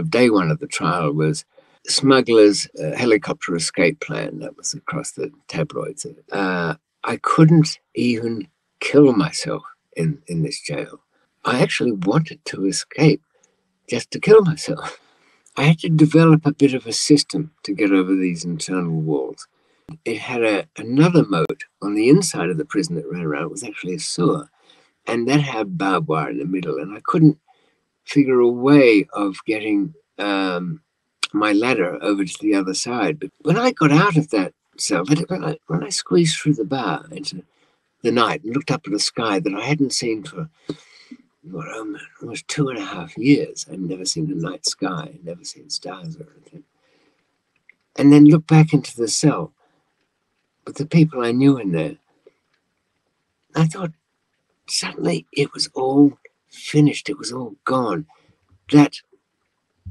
of day one of the trial was smuggler's uh, helicopter escape plan that was across the tabloids. Uh, I couldn't even kill myself in, in this jail. I actually wanted to escape just to kill myself. I had to develop a bit of a system to get over these internal walls. It had a, another moat on the inside of the prison that ran around. It was actually a sewer. And that had barbed wire in the middle. And I couldn't figure a way of getting um, my ladder over to the other side. But when I got out of that cell, when I, when I squeezed through the bar into the night and looked up at a sky that I hadn't seen for um, almost two and a half years. I'd never seen a night sky, never seen stars or anything. And then looked back into the cell with the people I knew in there. I thought suddenly it was all finished, it was all gone. That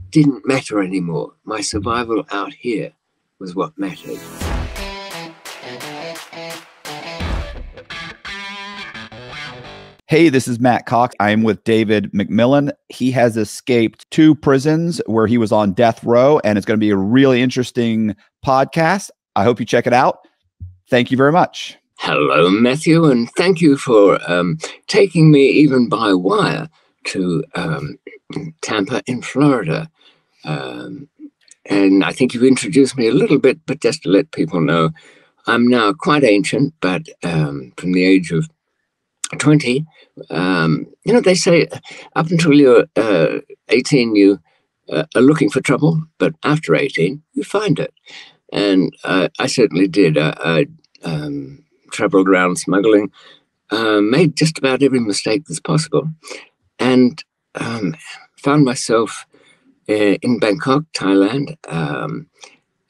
didn't matter anymore. My survival out here was what mattered. Hey, this is Matt Cox. I'm with David McMillan. He has escaped two prisons where he was on death row, and it's going to be a really interesting podcast. I hope you check it out. Thank you very much. Hello, Matthew, and thank you for um, taking me even by wire to um, Tampa in Florida. Um, and I think you've introduced me a little bit, but just to let people know, I'm now quite ancient, but um, from the age of 20, um, you know, they say up until you're uh, 18, you uh, are looking for trouble, but after 18, you find it. And uh, I certainly did. I, I um, traveled around smuggling, uh, made just about every mistake that's possible, and um, found myself uh, in Bangkok, Thailand, um,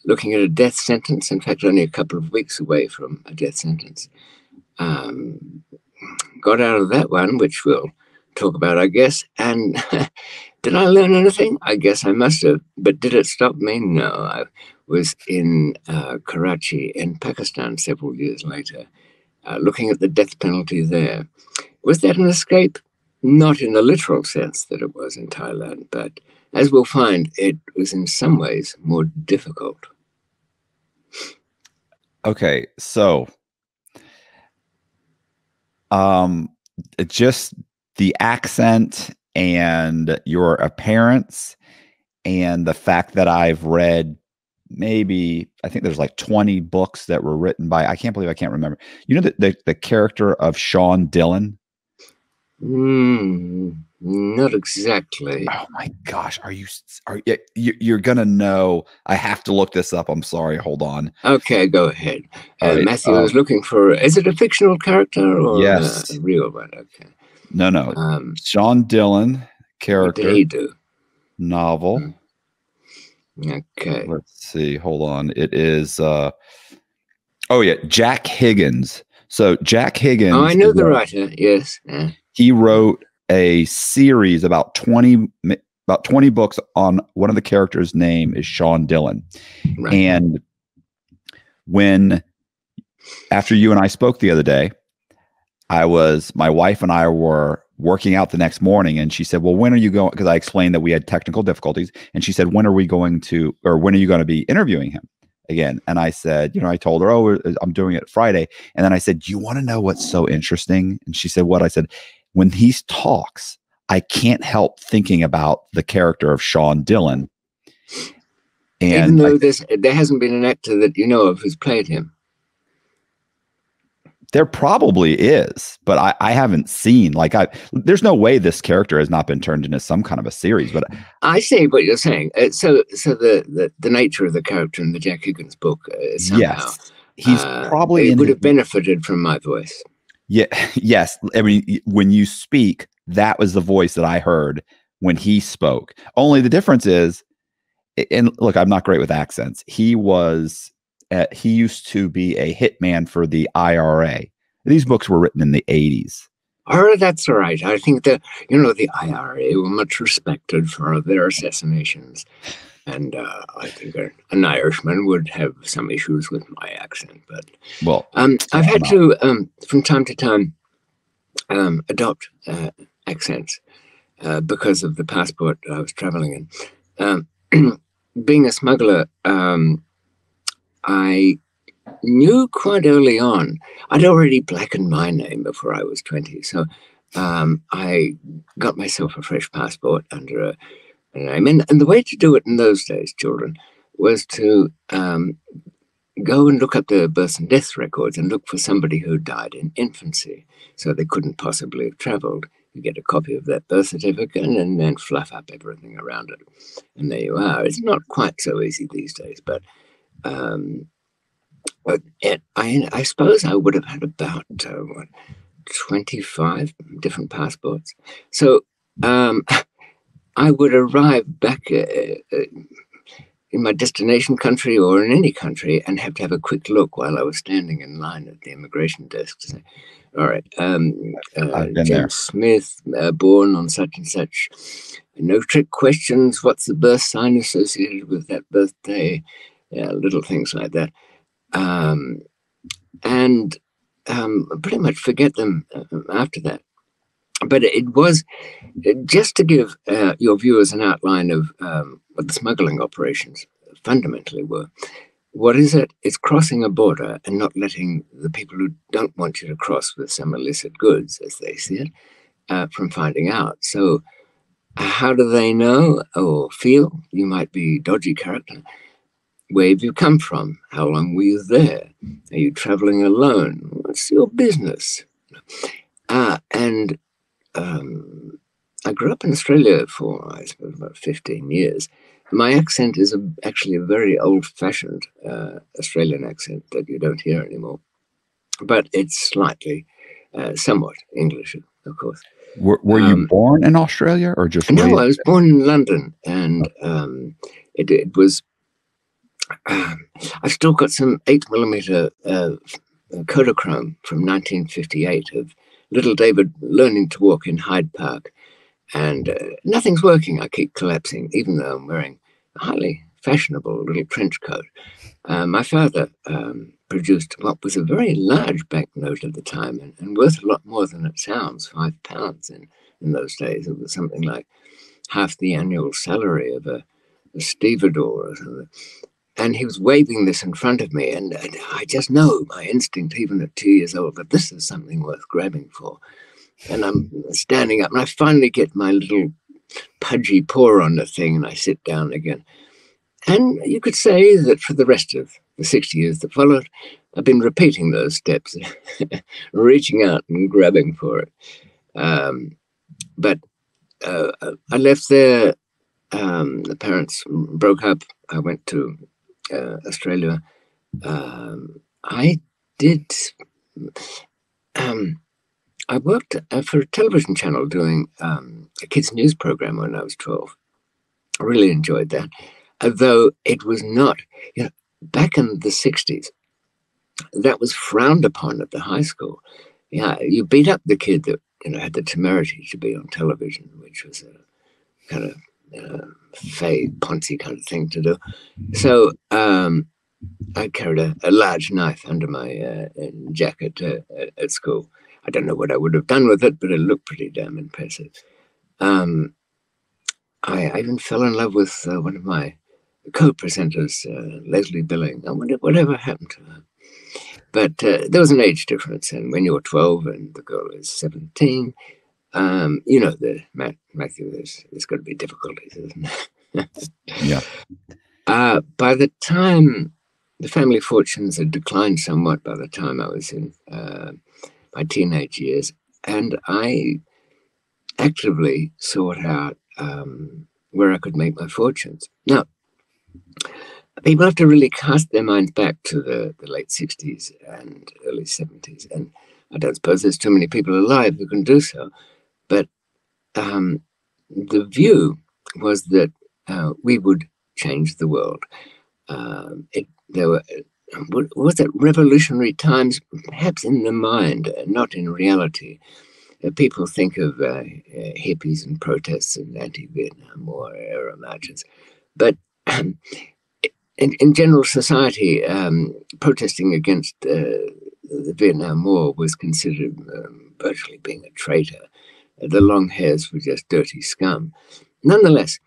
looking at a death sentence. In fact, only a couple of weeks away from a death sentence. Um, got out of that one, which we'll talk about, I guess. And did I learn anything? I guess I must have. But did it stop me? No. I was in uh, Karachi in Pakistan several years later, uh, looking at the death penalty there. Was that an escape? Not in the literal sense that it was in Thailand, but as we'll find, it was in some ways more difficult. Okay, so um, just the accent and your appearance and the fact that I've read maybe I think there's like 20 books that were written by I can't believe I can't remember. You know the the, the character of Sean Dillon? Mm, not exactly. Oh my gosh, are you are you, you're gonna know? I have to look this up. I'm sorry. Hold on. Okay, go ahead. Uh, right, Matthew uh, was looking for. Is it a fictional character or yes. a real one? Okay. No, no. Um, Sean Dillon character. He do? Novel. Hmm. Okay. Let's see. Hold on. It is. uh Oh yeah, Jack Higgins. So Jack Higgins. Oh, I know the writer. Yes. Yeah. He wrote a series about 20 about 20 books on one of the characters' name is Sean Dillon. Right. And when after you and I spoke the other day, I was my wife and I were working out the next morning and she said, "Well, when are you going because I explained that we had technical difficulties and she said, "When are we going to or when are you going to be interviewing him?" Again, and I said, you know, I told her, "Oh, uh, I'm doing it Friday." And then I said, "Do you want to know what's so interesting?" And she said, "What?" I said, when he talks, I can't help thinking about the character of Sean Dillon. And Even though I, there hasn't been an actor that you know of who's played him. There probably is, but I, I haven't seen like I. There's no way this character has not been turned into some kind of a series. But I see what you're saying. Uh, so, so the, the the nature of the character in the Jack Higgins book, uh, somehow, yes, he's uh, probably would have benefited from my voice. Yeah, yes. I mean, when you speak, that was the voice that I heard when he spoke. Only the difference is, and look, I'm not great with accents. He was, uh, he used to be a hitman for the IRA. These books were written in the 80s. Oh, that's all right. I think that, you know, the IRA were much respected for their assassinations. And uh, I think an Irishman would have some issues with my accent, but well, um, I've had to um, from time to time um, adopt uh, accents uh, because of the passport I was traveling in. um, being a smuggler, um, I knew quite early on. I'd already blackened my name before I was 20. So um, I got myself a fresh passport under a, a name. And, and, the way to do it in those days, children, was to um, go and look up the birth and death records and look for somebody who died in infancy. So they couldn't possibly have traveled. You get a copy of that birth certificate and then fluff up everything around it. And there you are. It's not quite so easy these days, but um, it, I, I suppose I would have had about uh, what, 25 different passports. So um, I would arrive back uh, uh, in my destination country or in any country and have to have a quick look while I was standing in line at the immigration desk to say, all right, um, uh, James there. Smith, uh, born on such and such. No trick questions. What's the birth sign associated with that birthday? Yeah, little things like that. Um, and um, pretty much forget them uh, after that. But it was just to give uh, your viewers an outline of um, what the smuggling operations fundamentally were. What is it? It's crossing a border and not letting the people who don't want you to cross with some illicit goods, as they see it, uh, from finding out. So, how do they know or feel you might be dodgy character? Where have you come from? How long were you there? Are you traveling alone? What's your business? Uh, and um, I grew up in Australia for, I suppose, about 15 years. My accent is a, actually a very old fashioned uh, Australian accent that you don't hear anymore, but it's slightly, uh, somewhat English, of course. Were, were you um, born in Australia or just? No, I was born in London, and um, it, it was um, I've still got some eight millimeter uh, Kodachrome from 1958 of little David learning to walk in Hyde Park, and uh, nothing's working. I keep collapsing, even though I'm wearing a highly fashionable little trench coat. Uh, my father um, produced what was a very large banknote at the time and, and, worth a lot more than it sounds five pounds in, in those days. It was something like half the annual salary of a, a stevedore or something and he was waving this in front of me and, and, i just know my instinct even at two years old that this is something worth grabbing for. And i'm standing up and i finally get my little pudgy paw on the thing and i sit down again. And you could say that for the rest of the 60 years that followed i've been repeating those steps reaching out and grabbing for it. Um, but uh, i left there um, the parents broke up. I went to uh, Australia, um, I did. Um, I worked uh, for a television channel doing um, a kids' news program when I was 12. I really enjoyed that. Although it was not, you know, back in the 60s, that was frowned upon at the high school. Yeah, you beat up the kid that, you know, had the temerity to be on television, which was a kind of uh, fey poncy kind of thing to do. So um, I carried a, a, large knife under my uh, jacket uh, at, school. I don't know what I would have done with it, but it looked pretty damn impressive. Um, I, I, even fell in love with uh, one of my co-presenters, uh, Leslie Billing. I wonder whatever happened to her. But uh, there was an age difference, and when you're 12 and the girl is 17, um, you know, the Matthew, there's, there's going to be difficulties, isn't yeah. Uh, by the time the family fortunes had declined somewhat by the time I was in uh, my teenage years, and I actively sought out um, where I could make my fortunes. Now, people have to really cast their minds back to the, the late 60s and early 70s. And I don't suppose there's too many people alive who can do so. But um, the view was that uh, we would change the world. Um, it, there were was that revolutionary times, perhaps in the mind, not in reality. Uh, people think of uh, uh hippies and protests and anti-Vietnam War era marches, but um, in, in, general society, um, protesting against uh, the Vietnam War was considered um, virtually being a traitor. The long hairs were just dirty scum. Nonetheless,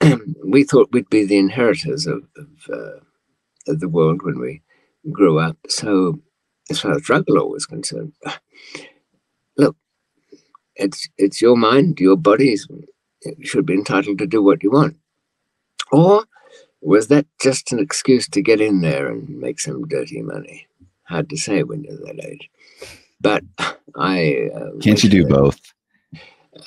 we thought we'd be the inheritors of, of, uh, of, the world when we grew up. So, as far as drug law was concerned, look, it's it's your mind, your body should be entitled to do what you want. Or was that just an excuse to get in there and make some dirty money? Hard to say when you're that age. But I uh, can't you do both?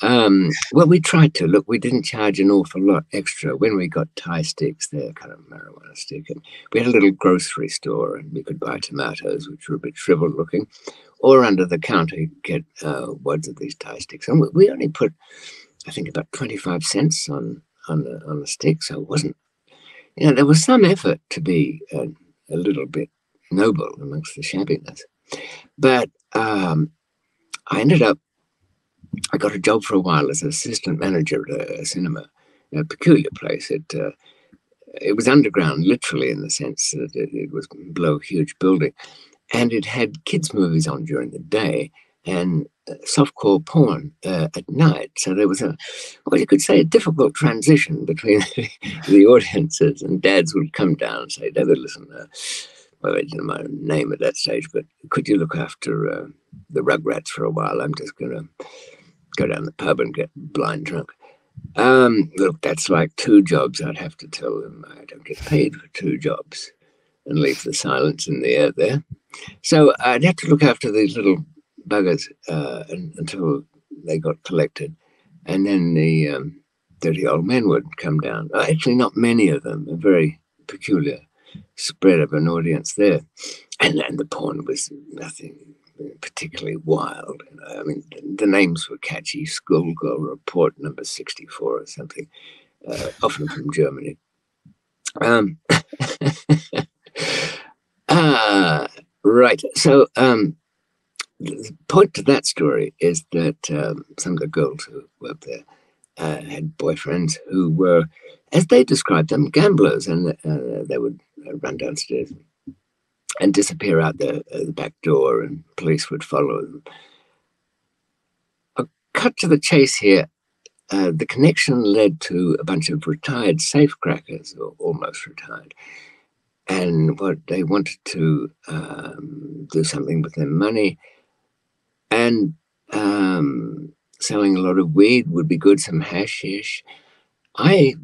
Um, well, we tried to. Look, we didn't charge an awful lot extra when we got Thai sticks. They're kind of marijuana stick, and we had a little grocery store, and we could buy tomatoes, which were a bit shriveled looking, or under the counter you get uh, wads of these Thai sticks. And we only put, I think, about twenty-five cents on on the on the stick, so it wasn't. You know, there was some effort to be a, a little bit noble amongst the shabbiness, but um, I ended up I got a job for a while as assistant manager at a cinema, a peculiar place. It uh, it was underground, literally, in the sense that it, it, was below a huge building, and it had kids' movies on during the day and uh, softcore porn uh, at night. So there was a, well, you could say, a difficult transition between the audiences, and dads would come down and say, "David, listen." Uh, well, I didn't know my name at that stage, but could you look after uh, the Rugrats for a while? I'm just going to go down the pub and get blind drunk. Um, look, that's like two jobs. I'd have to tell them I don't get paid for two jobs and leave the silence in the air there. So I'd have to look after these little buggers uh, until they got collected. And then the um, dirty old men would come down. Actually, not many of them, a very peculiar spread of an audience there. And, and the porn was nothing particularly wild. I mean, the names were catchy. Schoolgirl Report number 64 or something, uh, often from Germany. Um, uh, right. So, um, the point to that story is that um, some of the girls who worked there uh, had boyfriends who were, as they described them, gamblers, and uh, they would run downstairs and disappear out the, uh, the back door, and police would follow them. I'll cut to the chase here. Uh, the connection led to a bunch of retired safecrackers, or almost retired, and what they wanted to um, do something with their money, and um, selling a lot of weed would be good, some hashish. I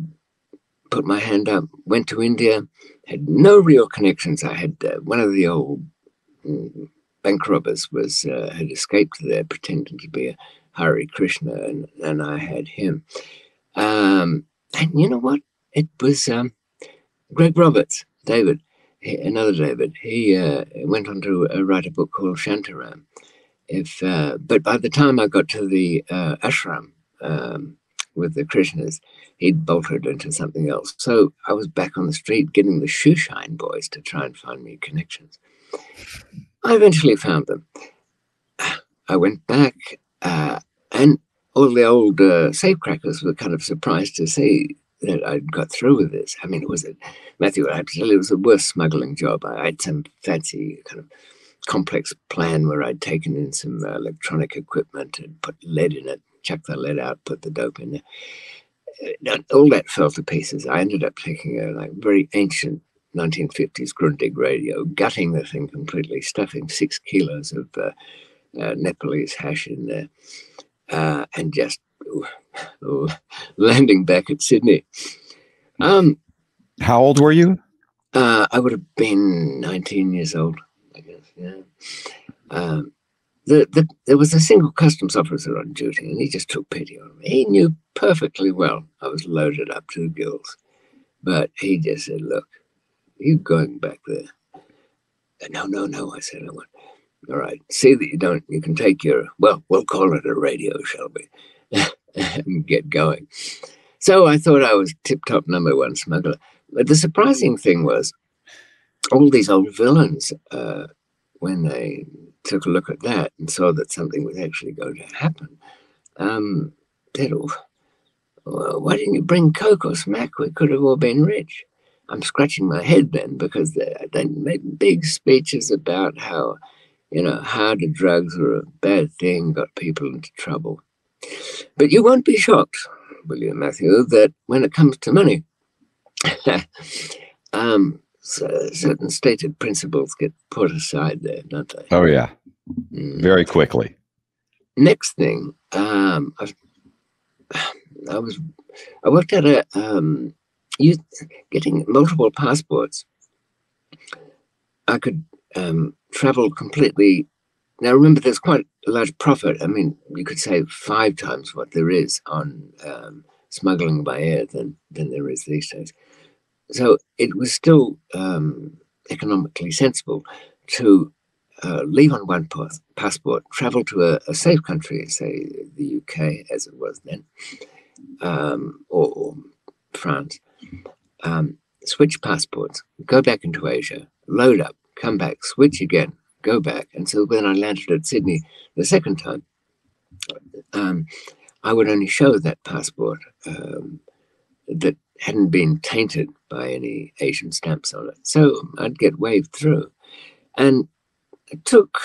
put my hand up, went to India, had no real connections. I had uh, one of the old mm, bank robbers was uh, had escaped there, pretending to be a Hare Krishna, and, and I had him. Um, and you know what? It was um, Greg Roberts, David, another David. He uh, went on to uh, write a book called Shantaram. If, uh, but by the time I got to the uh, ashram, um, with the Krishnas, he'd bolted into something else. So I was back on the street getting the shoeshine boys to try and find me connections. I eventually found them. I went back, uh, and all the old uh, safecrackers were kind of surprised to see that I'd got through with this. I mean, it was a, Matthew, I have to tell you, it was the worst smuggling job. I had some fancy kind of complex plan where I'd taken in some uh, electronic equipment and put lead in it chuck the lead out, put the dope in there. All that fell to pieces. I ended up taking a like very ancient 1950s Grundig radio, gutting the thing completely, stuffing six kilos of uh, uh, Nepalese hash in there, uh, and just landing back at Sydney. Um, How old were you? Uh, I would have been 19 years old, I guess. Yeah. Um, the, the, there was a single customs officer on duty, and he just took pity on me. He knew perfectly well I was loaded up to the gills, but he just said, "Look, you going back there?" No, no, no. I said, "I went." All right. See that you don't. You can take your. Well, we'll call it a radio, shall we? and get going. So I thought I was tip top number one smuggler. But the surprising thing was, all these old villains, uh, when they took a look at that and saw that something was actually going to happen, um, said, well, why didn't you bring coke or smack? We could have all been rich. I'm scratching my head then because they, they made big speeches about how, you know, harder drugs were a bad thing, got people into trouble. But you won't be shocked William Matthew, that when it comes to money, um, certain stated principles get put aside there, don't they? Oh yeah, mm. very quickly. Next thing, um, I, I was I worked at a um, you getting multiple passports. I could um, travel completely. Now remember, there's quite a large profit. I mean, you could say five times what there is on um, smuggling by air than than there is these days. So it was still um, economically sensible to uh, leave on one passport, travel to a, a, safe country, say the UK as it was then, um, or, or, France, um, switch passports, go back into Asia, load up, come back, switch again, go back. And so when I landed at Sydney the second time, um, I would only show that passport um, that hadn't been tainted by any Asian stamps on it. So I'd get waved through. And it took,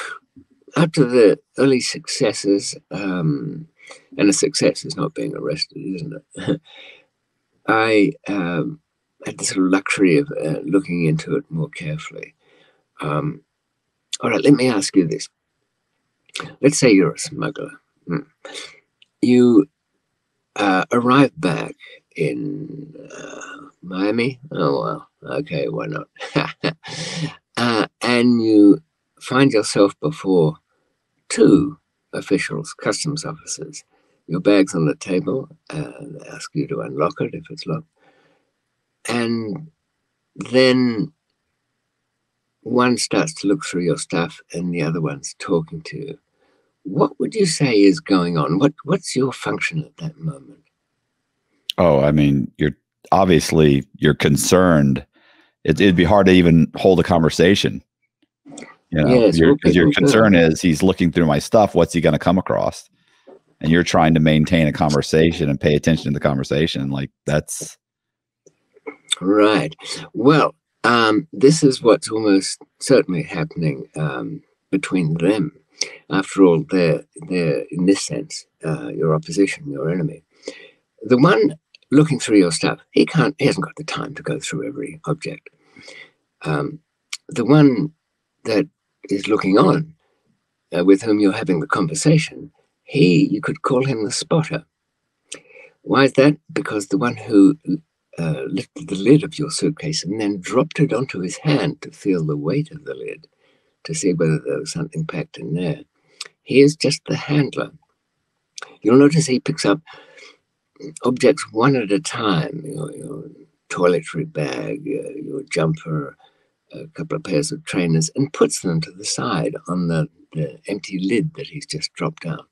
after the early successes, um, and a success is not being arrested, isn't it? I um, had the sort of luxury of uh, looking into it more carefully. Um, all right, let me ask you this. Let's say you're a smuggler. Hmm. You uh, arrive back in uh, Miami. Oh, well, okay, why not? uh, and you find yourself before two officials, customs officers. Your bag's on the table, and they ask you to unlock it if it's locked. And then one starts to look through your stuff and the other one's talking to you. What would you say is going on? What what's your function at that moment? Oh, I mean, you're obviously you're concerned. It, would be hard to even hold a conversation. You know, yes, your, your concern is he's looking through my stuff. What's he going to come across? And you're trying to maintain a conversation and pay attention to the conversation. Like that's right. Well, um, this is what's almost certainly happening um, between them. After all, they're, they're in this sense, uh, your opposition, your enemy. The one looking through your stuff, he can't, he hasn't got the time to go through every object. Um, the one that is looking on, uh, with whom you're having the conversation, he, you could call him the spotter. Why is that? Because the one who uh, lifted the lid of your suitcase and then dropped it onto his hand to feel the weight of the lid, to see whether there was something packed in there. He is just the handler. You'll notice he picks up objects one at a time your, your toiletry bag, your, your jumper, a couple of pairs of trainers, and puts them to the side on the, the empty lid that he's just dropped down.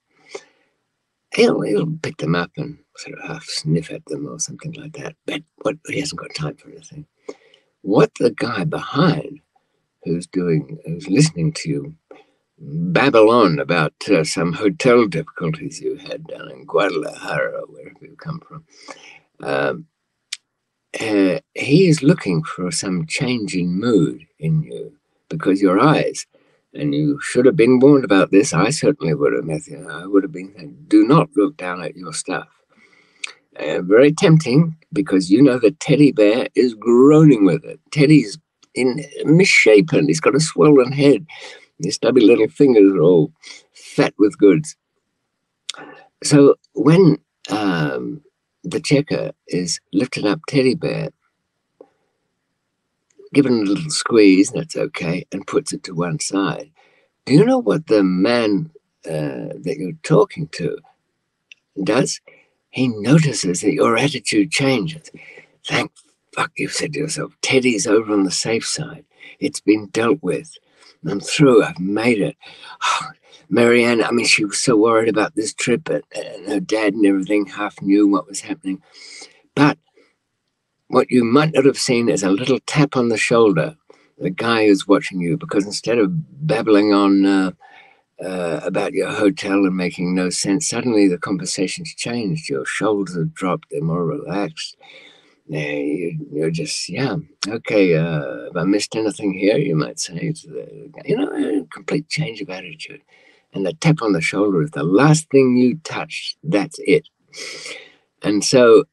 He'll, he'll pick them up and sort of half sniff at them or something like that. But what he hasn't got time for anything. What the guy behind who's doing, who's listening to you babble about uh, some hotel difficulties you had down in Guadalajara, wherever you come from. Um, uh, he is looking for some change in mood in you because your eyes, and you should have been warned about this. I certainly would have, Matthew. I would have been saying, do not look down at your stuff. Uh, very tempting because you know the teddy bear is groaning with it. Teddy's in misshapen. He's got a swollen head. His stubby little fingers are all fat with goods. So when um, the checker is lifting up teddy bear, giving a little squeeze, that's okay, and puts it to one side. Do you know what the man uh, that you're talking to does? he notices that your attitude changes. Thank fuck, you said to yourself, Teddy's over on the safe side. It's been dealt with. I'm through. I've made it. Oh, Marianne, I mean, she was so worried about this trip, and, and her dad and everything half knew what was happening. But what you might not have seen is a little tap on the shoulder, the guy who's watching you, because instead of babbling on, uh, uh, about your hotel and making no sense. Suddenly the conversation's changed. Your shoulders have dropped. They're more relaxed. You're just, yeah, okay. Uh, if I missed anything here, you might say, you know, a complete change of attitude. And the tap on the shoulder is the last thing you touched. That's it. And so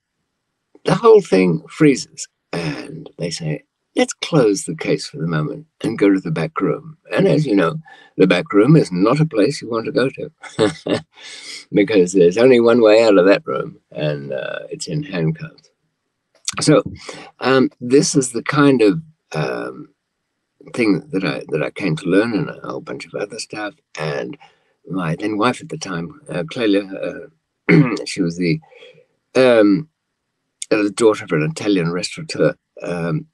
the whole thing freezes and they say, let's close the case for the moment and go to the back room. And as you know, the back room is not a place you want to go to because there's only one way out of that room and uh, it's in handcuffs. So um, this is the kind of um, thing that I that I came to learn and a whole bunch of other stuff. And my then wife at the time, uh, Clelia, uh, she was the um, the daughter of an Italian restaurateur. Um,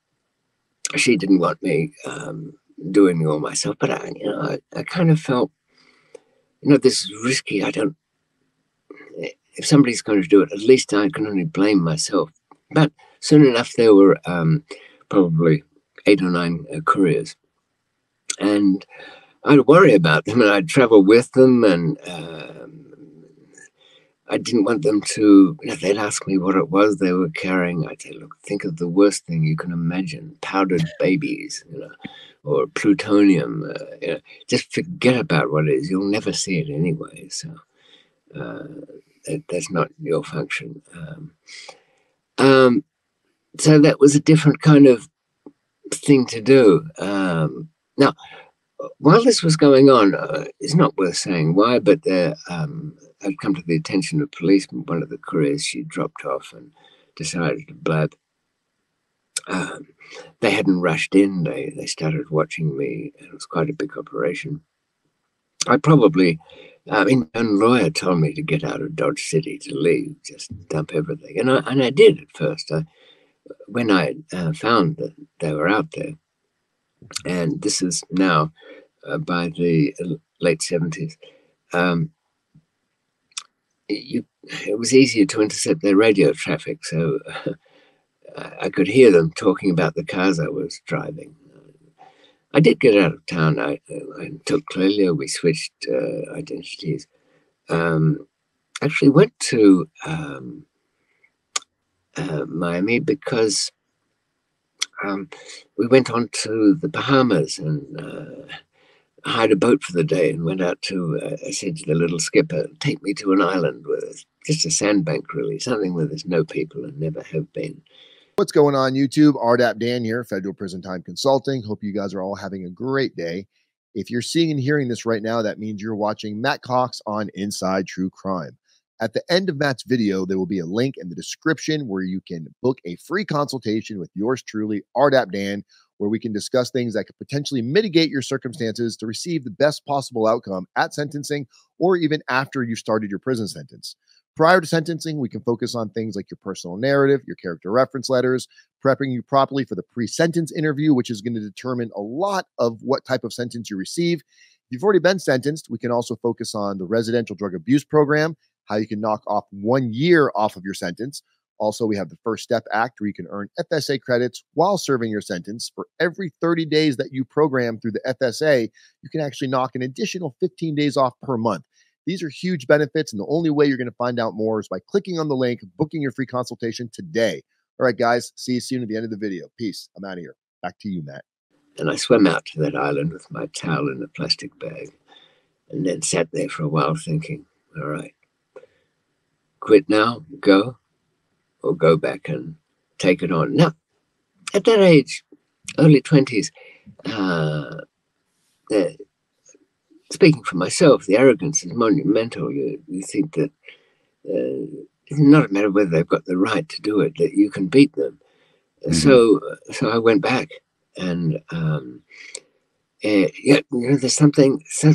she didn't want me um, doing it all myself, but I, you know, I, I kind of felt, you know, this is risky. I don't. If somebody's going to do it, at least I can only blame myself. But soon enough, there were um, probably eight or nine uh, couriers, and I'd worry about them, and I'd travel with them, and um, I didn't want them to. You know, they'd ask me what it was they were carrying. I'd say, "Look, think of the worst thing you can imagine: powdered babies, you know, or plutonium. Uh, you know, just forget about what it is. You'll never see it anyway. So uh, that, that's not your function." Um, um, so that was a different kind of thing to do. Um, now, while this was going on, uh, it's not worth saying why, but there, um, I'd come to the attention of police. One of the couriers she dropped off and decided to blab. Um, they hadn't rushed in. They they started watching me. It was quite a big operation. I probably, I mean, my lawyer told me to get out of Dodge City to leave, just dump everything, and I and I did at first. I, when I uh, found that they were out there, and this is now uh, by the late 70s, um, you, it was easier to intercept their radio traffic. So uh, I could hear them talking about the cars I was driving. I did get out of town. I, I took Clelia. We switched uh, identities. Um, actually went to um, uh, Miami because um, we went on to the Bahamas and uh, hired a boat for the day and went out to, uh, I said to the little skipper, take me to an island with just a sandbank, really, something where there's no people and never have been. What's going on, YouTube? RDAP Dan here, Federal Prison Time Consulting. Hope you guys are all having a great day. If you're seeing and hearing this right now, that means you're watching Matt Cox on Inside True Crime. At the end of Matt's video, there will be a link in the description where you can book a free consultation with yours truly, RDAP Dan, where we can discuss things that could potentially mitigate your circumstances to receive the best possible outcome at sentencing or even after you started your prison sentence. Prior to sentencing, we can focus on things like your personal narrative, your character reference letters, prepping you properly for the pre sentence interview, which is going to determine a lot of what type of sentence you receive. If you've already been sentenced, we can also focus on the residential drug abuse program how you can knock off one year off of your sentence. Also, we have the First Step Act where you can earn FSA credits while serving your sentence. For every 30 days that you program through the FSA, you can actually knock an additional 15 days off per month. These are huge benefits, and the only way you're going to find out more is by clicking on the link, booking your free consultation today. All right, guys, see you soon at the end of the video. Peace. I'm out of here. Back to you, Matt. And I swam out to that island with my towel in a plastic bag and then sat there for a while thinking, all right, quit now, go, or go back and take it on. Now, at that age, early 20s, uh, speaking for myself, the arrogance is monumental. You, you think that uh, it's not a matter of whether they've got the right to do it, that you can beat them. Mm-hmm. So, so I went back and, um, uh, yeah, you know, there's something, so,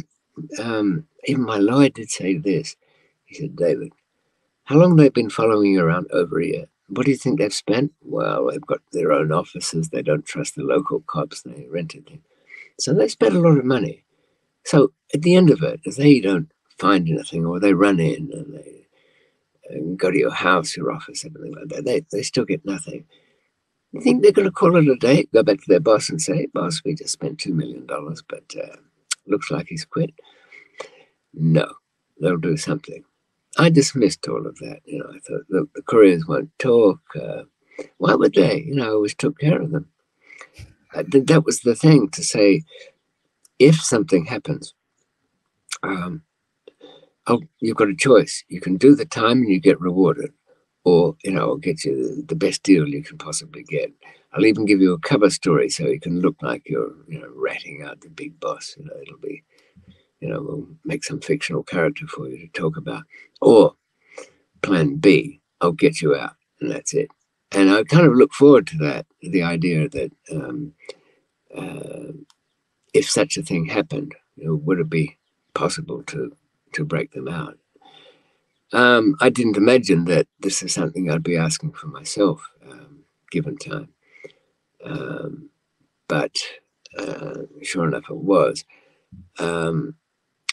um, even my lawyer did say this. He said, David, how long they've been following you around? Over a year. What do you think they've spent? Well, they've got their own offices. They don't trust the local cops. They rented them. So they spent a lot of money. So at the end of it, if they don't find anything or they run in and they and go to your house, your office, everything like that, they, they still get nothing. You think they're going to call it a day, go back to their boss and say, boss, we just spent $2 million, but uh, looks like he's quit? No, they'll do something. I dismissed all of that. You know, I thought, look, the couriers won't talk. Uh, why would they? You know, I always took care of them. I, that was the thing to say, if something happens, um, oh, you've got a choice. You can do the time and you get rewarded, or you know, I'll get you the best deal you can possibly get. I'll even give you a cover story so you can look like you're, you know, ratting out the big boss. You know, it'll be, you know, we'll make some fictional character for you to talk about. Or plan B, I'll get you out, and that's it. And I kind of look forward to that, the idea that um, uh, if such a thing happened, you know, would it be possible to to break them out? Um, I didn't imagine that this is something I'd be asking for myself, um, given time. Um, but uh, sure enough, it was. Um,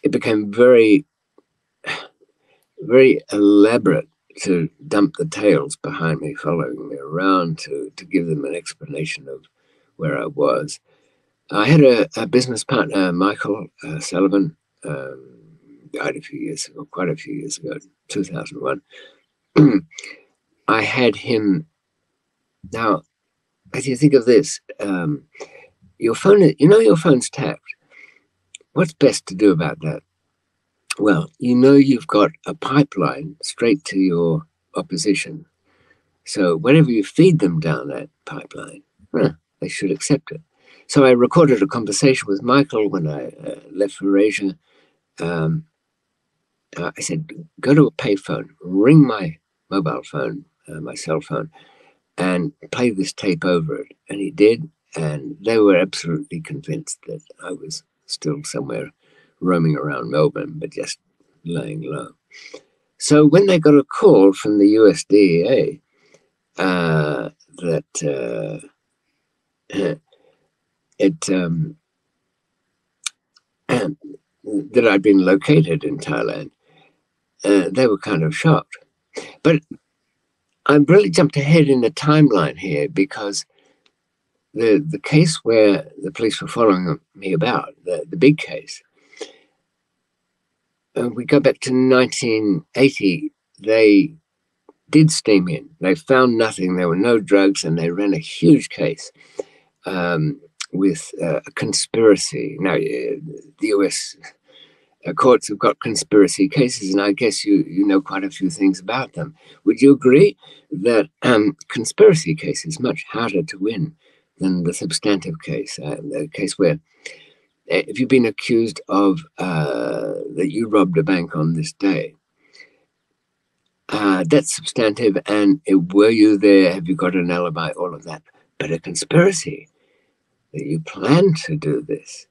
it became very, very elaborate to dump the tails behind me, following me around to, to give them an explanation of where I was. I had a, a business partner, Michael uh, Sullivan, um, died a few years ago, quite a few years ago, 2001. I had him. Now, as you think of this, um, your phone, you know, your phone's tapped. What's best to do about that? Well, you know, you've got a pipeline straight to your opposition. So whenever you feed them down that pipeline, they should accept it. So I recorded a conversation with Michael when I uh, left for Asia. Um, uh, I said, go to a payphone, ring my mobile phone, uh, my cell phone, and play this tape over it. And he did. And they were absolutely convinced that I was still somewhere roaming around Melbourne, but just laying low. So when they got a call from the US DEA uh, that uh, it um, that I'd been located in Thailand, uh, they were kind of shocked. But I've really jumped ahead in the timeline here because the the case where the police were following me about, the, the big case, uh, we go back to 1980. They did steam in. They found nothing. There were no drugs, and they ran a huge case. Um, with uh, a conspiracy. Now, uh, the US uh, courts have got conspiracy cases, and I guess you, you know quite a few things about them. Would you agree that um, conspiracy cases much harder to win than the substantive case, uh, the case where uh, if you've been accused of uh, that you robbed a bank on this day, uh, that's substantive. And were you there? Have you got an alibi? All of that. But a conspiracy, that you plan to do this.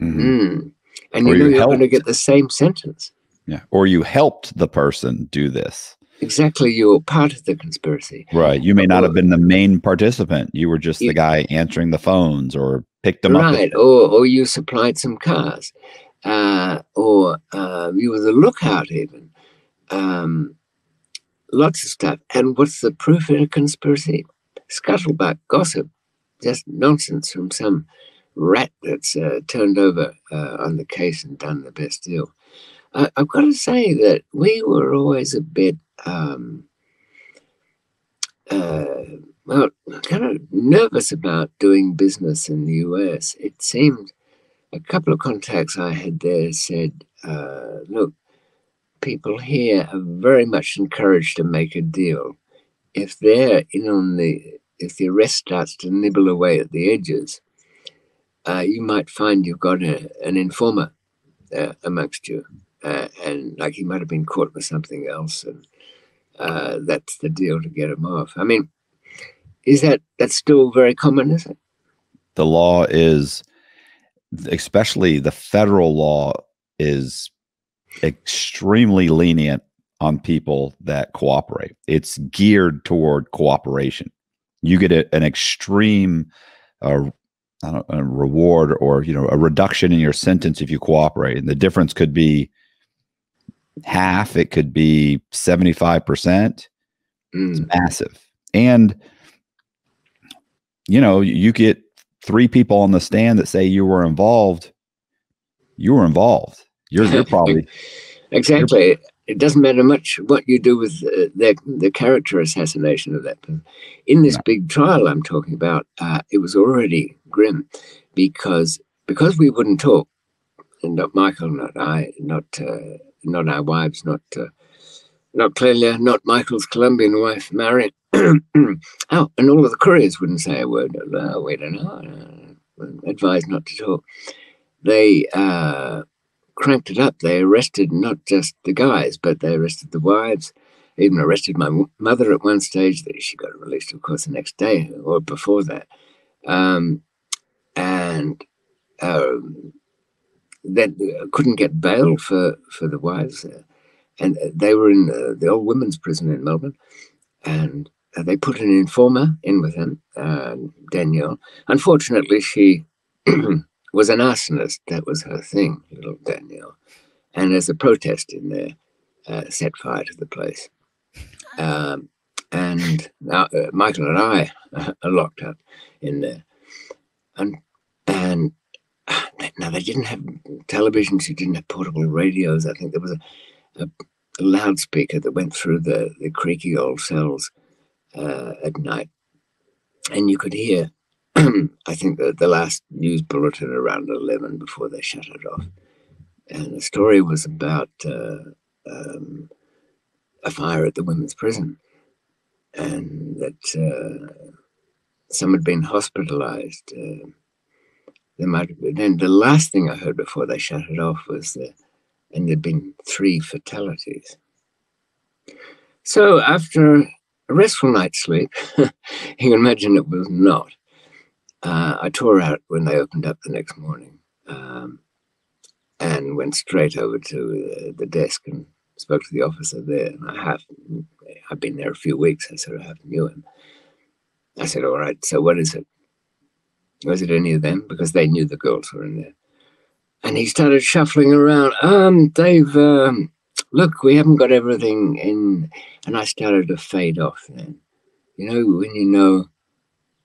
Mm-hmm. Mm. And you know you are going to get the same sentence. Yeah. Or you helped the person do this. Exactly. You're part of the conspiracy. Right. You may not have been the main participant. You were just you, the guy answering the phones or picked them right. up. Right. Or, or you supplied some cars. Uh, or uh, you were the lookout, even. Um, lots of stuff. And what's the proof in a conspiracy? Scuttlebutt, gossip, just nonsense from some rat that's uh, turned over uh, on the case and done the best deal. I, have got to say that we were always a bit, um, uh, well, kind of nervous about doing business in the US. It seemed a couple of contacts I had there said, uh, look, people here are very much encouraged to make a deal. If they're in on the if the arrest starts to nibble away at the edges, uh, you might find you've got a, an informer uh, amongst you, uh, and like he might have been caught with something else, and uh, that's the deal to get them off. I mean, is that that's still very common? Is it? The law is, especially the federal law, is extremely lenient on people that cooperate. It's geared toward cooperation you get a, an extreme uh, know, a reward or you know a reduction in your sentence if you cooperate and the difference could be half it could be 75% mm. it's massive. And you know you get three people on the stand that say you were involved you were involved. You're, you're probably exactly. You're, it doesn't matter much what you do with uh, the, the character assassination of that person. In this big trial I'm talking about, uh, it was already grim because because we wouldn't talk, and not Michael, not I, not uh, not our wives, not uh, not Clelia, not Michael's Colombian wife, Marion. oh, and all of the couriers wouldn't say a word. Uh, we don't know. Uh, advised not to talk. They uh, cranked it up. They arrested not just the guys, but they arrested the wives. Even arrested my mother at one stage. She got released, of course, the next day or before that. Um, and um, that uh, couldn't get bail for, for the wives. Uh, and they were in uh, the old women's prison in Melbourne. And uh, they put an informer in with him, uh, Danielle. Unfortunately, she was an arsonist. That was her thing, little Danielle. And as a protest in there, uh, set fire to the place. Um, and uh, Michael and I are locked up in there. And and now they didn't have televisions, you didn't have portable radios. I think there was a, a, a loudspeaker that went through the, the creaky old cells uh, at night. And you could hear, I think, the, the last news bulletin around 11 before they shut it off. And the story was about uh, um, a fire at the women's prison and that uh, some had been hospitalized. Uh, there might have been, the last thing I heard before they shut it off was that, and there'd been three fatalities. So after a restful night's sleep, you can imagine it was not. Uh, I tore out when they opened up the next morning um, and went straight over to the, the, desk and spoke to the officer there. And I have, I've been there a few weeks. I sort of have knew him. I said, All right, so what is it? Was it any of them? Because they knew the girls were in there. And he started shuffling around. Um, Dave, um, look, we haven't got everything in. And I started to fade off then. You know, when you know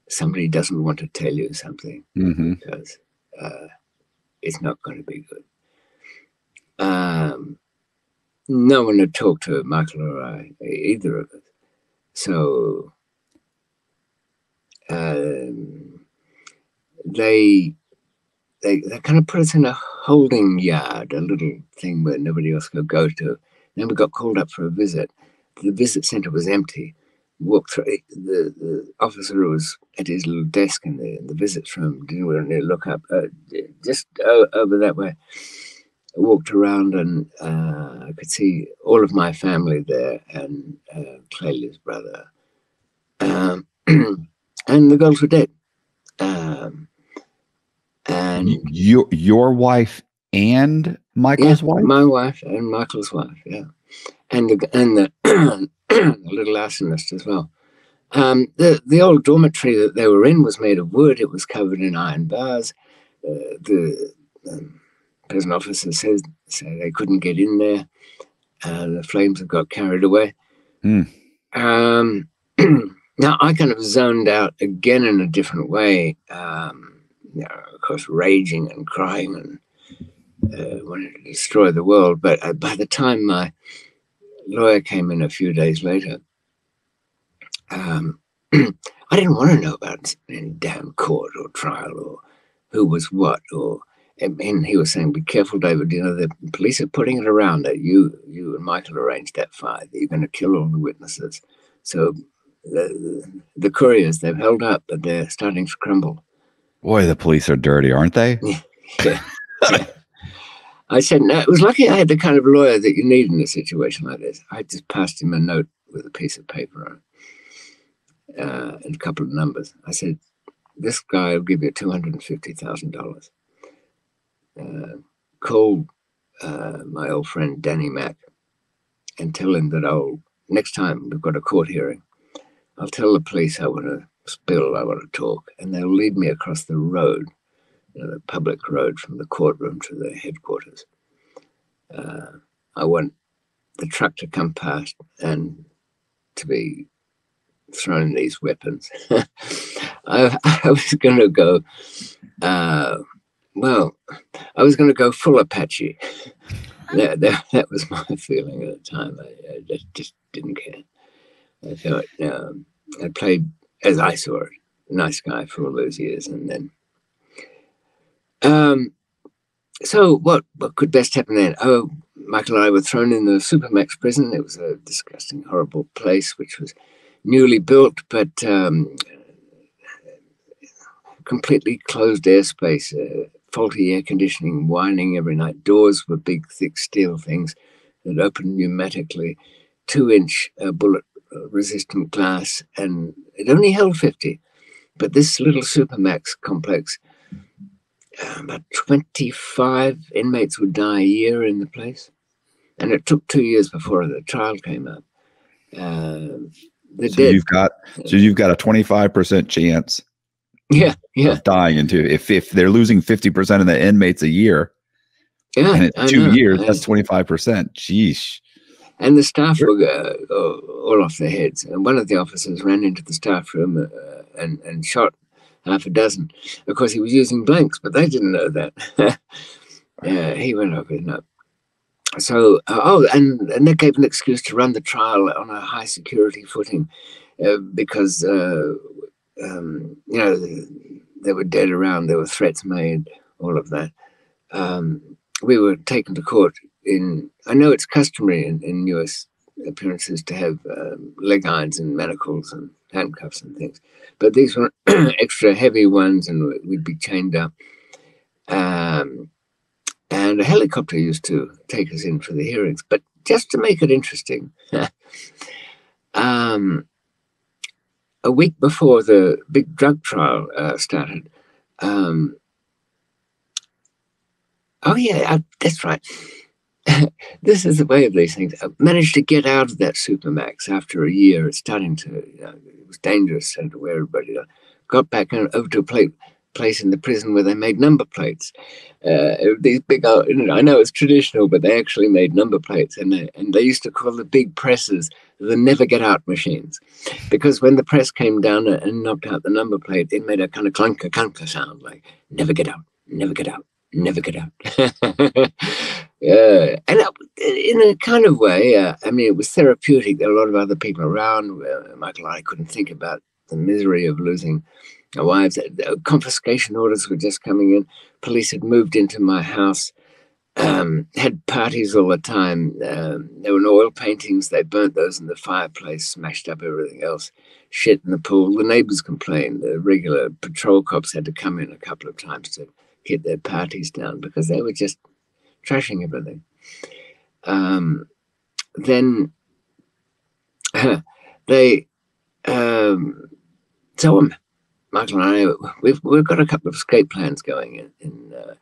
somebody doesn't want to tell you something mm-hmm. because uh, it's not going to be good. Um, no one had talked to Michael or I, either of us. So um, they they they kind of put us in a holding yard, a little thing where nobody else could go to. Then we got called up for a visit. The visit center was empty. Walked through the, the officer was at his little desk in the, in the visits room. Didn't really look up, uh, just over that way. I walked around and uh, I could see all of my family there and uh, brother. Um, and the girls were dead. Um, and your your wife and Michael's yeah, wife, my wife and Michael's wife, yeah, and the and the, the little arsonist as well. Um, the the old dormitory that they were in was made of wood. It was covered in iron bars. Uh, the um, prison officer says say they couldn't get in there. Uh, the flames have got carried away. Mm. Um, now I kind of zoned out again in a different way. Um, you know, of course, raging and crying and uh, wanted to destroy the world. But uh, by the time my lawyer came in a few days later, um, I didn't want to know about any damn court or trial or who was what or. And he was saying, "Be careful, David. You know the police are putting it around that you, you and Michael arranged that fire. That you're going to kill all the witnesses. So the, the couriers they've held up, but they're starting to crumble. Boy, the police are dirty, aren't they? I said, no, it was lucky I had the kind of lawyer that you need in a situation like this. I just passed him a note with a piece of paper on it uh, and a couple of numbers. I said, this guy will give you $250,000. Uh, call uh, my old friend Danny Mack and tell him that I'll, next time we've got a court hearing, I'll tell the police I want to spill, I want to talk, and they'll lead me across the road, you know, the public road from the courtroom to the headquarters. Uh, I want the truck to come past and to be thrown these weapons. I, I, was going to go, uh, well, I was going to go full Apache. that, that, that, was my feeling at the time. I, I just, just didn't care. I thought um, I played as I saw it, nice guy for all those years, and then. Um, so what what could best happen then? Oh, Michael and I were thrown in the Supermax prison. It was a disgusting, horrible place, which was newly built, but um, completely closed airspace, uh, faulty air conditioning, whining every night. Doors were big, thick steel things that opened pneumatically, two inch uh, bullet resistant glass, and it only held 50. But this little Supermax complex, uh, about 25 inmates would die a year in the place. And it took two years before the trial came up. Uh, so you've got so you've got a 25% chance yeah yeah dying into if if they're losing 50% of the inmates a year yeah and it's two years that's 25% Jeez. And the staff were uh, all off their heads. And one of the officers ran into the staff room uh, and and shot half a dozen. Of course he was using blanks but they didn't know that. Yeah he went over his nut. So uh, oh and, and that gave an excuse to run the trial on a high security footing uh, because uh, um, you know they were dead around. There were threats made all of that. Um, we were taken to court in i know it's customary in, in us appearances to have um, leg irons and manacles and handcuffs and things but these were extra heavy ones and we'd be chained up um, and a helicopter used to take us in for the hearings. But just to make it interesting, um, a week before the big drug trial uh, started, um, oh yeah, I, that's right. this is the way of these things. I managed to get out of that supermax after a year. It's starting to, you know, it was dangerous and where everybody got back over to a place place in the prison where they made number plates. Uh, these big, uh, I know it's traditional, but they actually made number plates, and they, and they used to call the big presses the never get out machines, because when the press came down and knocked out the number plate, it made a kind of clunker clunker sound, like never get out, never get out, never get out. yeah, and in a kind of way, uh, I mean, it was therapeutic. There were a lot of other people around. Uh, Michael and I couldn't think about the misery of losing my wives. Uh, confiscation orders were just coming in. Police had moved into my house, um, had parties all the time. Um, there were oil paintings. They burnt those in the fireplace, smashed up everything else. Shit in the pool. The neighbors complained. The regular patrol cops had to come in a couple of times to get their parties down because they were just trashing everything. Um, then they um, so um, Michael and I, we've we've got a couple of escape plans going in, in uh,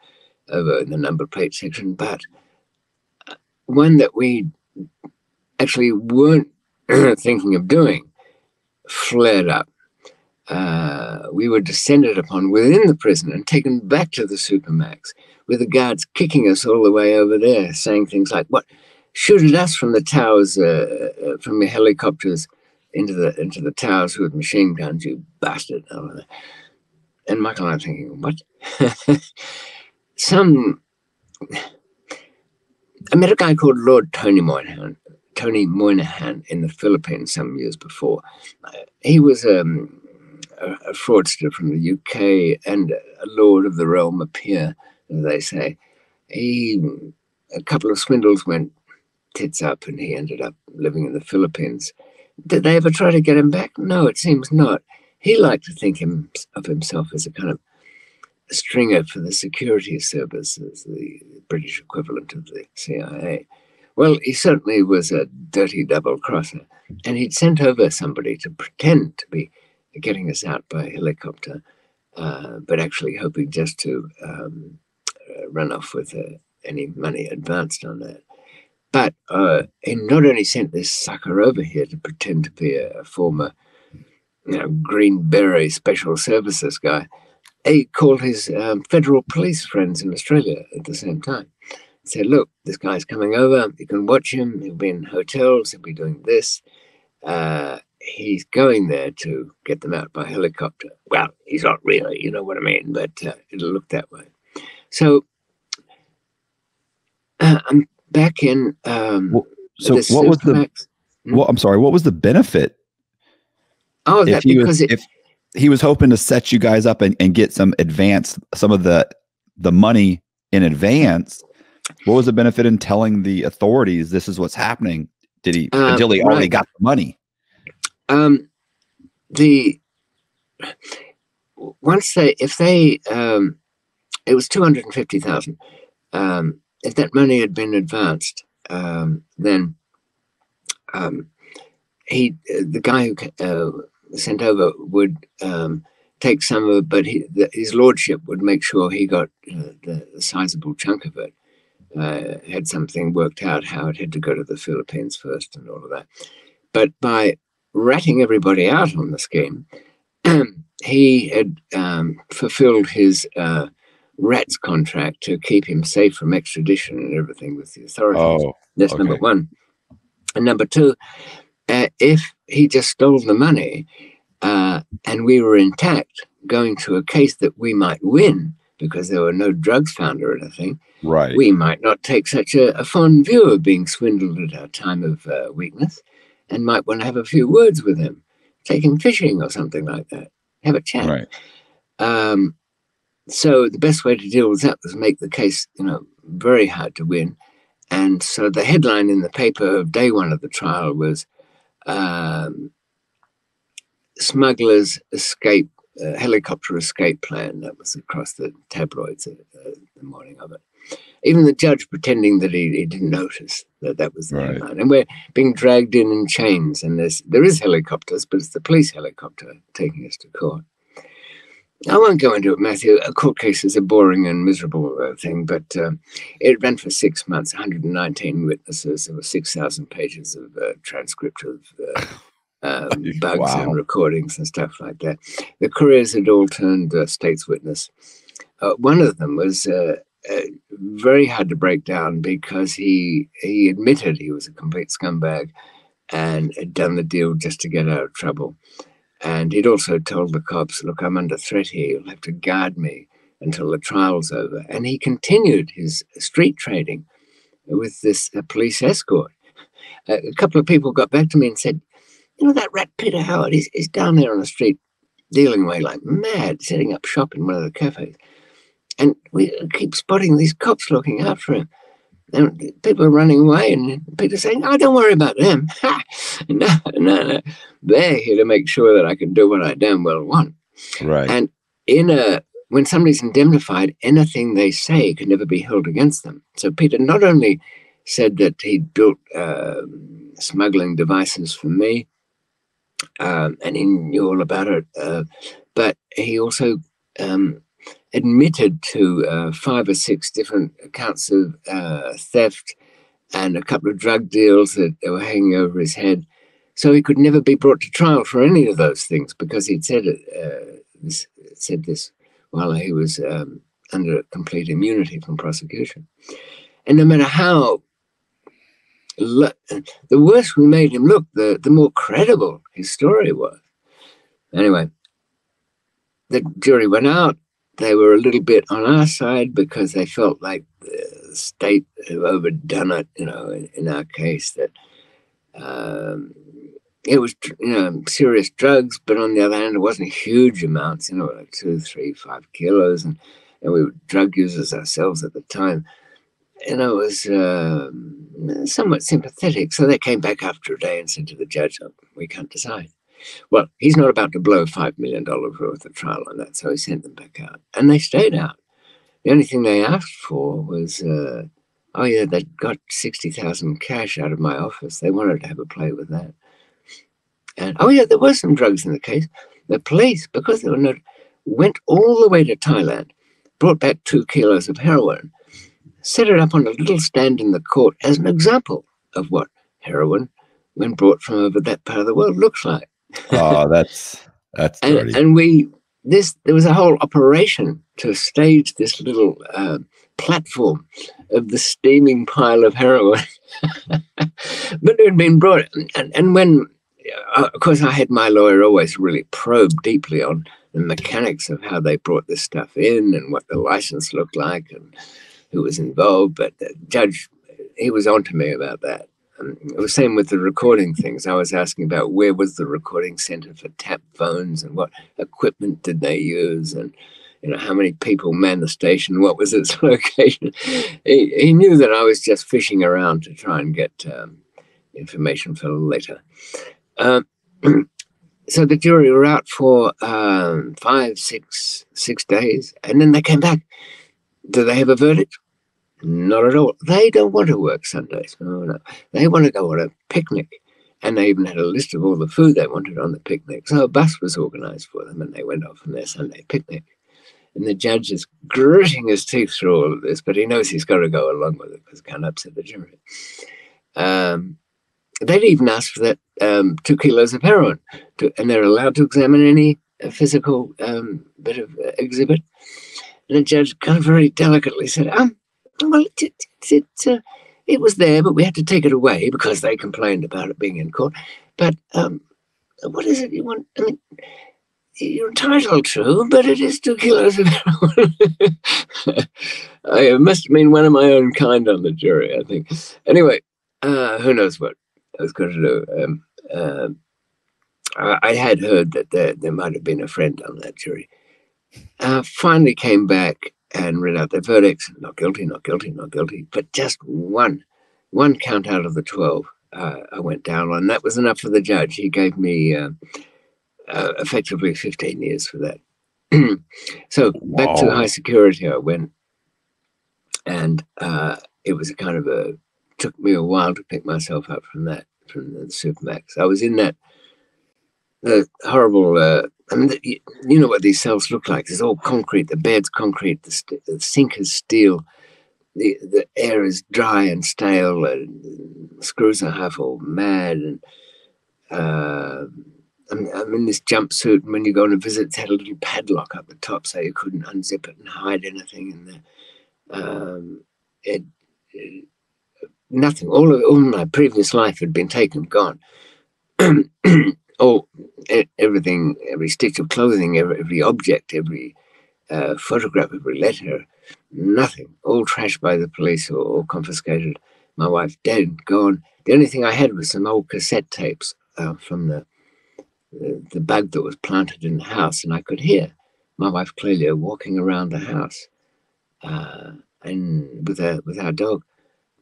over in the number plate section, but uh, one that we actually weren't thinking of doing flared up. Uh, we were descended upon within the prison and taken back to the supermax, with the guards kicking us all the way over there, saying things like, "What? Shoot at us from the towers, uh, uh from the helicopters." into the into the towers with machine guns, you bastard. And Michael and I thinking, what? Some I met a guy called Lord Tony Moynihan, Tony Moynihan in the Philippines some years before. He was um, a, a, fraudster from the UK and a lord of the realm, a peer, as they say. He a couple of swindles went tits up, and he ended up living in the Philippines. Did they ever try to get him back? No, it seems not. He liked to think him, of himself as a kind of stringer for the security services, the British equivalent of the CIA. Well, he certainly was a dirty double crosser, and he'd sent over somebody to pretend to be getting us out by helicopter, uh, but actually hoping just to um, run off with uh, any money advanced on that. But uh, he not only sent this sucker over here to pretend to be a, a former you know, Green Beret Special Services guy, he called his um, federal police friends in Australia at the same time. He said, look, this guy's coming over. You can watch him. He'll be in hotels. He'll be doing this. Uh, he's going there to get them out by helicopter. Well, he's not really, you know what I mean, but uh, it'll look that way. So I'm back in. Um, well, so what was the? Hmm? Well, I'm sorry. What was the benefit? Oh, that because was, it, if he was hoping to set you guys up and, and get some advance, some of the the money in advance. What was the benefit in telling the authorities this is what's happening? Did he Uh, until he already got the money? Um, the once they if they um, it was two hundred and fifty thousand. Um, if that money had been advanced, um, then um, he the guy who uh, sent over would um, take some of it, but he, the, his lordship would make sure he got uh, the, the sizable chunk of it. Uh, had something worked out how it had to go to the Philippines first and all of that. But by ratting everybody out on the scheme, he had um, fulfilled his uh, rats contract to keep him safe from extradition and everything with the authorities. Oh, That's number one. And number two, uh, if he just stole the money uh, and we were intact, going to a case that we might win because there were no drugs found or anything, right. we might not take such a, a fond view of being swindled at our time of uh, weakness and might want to have a few words with him, take him fishing or something like that, have a chat. right. Um, so the best way to deal with that was make the case, you know, very hard to win. And so the headline in the paper of day one of the trial was um, "Smugglers Escape uh, Helicopter Escape Plan." That was across the tabloids uh, uh, the morning of it. Even the judge pretending that he, he didn't notice that that was the Right. headline. And we're being dragged in in chains, and there's there is helicopters, but it's the police helicopter taking us to court. I won't go into it, Matthew. A court case is a boring and miserable uh, thing, but uh, it ran for six months, 119 witnesses. There were 6,000 pages of uh, transcript of uh, um, bugs Wow. and recordings and stuff like that. The couriers had all turned uh, state's witness. Uh, one of them was uh, uh, very hard to break down because he he admitted he was a complete scumbag and had done the deal just to get out of trouble. And he'd also told the cops, look, I'm under threat here. You'll have to guard me until the trial's over. And he continued his street trading with this uh, police escort. A a couple of people got back to me and said, you know, that rat Peter Howard, he's, he's down there on the street dealing away like mad, setting up shop in one of the cafes. And we keep spotting these cops looking after him. And people are running away, and Peter saying, "Oh, don't worry about them. no, no, no. They're here to make sure that I can do what I damn well want." Right. And in a when somebody's indemnified, anything they say can never be held against them. So Peter not only said that he'd built um smuggling devices for me, um, and he knew all about it, uh, but he also um, admitted to uh, five or six different accounts of uh, theft and a couple of drug deals that were hanging over his head. So he could never be brought to trial for any of those things because he'd said it, uh, this, said this while he was um, under complete immunity from prosecution. And no matter how the worse we made him look, the, the more credible his story was. Anyway, the jury went out. They were a little bit on our side because they felt like the state had overdone it, you know, in, in our case, that um, it was, you know, serious drugs, but on the other hand, it wasn't huge amounts, you know, like two, three, five kilos. And, and we were drug users ourselves at the time. And I was um, somewhat sympathetic. So they came back after a day and said to the judge, "Look, we can't decide. Well, he's not about to blow $5 million worth of trial on that. So he sent them back out. And they stayed out. The only thing they asked for was, uh, oh, yeah, they got 60,000 cash out of my office. They wanted to have a play with that. And, oh, yeah, there were some drugs in the case. The police, because they were no, went all the way to Thailand, brought back two kilos of heroin, set it up on a little stand in the court as an example of what heroin, when brought from over that part of the world, looks like. Oh, that's that's And, dirty. and we, this, there was a whole operation to stage this little uh, platform of the steaming pile of heroin. but it had been brought, and, and when, uh, of course, I had my lawyer always really probe deeply on the mechanics of how they brought this stuff in and what the license looked like and who was involved. But the judge, he was on to me about that. Was same with the recording things. I was asking about where was the recording center for tap phones and what equipment did they use and you know, how many people manned the station, what was its location. he, he knew that I was just fishing around to try and get um, information for later. Um, so the jury were out for um, five, six, six days, and then they came back. Do they have a verdict? Not at all. They don't want to work Sundays. Oh, no. They want to go on a picnic. And they even had a list of all the food they wanted on the picnic. So a bus was organized for them and they went off on their Sunday picnic. And the judge is gritting his teeth through all of this, but he knows he's got to go along with it because it can't upset the jury. Um, they'd even asked for that um, two kilos of heroin, to, and they're allowed to examine any uh, physical um, bit of uh, exhibit. And the judge kind of very delicately said, um, well, it, it, it, uh, it, was there, but we had to take it away because they complained about it being in court. But um, what is it you want? I mean, you're entitled to, but it is two kilos of heroin. I must have been one of my own kind on the jury, I think. Anyway, uh, who knows what I was going to do. Um, uh, I had heard that there, there might have been a friend on that jury. Uh, finally came back and read out their verdicts. Not guilty, not guilty, not guilty. But just one, one count out of the 12 uh, I went down on. That was enough for the judge. He gave me uh, uh, effectively 15 years for that. so wow. back to high security I went. And uh, it was a kind of a, took me a while to pick myself up from that, from the Supermax. I was in that the horrible. Uh, I mean, the, you know what these cells look like. It's all concrete. The bed's concrete. The, st- the sink is steel. The the air is dry and stale. And screws are half all mad. And uh, I'm, I'm in this jumpsuit. And when you go on a visit, it's had a little padlock up the top, so you couldn't unzip it and hide anything in there. Um, it, it, nothing. All of all my previous life had been taken, gone. oh, everything, every stitch of clothing, every, every object, every uh, photograph, every letter, nothing, all trashed by the police or, or, confiscated. My wife dead, gone. The only thing I had was some old cassette tapes uh, from the, the, the bug that was planted in the house, and I could hear my wife Clelia walking around the house, uh, and with her with our dog,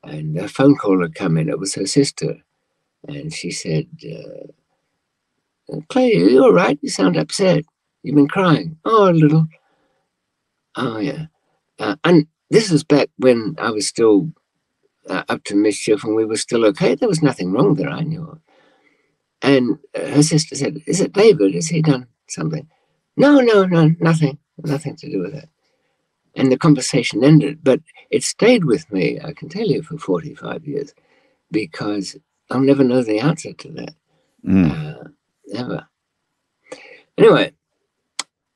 and a phone call had come in. It was her sister, and she said. Clay, are you all right? You sound upset. You've been crying. Oh, a little. Oh, yeah. Uh, and this was back when I was still uh, up to mischief and we were still okay. There was nothing wrong that I knew of. And uh, her sister said, Is it David? Has he done something? No, no, no, nothing. Nothing to do with that. And the conversation ended, but it stayed with me, I can tell you, for 45 years because I'll never know the answer to that. Mm ever. Anyway,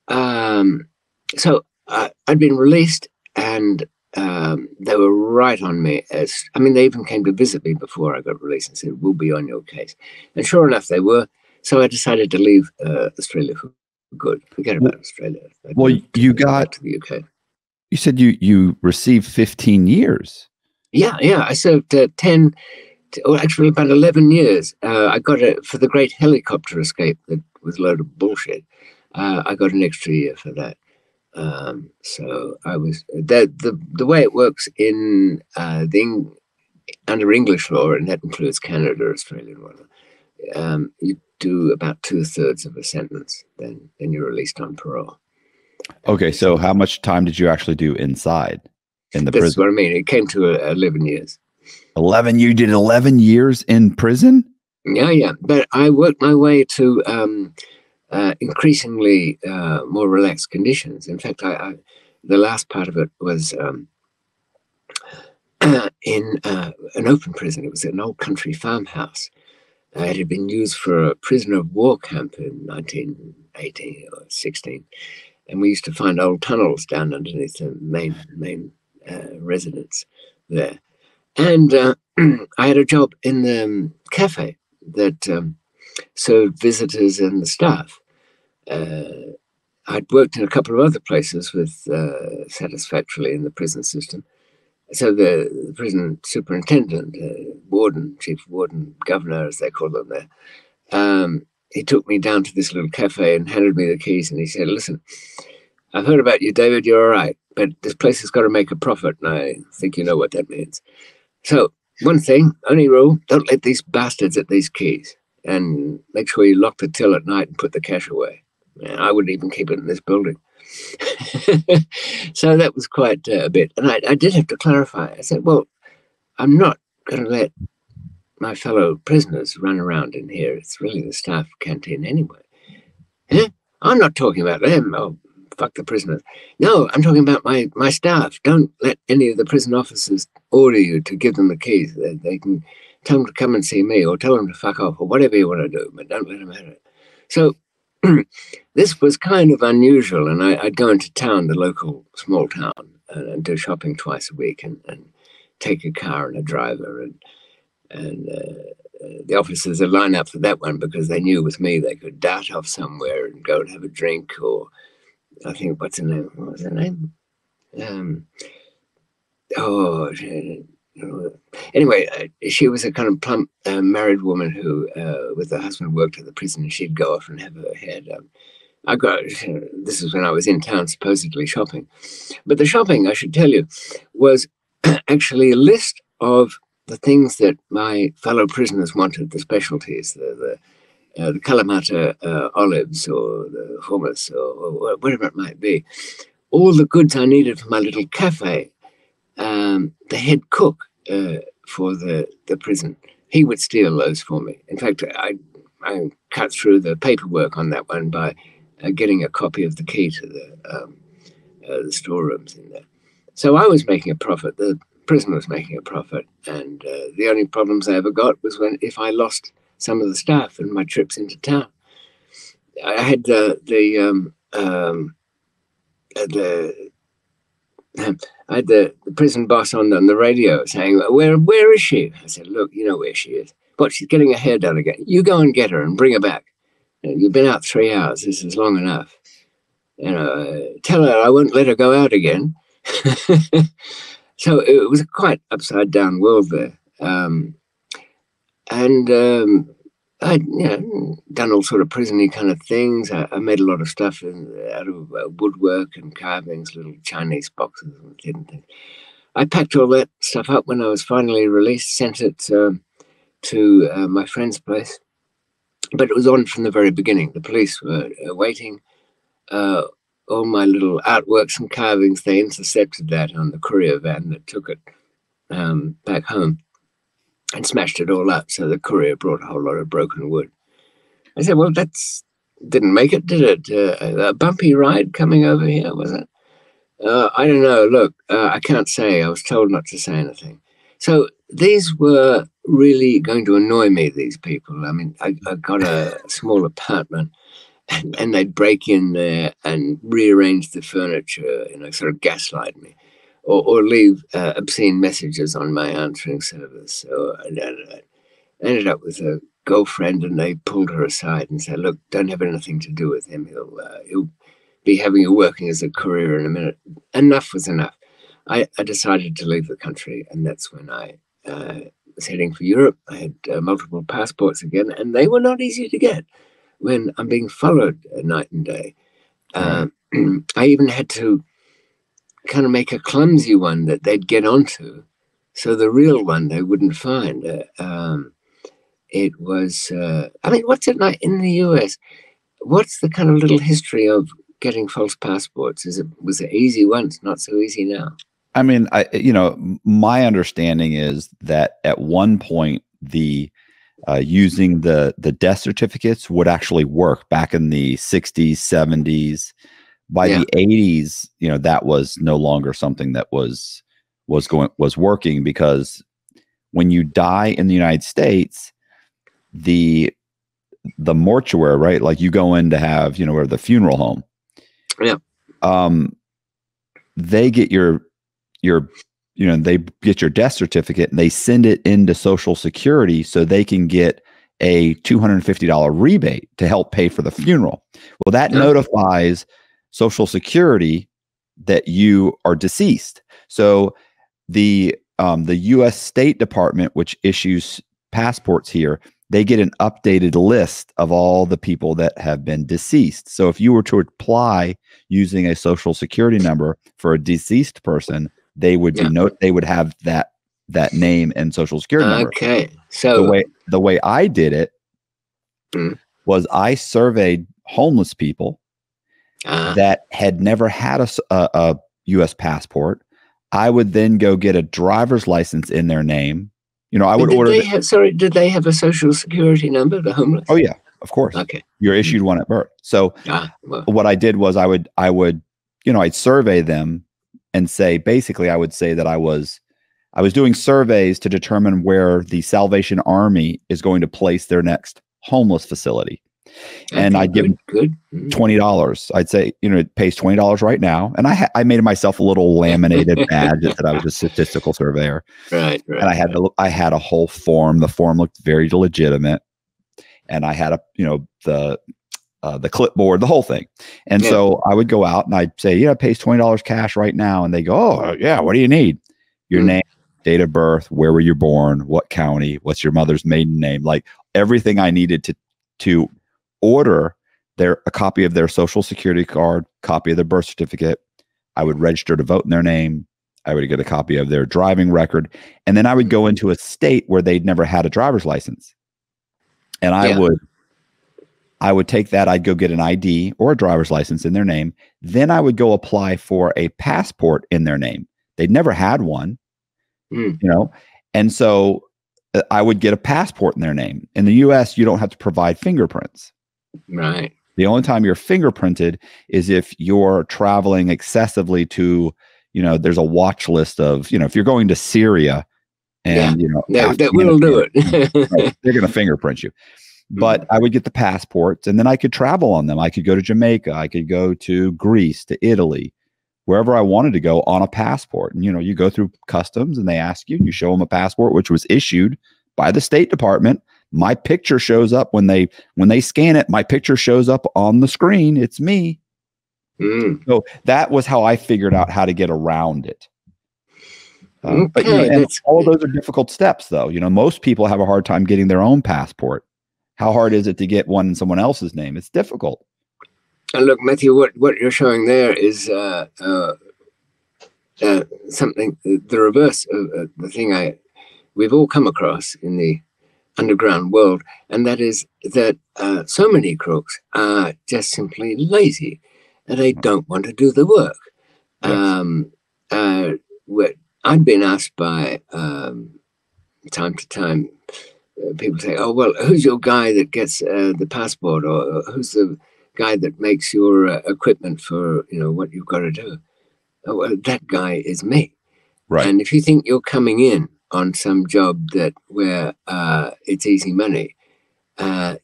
um, so uh, I'd been released and um, they were right on me. As I mean, they even came to visit me before I got released and said, "We'll be on your case." And sure enough, they were. So I decided to leave uh, Australia for good. Forget about Australia. I'd well, you got to the UK. You said you you received fifteen years. Yeah, yeah. I served uh, ten or actually about 11 years. Uh, I got it for the great helicopter escape that was a load of bullshit. Uh, I got an extra year for that. Um, so I was the, the the way it works in uh, the under English law, and that includes Canada, Australia, and whatnot. Um, you do about two thirds of a sentence, then then you're released on parole. Okay, so how much time did you actually do inside in the That's prison? what I mean. It came to uh, eleven years. 11 you did 11 years in prison? Yeah yeah but i worked my way to um, uh, increasingly uh, more relaxed conditions. In fact I, I, the last part of it was um, in uh, an open prison. It was an old country farmhouse. Uh, it had been used for a prisoner of war camp in 1918 or 16 and we used to find old tunnels down underneath the main main uh, residence there and uh, I had a job in the um, cafe that um, served visitors and the staff. Uh, I'd worked in a couple of other places with uh, satisfactorily in the prison system. So the, the prison superintendent, uh, warden, chief warden, governor, as they call them there, um, he took me down to this little cafe and handed me the keys, and he said, "Listen, I've heard about you, David. You're all right, but this place has got to make a profit, and I think you know what that means. So, one thing, only rule: don't let these bastards at these keys, and make sure you lock the till at night and put the cash away. I wouldn't even keep it in this building. so that was quite uh, a bit, and I, I did have to clarify. I said, "Well, I'm not going to let my fellow prisoners run around in here. It's really the staff canteen anyway. Huh? I'm not talking about them. Oh, fuck the prisoners. No, I'm talking about my, my staff. Don't let any of the prison officers order you to give them the keys. They, they can tell them to come and see me or tell them to fuck off or whatever you want to do, but don't let them have it. So this was kind of unusual. And I, would go into town, the local small town, and, and do shopping twice a week and, and take a car and a driver and and uh, the officers would line up for that one because they knew with me they could dart off somewhere and go and have a drink or I think what's her name? What was her name? Um, oh, anyway, uh, she was a kind of plump uh, married woman who, uh, with her husband, worked at the prison. and She'd go off and have her hair done. I got this is when I was in town, supposedly shopping, but the shopping, I should tell you, was actually a list of the things that my fellow prisoners wanted, the specialties, the, the, uh, the Kalamata uh, olives or the hummus or, or, whatever it might be, all the goods I needed for my little cafe, um, the head cook uh, for the, the prison, he would steal those for me. In fact, I, I cut through the paperwork on that one by uh, getting a copy of the key to the, um, uh, the storerooms in there. So I was making a profit. The prison was making a profit, and uh, the only problems I ever got was when if I lost some of the staff and my trips into town. I had the the um, um, uh, the I had the, the prison boss on the, on the radio saying, "Where where is she?" I said, "Look, you know where she is, but she's getting her hair done again. You go and get her and bring her back. You've been out three hours. This is long enough. You know, uh, tell her I won't let her go out again." so it was a quite upside down world there. Um, and um, I'd you know, done all sort of prisony kind of things. I, I made a lot of stuff in, out of uh, woodwork and carvings, little Chinese boxes and things. I packed all that stuff up when I was finally released, sent it um, to uh, my friend's place. But it was on from the very beginning. The police were uh, waiting. Uh, all my little artworks and carvings, they intercepted that on the courier van that took it um, back home and smashed it all up. So the courier brought a whole lot of broken wood. I said, well, that's didn't make it, did it? Uh, a bumpy ride coming over here, was it? Uh, I don't know. Look, uh, I can't say. I was told not to say anything. So these were really going to annoy me, these people. I mean, I, I got a small apartment and, and they'd break in there and rearrange the furniture, you know, sort of gaslight me, or, or leave uh, obscene messages on my answering service. So I, I ended up with a girlfriend, and they pulled her aside and said, "Look, don't have anything to do with him. He'll uh, he'll be having you working as a courier in a minute." Enough was enough. I, I decided to leave the country, and that's when I uh, was heading for Europe. I had uh, multiple passports again, and they were not easy to get when I'm being followed night and day. Uh, I even had to kind of make a clumsy one that they'd get onto, so the real one they wouldn't find. Uh, um, it was, uh, I mean, what's it like in the US? What's the kind of little history of getting false passports? Is it was it easy once, not so easy now? I mean, I you know, my understanding is that at one point the uh, using the the death certificates would actually work back in the 60s 70s by yeah. the 80s you know that was no longer something that was was going was working because when you die in the united states the the mortuary right like you go in to have you know where the funeral home yeah um they get your your you know they get your death certificate and they send it into social security so they can get a $250 rebate to help pay for the funeral well that yeah. notifies social security that you are deceased so the um, the us state department which issues passports here they get an updated list of all the people that have been deceased. So if you were to apply using a social security number for a deceased person, they would yeah. be note they would have that that name and social security number. Okay. So the way the way I did it mm. was I surveyed homeless people uh, that had never had a, a, a U.S. passport. I would then go get a driver's license in their name you know, I would order. They have, sorry, did they have a social security number? The homeless? Oh yeah, of course. Okay, you're issued one at birth. So ah, well. what I did was I would I would you know I'd survey them and say basically I would say that I was I was doing surveys to determine where the Salvation Army is going to place their next homeless facility and I'd give good mm-hmm. twenty dollars. I'd say, you know, it pays twenty dollars right now, and I ha- I made myself a little laminated badge that I was a statistical surveyor. Right, right. And I had a, I had a whole form. The form looked very legitimate, and I had a you know the uh, the clipboard, the whole thing. And yeah. so I would go out and I'd say, yeah, it pays twenty dollars cash right now, and they go, oh yeah, what do you need? Your mm. name, date of birth, where were you born, what county, what's your mother's maiden name, like everything I needed to to order their a copy of their social security card, copy of their birth certificate. I would register to vote in their name. I would get a copy of their driving record, and then I would go into a state where they'd never had a driver's license, and I yeah. would I would take that. I'd go get an ID or a driver's license in their name. Then I would go apply for a passport in their name. They'd never had one, mm. you know, and so uh, I would get a passport in their name. In the U.S., you don't have to provide fingerprints. Right. The only time you're fingerprinted is if you're traveling excessively to, you know, there's a watch list of, you know, if you're going to Syria and, yeah, you know, that, that will do it. right, they're going to fingerprint you. But mm-hmm. I would get the passports and then I could travel on them. I could go to Jamaica. I could go to Greece, to Italy, wherever I wanted to go on a passport. And, you know, you go through customs and they ask you, and you show them a passport, which was issued by the State Department my picture shows up when they when they scan it my picture shows up on the screen. It's me. Mm. so that was how i figured out how to get around it. Um, okay, but you know, all those are difficult steps though. You know most people have a hard time getting their own passport. How hard is it to get one in someone else's name? It's difficult. And look matthew what what you're showing there is uh, uh, uh, something the reverse of uh, the thing i we've all come across in the underground world, and that is that uh, so many crooks are just simply lazy and they don't want to do the work. Yes. Um, uh, I've been asked by um, time to time, uh, people say, "Oh, well, who's your guy that gets uh, the passport, or who's the guy that makes your uh, equipment for you know what you've got to do?" Oh, well, that guy is me. Right. And if you think you're coming in on some job that where uh, it's easy money. Uh,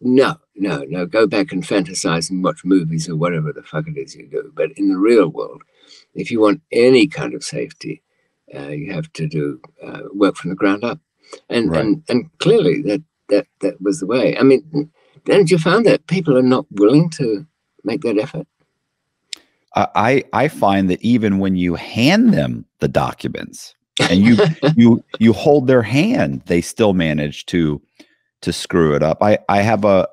no, no, no. Go back and fantasize and watch movies or whatever the fuck it is you do. But in the real world, if you want any kind of safety, uh, you have to do uh, work from the ground up. And right. and and clearly that that that was the way. I mean, and you found that people are not willing to make that effort. I I find that even when you hand them the documents, and you you you hold their hand they still manage to to screw it up i i have a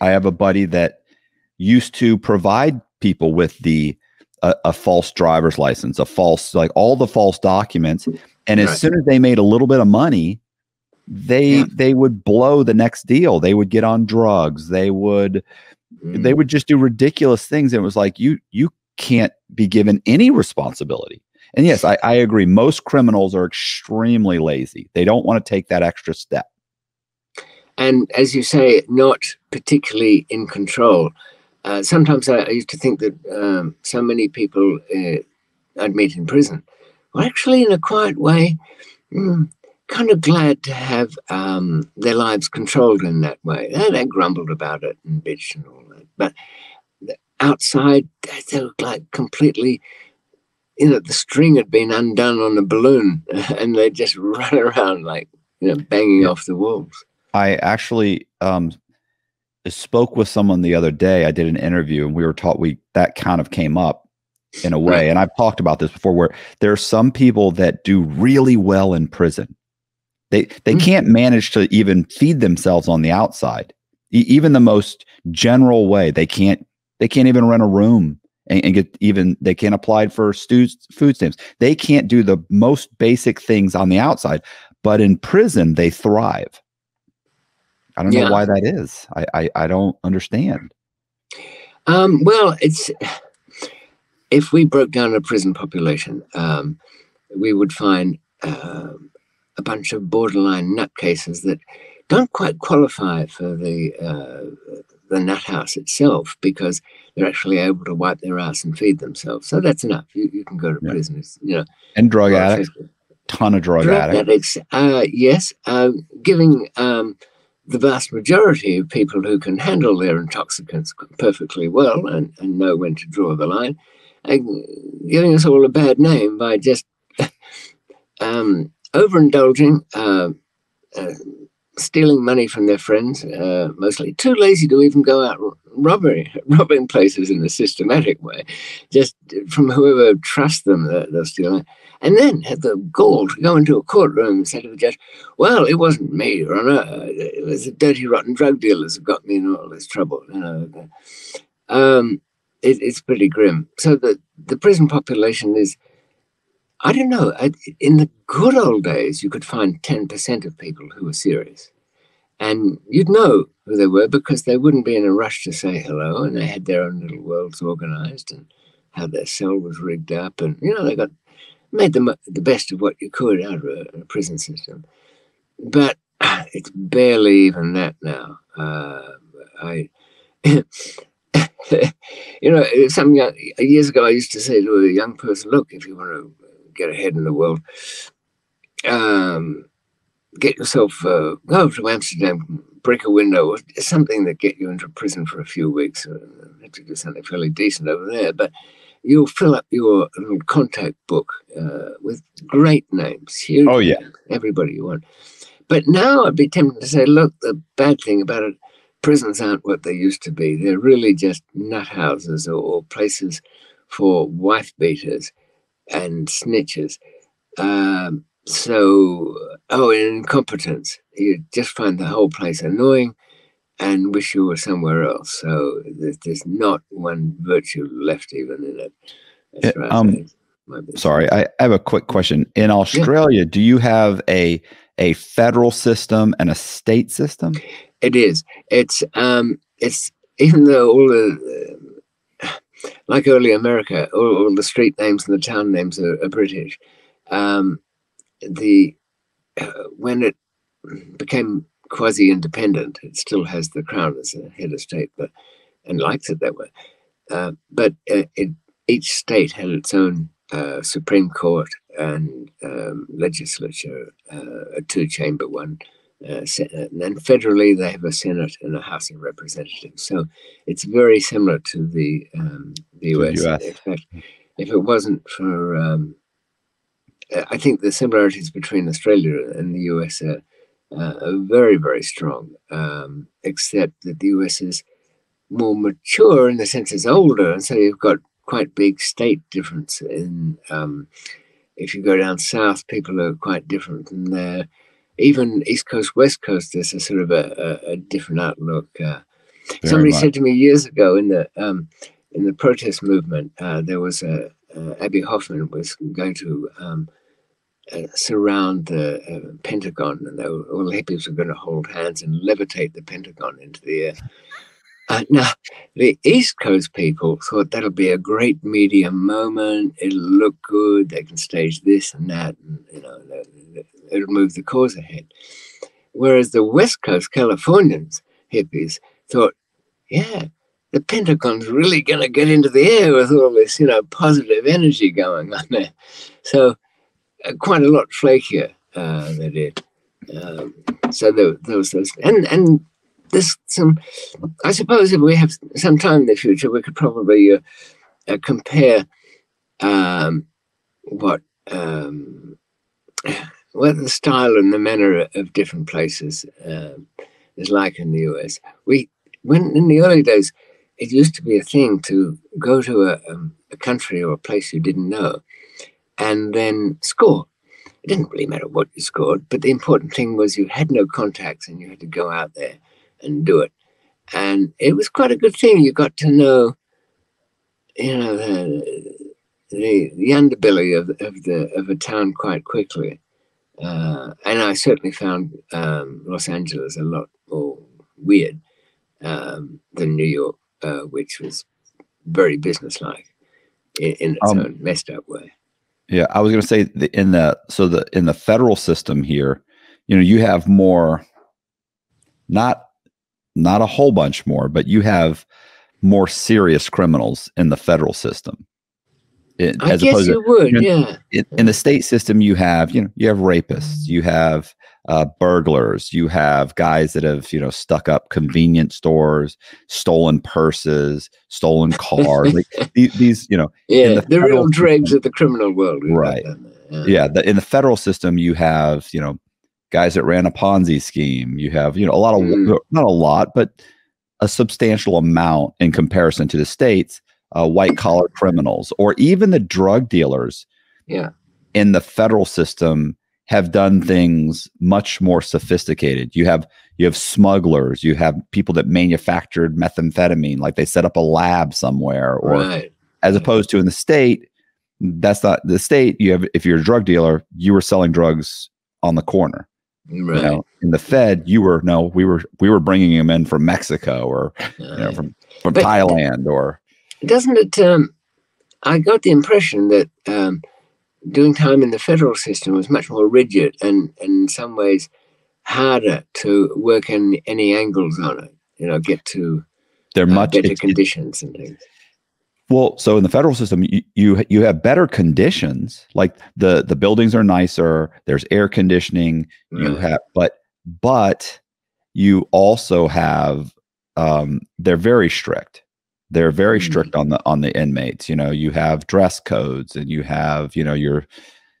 i have a buddy that used to provide people with the a, a false driver's license a false like all the false documents and as right. soon as they made a little bit of money they yeah. they would blow the next deal they would get on drugs they would mm. they would just do ridiculous things and it was like you you can't be given any responsibility and yes, I, I agree. Most criminals are extremely lazy. They don't want to take that extra step. And as you say, not particularly in control. Uh, sometimes I, I, used to think that um, so many people uh, I'd meet in prison were actually, in a quiet way, mm, kind of glad to have um, their lives controlled in that way. They, they grumbled about it and bitched and all that. But outside, they, they looked like completely you know, the string had been undone on the balloon and they just run around like, you know, banging yeah. off the walls. I actually um, spoke with someone the other day. I did an interview and we were taught we that kind of came up in a way. Right. And I've talked about this before where there are some people that do really well in prison. They they mm-hmm. can't manage to even feed themselves on the outside. E- even the most general way, they can't they can't even rent a room and, and get even they can't apply for stu- food stamps. They can't do the most basic things on the outside, but in prison they thrive. I don't yeah. know why that is. I, I, I don't understand. Um, well, it's if we broke down a prison population, um, we would find uh, a bunch of borderline nutcases that don't quite qualify for the uh, the nut house itself because they're actually able to wipe their ass and feed themselves. So that's enough. You, you can go to yeah. prison. It's, you know, and drug addicts, ton of drug, drug addicts. addicts uh, yes, uh, giving um, the vast majority of people who can handle their intoxicants perfectly well and, and know when to draw the line, giving us all a bad name by just um, overindulging. Uh, uh, stealing money from their friends, uh, mostly too lazy to even go out robbing, robbing places in a systematic way, just from whoever trusts them, they're, they're stealing. And then had the gall to go into a courtroom and say to the judge, Well, it wasn't me, Your Honor. It was the dirty, rotten drug dealers who got me in all this trouble. You know, um, it, it's pretty grim. So the, the prison population is I don't know. In the good old days, you could find 10% of people who were serious. And you'd know who they were because they wouldn't be in a rush to say hello. And they had their own little worlds organized and how their cell was rigged up. And, you know, they got made the, the best of what you could out of a, a prison system. But it's barely even that now. Uh, I. you know, some years ago, I used to say to a young person, "Look, if you want to get ahead in the world. Um, get yourself, uh, go to Amsterdam, break a window, or something that get you into prison for a few weeks. Uh, have to do something fairly decent over there, but you'll fill up your contact book uh, with great names. Huge oh yeah, everybody you want. But now I'd be tempted to say, look, the bad thing about it, prisons aren't what they used to be. They're really just nut houses or, or places for wife beaters and snitches. Um, so, oh, and incompetence. You just find the whole place annoying and wish you were somewhere else. So there's, there's not one virtue left even in it. it um, sorry, I have a quick question. In Australia, yeah. do you have a a federal system and a state system? It is. It's um, it's even though all the like early America, all, all, the street names and the town names are, are British. Um, the uh, when it became quasi-independent, it still has the crown as a head of state, but and likes it that way. Uh, but uh, it, each state had its own uh, Supreme Court and um, legislature, uh, a two-chamber one uh, and then federally they have a Senate and a House of Representatives. So it's very similar to the um, the US. US. In fact, if it wasn't for, um, I think the similarities between Australia and the US are, uh, are very very strong. Um, except that the US is more mature in the sense it's older, and so you've got quite big state difference in. Um, if you go down south, people are quite different than there even East Coast, West Coast, there's a sort of a, a, a different outlook. Uh, somebody much. said to me years ago in the um, in the protest movement, uh, there was a uh, Abbie Hoffman was going to um, uh, surround the uh, Pentagon, and were, all the hippies were going to hold hands and levitate the Pentagon into the air. Uh, now, the East Coast people thought that'll be a great media moment. It'll look good. They can stage this and that, and you know, it'll move the cause ahead. Whereas the West Coast Californians, hippies, thought, yeah, the Pentagon's really going to get into the air with all this, you know, positive energy going on there. So uh, quite a lot flakier uh, they did. Um, so there, there, was those, and and this some. I suppose if we have some time in the future, we could probably uh, uh, compare um, what um, well, the style and the manner of different places um, is like in the US. We, when in the early days, it used to be a thing to go to a, um, a country or a place you didn't know and then score. it didn't really matter what you scored, but the important thing was you had no contacts and you had to go out there and do it. And it was quite a good thing. You got to know, you know, the, the, the underbelly of, of the of a town quite quickly. Uh, and I certainly found um, Los Angeles a lot more weird um, than New York, uh, which was very businesslike in, in its um, own messed up way. Yeah, I was going to say the, in the so the in the federal system here, you know, you have more, not not a whole bunch more, but you have more serious criminals in the federal system. It, I as guess opposed you to, would, you know, yeah. In, in, the state system, you have you know you have rapists, you have uh, burglars, you have guys that have you know stuck up convenience stores, stolen purses, stolen cars. like, these, these, you know, yeah, the, the real dregs of the criminal world, right? Yeah, yeah the, in the federal system, you have you know guys that ran a Ponzi scheme. You have you know a lot of mm. not a lot, but a substantial amount in comparison to the states uh, white collar criminals or even the drug dealers yeah. in the federal system have done things much more sophisticated. You have you have smugglers, you have people that manufactured methamphetamine, like they set up a lab somewhere, or right. as opposed to in the state, that's not the state. You have if you're a drug dealer, you were selling drugs on the corner. Right. You know, in the Fed, you were no, we were we were bringing them in from Mexico or you know, from from but, Thailand or doesn't it? Um, I got the impression that um, doing time in the federal system was much more rigid and, and in some ways harder to work in any angles on it. You know, get to they're uh, much better conditions and things. Well, so in the federal system, you, you you have better conditions. Like the the buildings are nicer. There's air conditioning. You have, but but you also have. Um, they're very strict they're very mm-hmm. strict on the on the inmates you know you have dress codes and you have you know your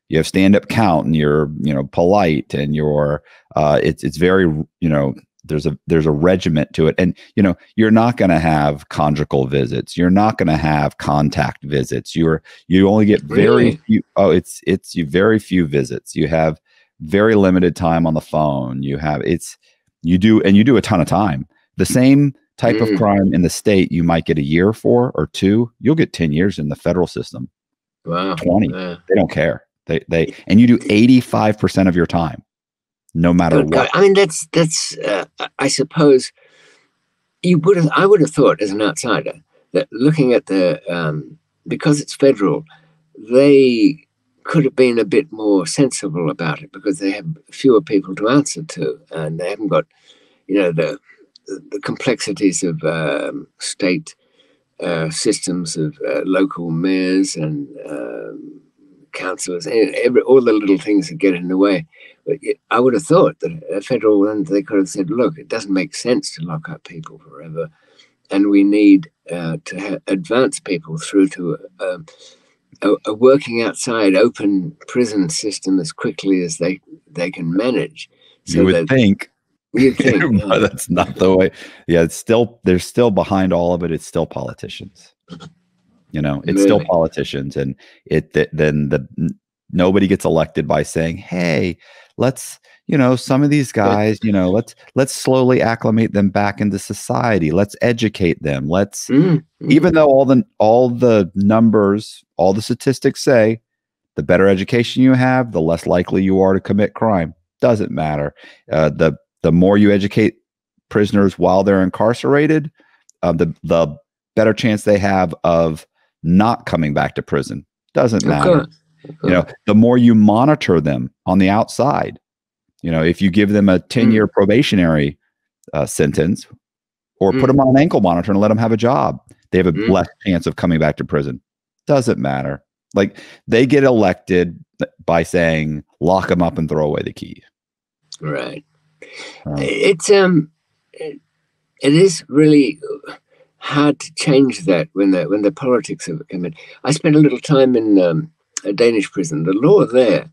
you have stand up count and you're you know polite and you're uh it's it's very you know there's a there's a regiment to it. And you know you're not going to have conjugal visits. You're not going to have contact visits. You're you only get very really? few oh it's it's you very few visits. You have very limited time on the phone. You have it's you do and you do a ton of time. The same type mm. of crime in the state you might get a year for or two you'll get 10 years in the federal system wow 20 yeah. they don't care they they and you do 85% of your time no matter what i mean that's that's uh, i suppose you would have i would have thought as an outsider that looking at the um, because it's federal they could have been a bit more sensible about it because they have fewer people to answer to and they haven't got you know the the complexities of um, state uh, systems of uh, local mayors and um, councillors, every, all the little things that get in the way. But I would have thought that a federal one, they could have said, look, it doesn't make sense to lock up people forever. And we need uh, to ha- advance people through to um, a, a, working outside open prison system as quickly as they, they can manage. So you would that, think but that's not the way. Yeah, it's still they're still behind all of it. It's still politicians. You know, it's still politicians, and it th- then the nobody gets elected by saying, "Hey, let's." You know, some of these guys, you know, let's let's slowly acclimate them back into society. Let's educate them. Let's mm-hmm. even though all the all the numbers, all the statistics say the better education you have, the less likely you are to commit crime. Doesn't matter. Uh, the the more you educate prisoners while they're incarcerated, uh, the the better chance they have of not coming back to prison. Doesn't matter. You know, the more you monitor them on the outside. You know, if you give them a ten year mm. probationary uh, sentence, or mm. put them on an ankle monitor and let them have a job, they have a mm. less chance of coming back to prison. Doesn't matter. Like they get elected by saying, lock them up and throw away the key. Right. It's um, it, it is really hard to change that when the when the politics of it come in. I spent a little time in um, a Danish prison. The law there,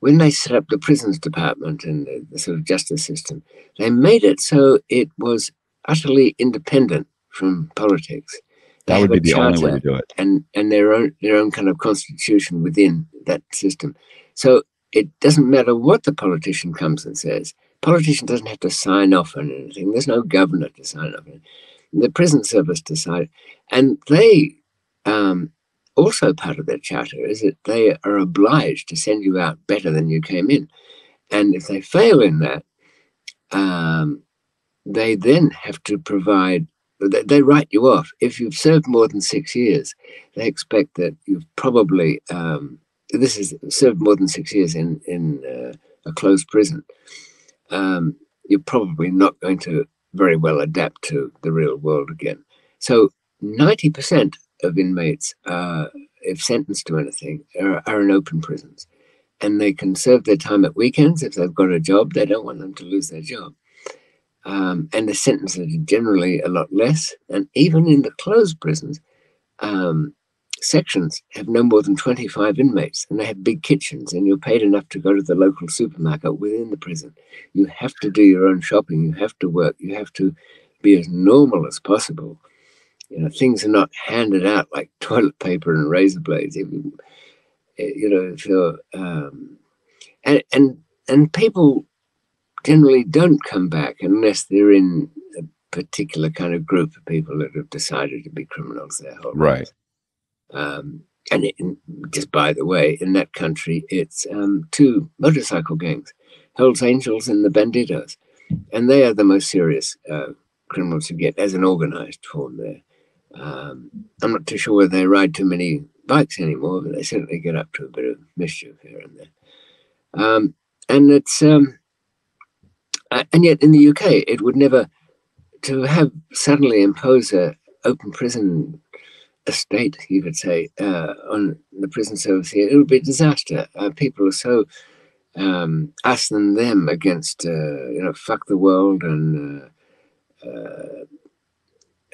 when they set up the prisons department and the, the sort of justice system, they made it so it was utterly independent from politics. They that would be the only way to do it, and and their own their own kind of constitution within that system. So it doesn't matter what the politician comes and says. Politician doesn't have to sign off on anything. There's no governor to sign off on. The prison service decide, and they um, also part of their charter is that they are obliged to send you out better than you came in, and if they fail in that, um, they then have to provide. They, they write you off if you've served more than six years. They expect that you've probably um, this is served more than six years in in uh, a closed prison, um, you're probably not going to very well adapt to the real world again. So, ninety percent of inmates, uh, if sentenced to anything, are, are in open prisons, and they can serve their time at weekends if they've got a job. They don't want them to lose their job. Um, and the sentences are generally a lot less. And even in the closed prisons, um, sections have no more than 25 inmates and they have big kitchens and you're paid enough to go to the local supermarket within the prison. You have to do your own shopping, you have to work, you have to be as normal as possible. You know, things are not handed out like toilet paper and razor blades. You, you know, if you're, um, and, and, and people generally don't come back unless they're in a particular kind of group of people that have decided to be criminals their whole right. lives. Um, and it, just by the way, in that country, it's um, two motorcycle gangs, Hells Angels and the Bandidos. And they are the most serious uh, criminals to get as an organized form there. Um, I'm not too sure whether they ride too many bikes anymore, but they certainly get up to a bit of mischief here and there. Um, and it's, um, and yet in the UK, it would never, to have suddenly impose a open prison estate, you could say, uh, on the prison service here, it would be a disaster. Uh, people are so um, us and them against, uh, you know, fuck the world and uh,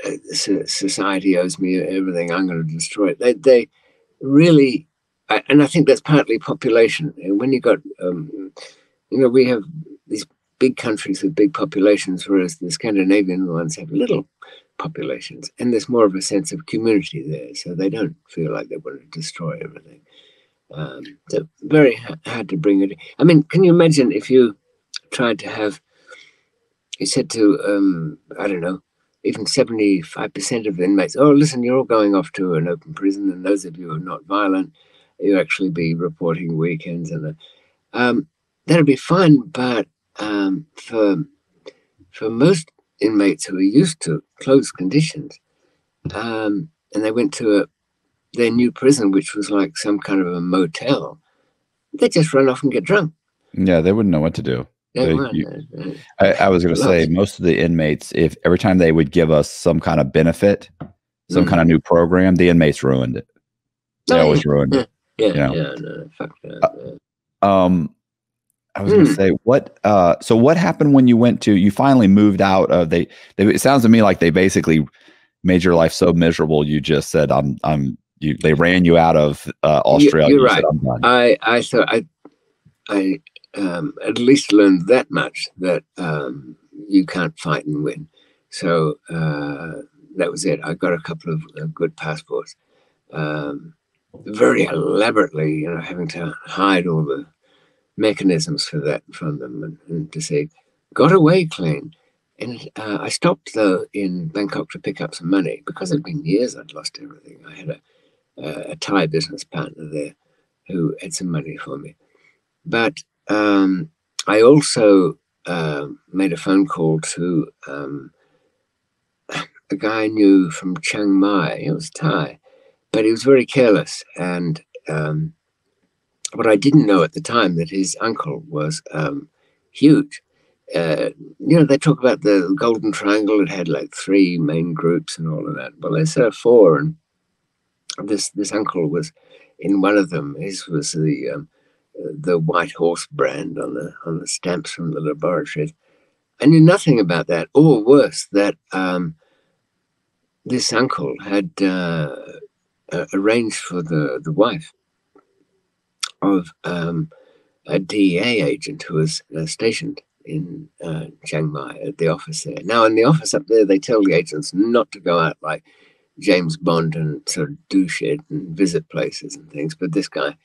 uh, society owes me everything. I'm going to destroy it. They, they really, and I think that's partly population. And when you got, um, you know, we have these big countries with big populations, whereas the Scandinavian ones have little populations, and there's more of a sense of community there, so they don't feel like they want to destroy everything. Um, so very hard to bring it. I mean, can you imagine if you tried to have, you said to, um, I don't know, even 75% of the inmates, oh, listen, you're all going off to an open prison, and those of you who are not violent, you actually be reporting weekends, and um, that'd be fine. But um, for for most inmates who were used to closed conditions. Um, and they went to a, their new prison, which was like some kind of a motel. They just run off and get drunk. Yeah, they wouldn't know what to do. They, you, I, I, was going to say most of the inmates, if every time they would give us some kind of benefit, some mm. kind of new program, the inmates ruined it. They oh, always yeah. ruined it. Yeah, you know? yeah, no, fuck that. Uh, um, I was mm. going to say what. Uh, so what happened when you went to? You finally moved out of. They, they. It sounds to me like they basically made your life so miserable. You just said, "I'm. I'm." You. They ran you out of uh, Australia. You're right. Said, I. I thought I. I um, at least learned that much that um, you can't fight and win. So uh, that was it. I got a couple of uh, good passports. Um, very elaborately, you know, having to hide all the mechanisms for that from them and, and to say, got away clean. And uh, I stopped though in Bangkok to pick up some money because it'd been years I'd lost everything. I had a, a, Thai business partner there who had some money for me. But um, I also uh, made a phone call to um, a guy I knew from Chiang Mai. He was Thai, but he was very careless. And um, what I didn't know at the time that his uncle was um, huge. Uh, you know, they talk about the Golden Triangle. It had like three main groups and all of that. Well, there's uh, four, and this this uncle was in one of them. His was the um, the White Horse brand on the on the stamps from the laboratories. I knew nothing about that, or worse, that um, this uncle had uh, arranged for the the wife of um, a DEA agent who was uh, stationed in uh, Chiang Mai at the office there. Now, in the office up there, they tell the agents not to go out like James Bond and sort of do shit and visit places and things. But this guy,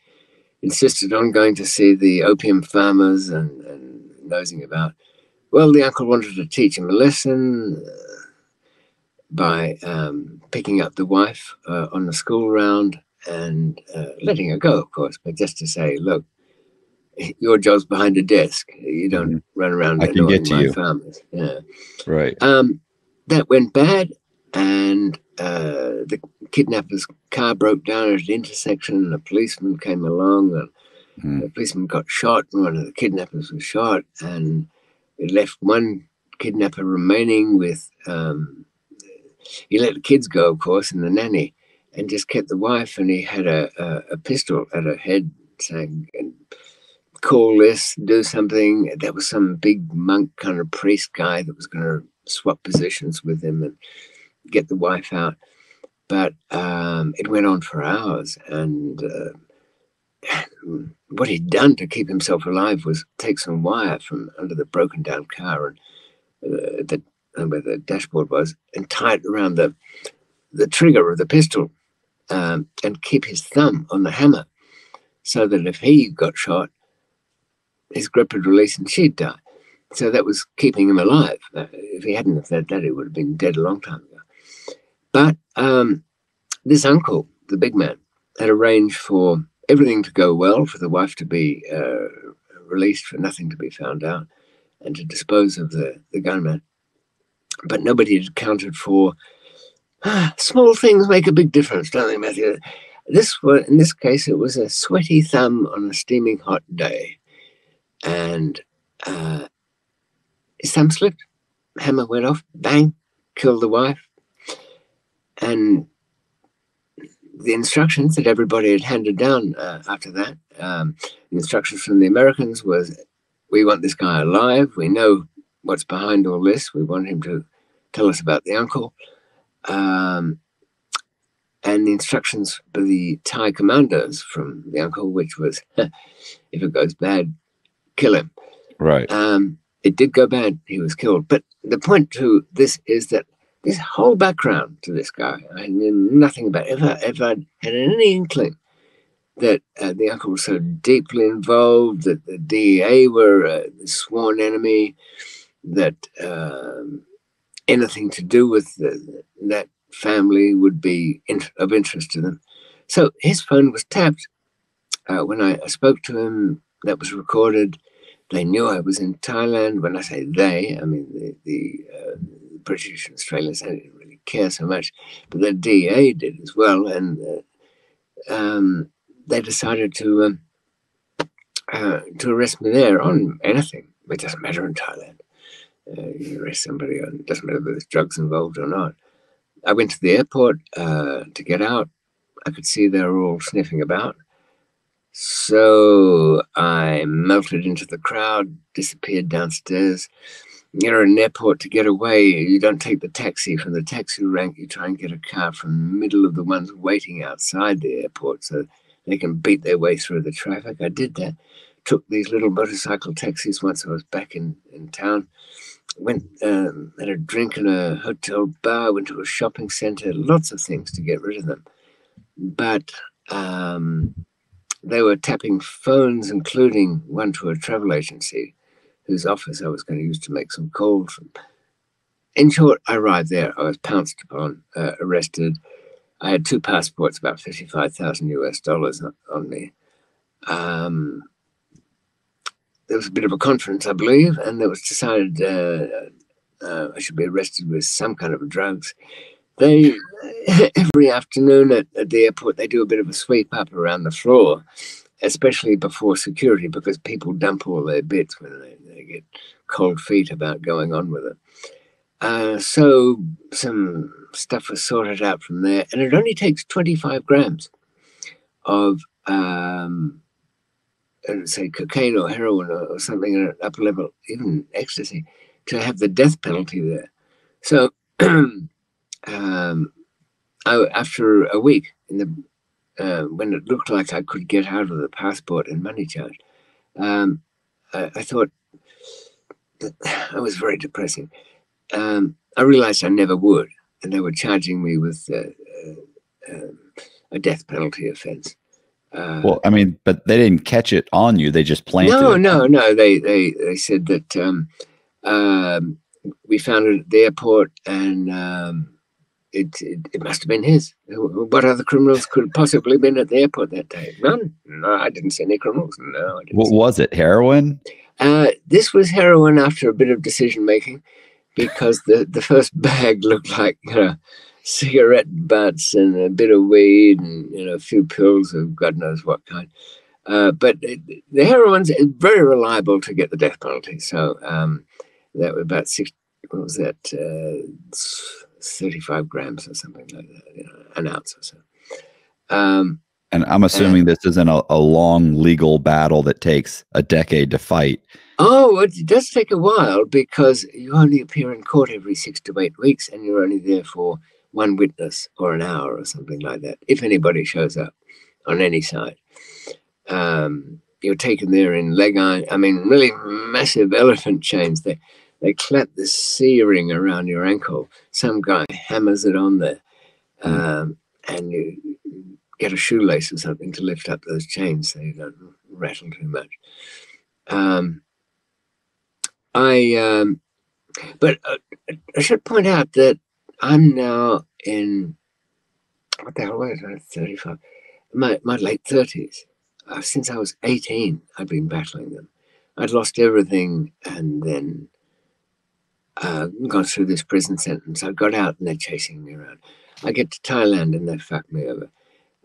insisted on going to see the opium farmers and, and nosing about. Well, the uncle wanted to teach him a lesson uh, by um, picking up the wife uh, on the school round and uh, letting her go, of course, but just to say, look, your job's behind a desk. You don't mm-hmm. run around. I can get to you. Farmers. Yeah. Right. Um, that went bad, and uh, the kidnapper's car broke down at an intersection. And a policeman came along, and mm. the policeman got shot. And one of the kidnappers was shot, and it left one kidnapper remaining with. Um, he let the kids go, of course, and the nanny, and just kept the wife. And he had a, a, a pistol at her head, saying, call this, do something. There was some big monk kind of priest guy that was going to swap positions with him and get the wife out. But um, it went on for hours. And uh, what he'd done to keep himself alive was take some wire from under the broken down car and uh, the, where the dashboard was and tie it around the, the trigger of the pistol um, and keep his thumb on the hammer so that if he got shot, his grip would release and she'd die. So that was keeping him alive. Uh, if he hadn't have said that, he would have been dead a long time ago. But um, this uncle, the big man, had arranged for everything to go well, for the wife to be uh, released, for nothing to be found out, and to dispose of the, the gunman. But nobody had accounted for small things make a big difference, don't they, Matthew? This in this case, it was a sweaty thumb on a steaming hot day and uh, thumb slipped. Hammer went off, bang, killed the wife. And the instructions that everybody had handed down uh, after that, um, the instructions from the Americans was, we want this guy alive. We know what's behind all this. We want him to tell us about the uncle. Um, and the instructions for the Thai commandos from the uncle, which was, if it goes bad, kill him. Right. Um, it did go bad. He was killed. But the point to this is that this whole background to this guy, I knew nothing about. If I, if I had any inkling that uh, the uncle was so deeply involved, that the DEA were a sworn enemy, that um, anything to do with the, that family would be in, of interest to them. So his phone was tapped. Uh, when I, I spoke to him, that was recorded. They knew I was in Thailand. When I say they, I mean the, the uh, British and Australians. Didn't really care so much, but the DEA did as well, and uh, um, they decided to um, uh, to arrest me there on anything. It doesn't matter in Thailand. Uh, you arrest somebody it doesn't matter whether there's drugs involved or not. I went to the airport uh, to get out. I could see they were all sniffing about. So I melted into the crowd, disappeared downstairs. You're at an airport to get away. You don't take the taxi from the taxi rank. You try and get a car from the middle of the ones waiting outside the airport so they can beat their way through the traffic. I did that. Took these little motorcycle taxis once I was back in, in town. Went um, had a drink in a hotel bar, went to a shopping center, lots of things to get rid of them. But um, they were tapping phones, including one to a travel agency whose office I was going to use to make some calls. In short, I arrived there. I was pounced upon, uh, arrested. I had two passports, about 55,000 US dollars on me. Um, there was a bit of a conference, I believe, and it was decided uh, uh, I should be arrested with some kind of drugs they every afternoon at, at the airport they do a bit of a sweep up around the floor, especially before security because people dump all their bits when they, they get cold feet about going on with it. Uh, so some stuff was sorted out from there, and it only takes 25 grams of, um, uh, say, cocaine or heroin or, something at an upper level, even ecstasy, to have the death penalty there. So um, I, after a week in the uh, when it looked like I could get out of the passport and money charge, um, I, I, thought that I was very depressing. Um, I realized I never would, and they were charging me with uh, uh, um, a death penalty offense. Uh, well, I mean, but they didn't catch it on you; they just planted. No, it. no, no. They they they said that um, um, we found it at the airport, and um, it, it, it must have been his. What other criminals could have possibly been at the airport that day? None. No, I didn't see any criminals. No, what was it? Heroin? Uh, this was heroin after a bit of decision making, because the the first bag looked like you know cigarette butts and a bit of weed and you know a few pills of God knows what kind. Uh, but it, the heroin's very reliable to get the death penalty. So um, that was about six. What was that? Uh, Thirty-five grams or something like that, you know, an ounce or so. Um, and I'm assuming and, this isn't a, a long legal battle that takes a decade to fight. Oh, it does take a while because you only appear in court every six to eight weeks, and you're only there for one witness or an hour or something like that, if anybody shows up on any side. Um, you're taken there in leg iron, I mean, really massive elephant chains. They, they clap the C ring around your ankle. Some guy hammers it on there, um, and you get a shoelace or something to lift up those chains so you don't rattle too much. Um, I, um, but uh, I should point out that I'm now in what the hell was I? Thirty-five, my my late thirties. Uh, since I was eighteen, I'd been battling them. I'd lost everything, and then uh, gone through this prison sentence. I got out, and they're chasing me around. I get to Thailand, and they fuck me over.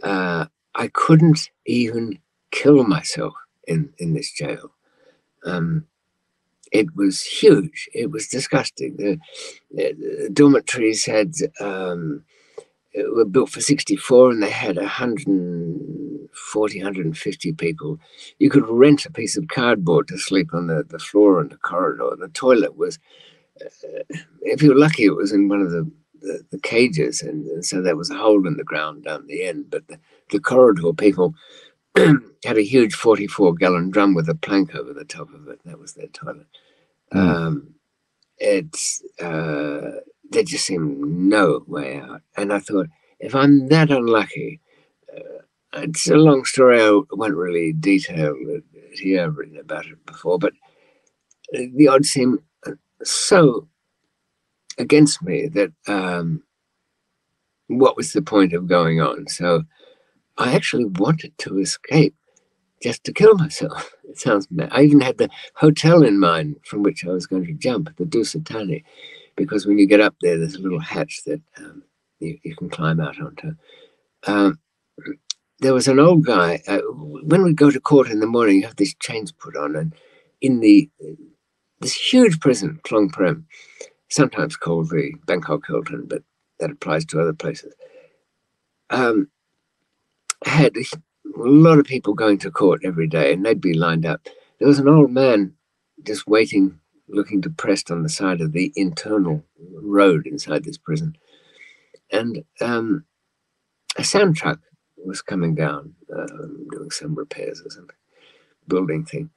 Uh, I couldn't even kill myself in in this jail. Um, it was huge. It was disgusting. The, the dormitories had um, were built for 64 and they had 140, 150 people. You could rent a piece of cardboard to sleep on the, the floor in the corridor. The toilet was, uh, if you were lucky, it was in one of the, the, the cages. And, and, so there was a hole in the ground down the end. But the, the corridor people had a huge 44 gallon drum with a plank over the top of it. That was their toilet. Mm. Um, it's uh, there just seemed no way out, and I thought if I'm that unlucky, uh, it's a long story. I won't really detail it here. I've written about it before, but the odds seem so against me that um, what was the point of going on? So I actually wanted to escape just to kill myself. It sounds bad. I even had the hotel in mind from which I was going to jump, the Dusit Thani, because when you get up there, there's a little hatch that um, you, you, can climb out onto. Um, there was an old guy. Uh, when we go to court in the morning, you have these chains put on, and in the this huge prison, Klong Prem, sometimes called the Bangkok Hilton, but that applies to other places. Um, had a lot of people going to court every day, and they'd be lined up. There was an old man just waiting, looking depressed on the side of the internal road inside this prison. And um, a sand truck was coming down, uh, doing some repairs or something, building thing.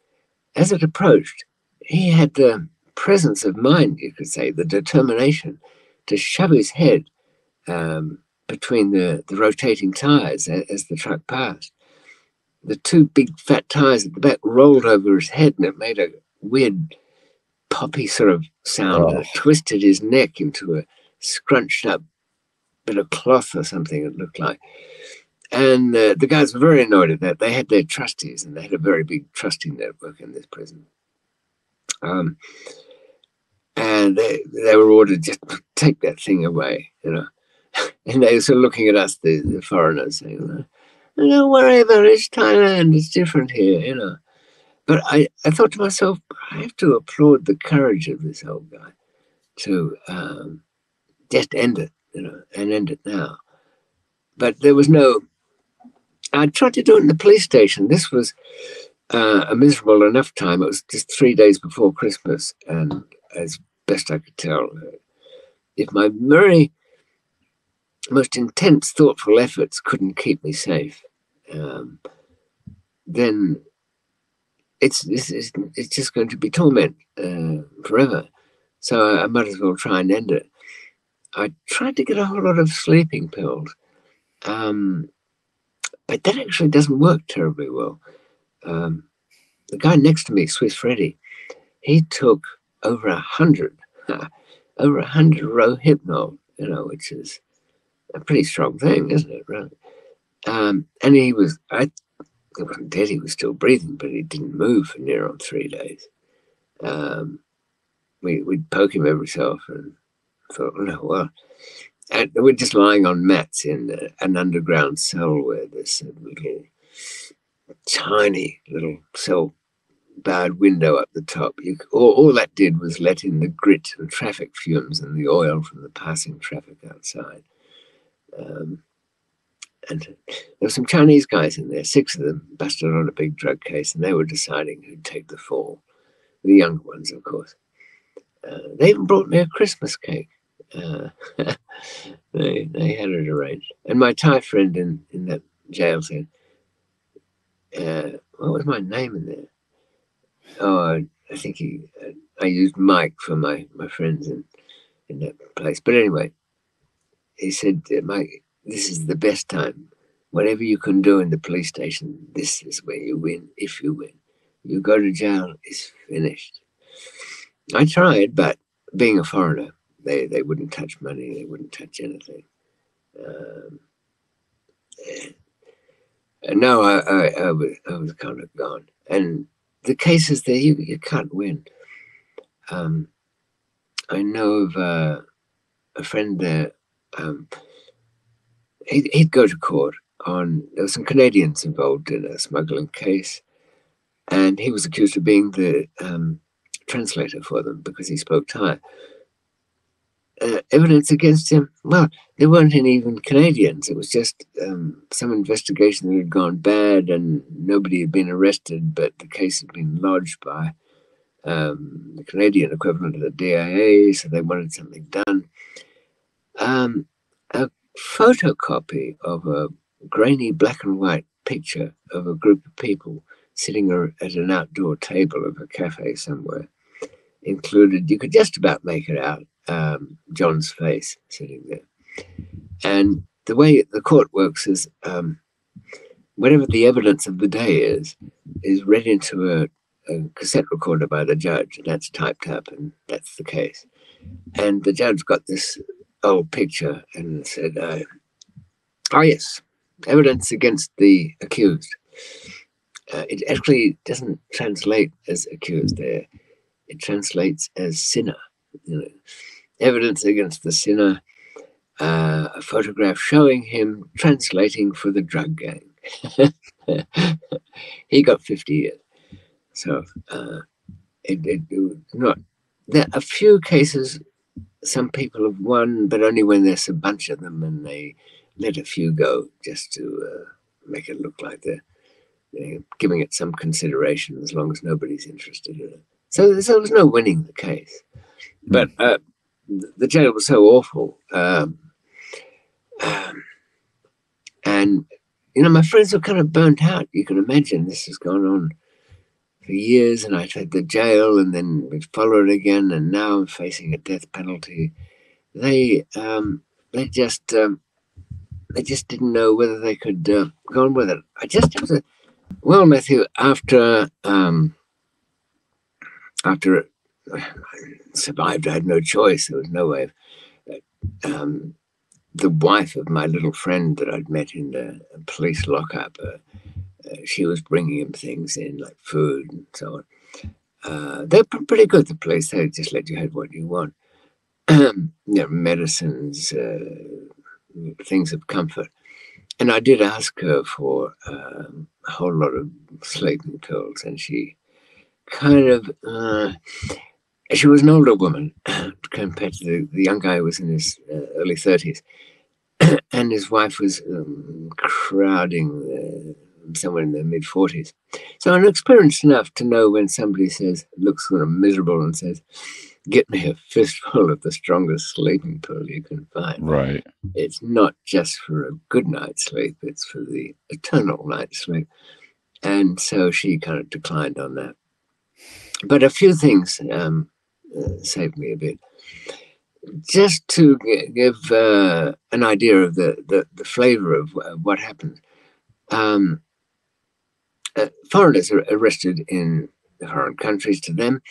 As it approached, he had the presence of mind, you could say, the determination to shove his head um, between the, the rotating tires as, as the truck passed. The two big fat tires at the back rolled over his head and it made a weird poppy sort of sound oh. and it twisted his neck into a scrunched up bit of cloth or something it looked like. And uh, the guys were very annoyed at that. They had their trustees and they had a very big trustee network in this prison. Um, and they, they were ordered just take that thing away you know and they were looking at us the, the foreigners saying don't worry about it. It's Thailand. It's different here, you know. But I, I thought to myself, I have to applaud the courage of this old guy to um, just end it, you know, and end it now. But there was no. I tried to do it in the police station. This was uh, a miserable enough time. It was just three days before Christmas, and as best I could tell, uh, if my very most intense, thoughtful efforts couldn't keep me safe, um, then it's, it's, it's just going to be torment uh, forever. So I, I might as well try and end it. I tried to get a whole lot of sleeping pills. Um, but that actually doesn't work terribly well. Um, the guy next to me, Swiss Freddy, he took over a hundred, over a hundred Rohypnol, you know, which is a pretty strong thing, isn't it? Really. Um, and he was, I, he wasn't dead. He was still breathing, but he didn't move for near on three days. Um, we, we'd poke him every so often. Thought, no, well, and we're just lying on mats in an underground cell where there's a little tiny little cell barred window up the top. You, all, all, that did was let in the grit and traffic fumes and the oil from the passing traffic outside. Um, and there were some Chinese guys in there, six of them, busted on a big drug case, and they were deciding who'd take the fall. The younger ones, of course. Uh, they even brought me a Christmas cake. Uh, they they had it arranged. And my Thai friend in, in that jail said, uh, what was my name in there? Oh, I, think he, I used Mike for my, my friends in, in that place. But anyway, he said, uh, Mike, this is the best time. Whatever you can do in the police station, this is where you win if you win. You go to jail, it's finished. I tried, but being a foreigner, they, they wouldn't touch money, they wouldn't touch anything. Um, and now I, I, I, was, I was kind of gone. And the cases there, you, you can't win. Um, I know of uh, a friend there. Um, he'd, he'd go to court on there were some Canadians involved in a smuggling case, and he was accused of being the um, translator for them because he spoke Thai. Uh, evidence against him? Well, there weren't any even Canadians. It was just um, some investigation that had gone bad and nobody had been arrested, but the case had been lodged by um, the Canadian equivalent of the DEA, so they wanted something done. Um, a photocopy of a grainy black and white picture of a group of people sitting at an outdoor table of a cafe somewhere included, you could just about make it out, um, John's face sitting there. And the way the court works is um, whatever the evidence of the day is, is read into a, a cassette recorder by the judge, and that's typed up, and that's the case. And the judge got this old picture and said, uh, Oh, yes, evidence against the accused. Uh, it actually doesn't translate as accused there, it translates as sinner. You know, evidence against the sinner, uh, a photograph showing him translating for the drug gang. he got 50 years. So uh, it, it, not there are a few cases some people have won, but only when there's a bunch of them and they let a few go just to uh, make it look like they're, they're, giving it some consideration as long as nobody's interested in it. So, so there was no winning the case. But uh, the jail was so awful. Um, um, and, you know, my friends were kind of burnt out. You can imagine this has gone on for years, and I had the jail, and then it followed again, and now I'm facing a death penalty. They, um, they just, um, they just didn't know whether they could uh, go on with it. I just well, Matthew, after, um, after survived. I had no choice. There was no way of. Um, the wife of my little friend that I'd met in the police lockup, uh, she was bringing him things in like food and so on. Uh, they're pretty good. The place they just let you have what you want. you know, medicines, uh, things of comfort. And I did ask her for um, a whole lot of sleeping pills, and she kind of uh, she was an older woman compared to the, the young guy who was in his uh, early 30s. and his wife was um, crowding uh, somewhere in their mid 40s. So I'm experienced enough to know when somebody says, looks sort of miserable and says, Get me a fistful of the strongest sleeping pill you can find. Right. It's not just for a good night's sleep, it's for the eternal night's sleep. And so she kind of declined on that. But a few things um, uh, saved me a bit. Just to give uh, an idea of the, the, the flavor of uh, what happened, Um, uh, foreigners are arrested in foreign countries to them.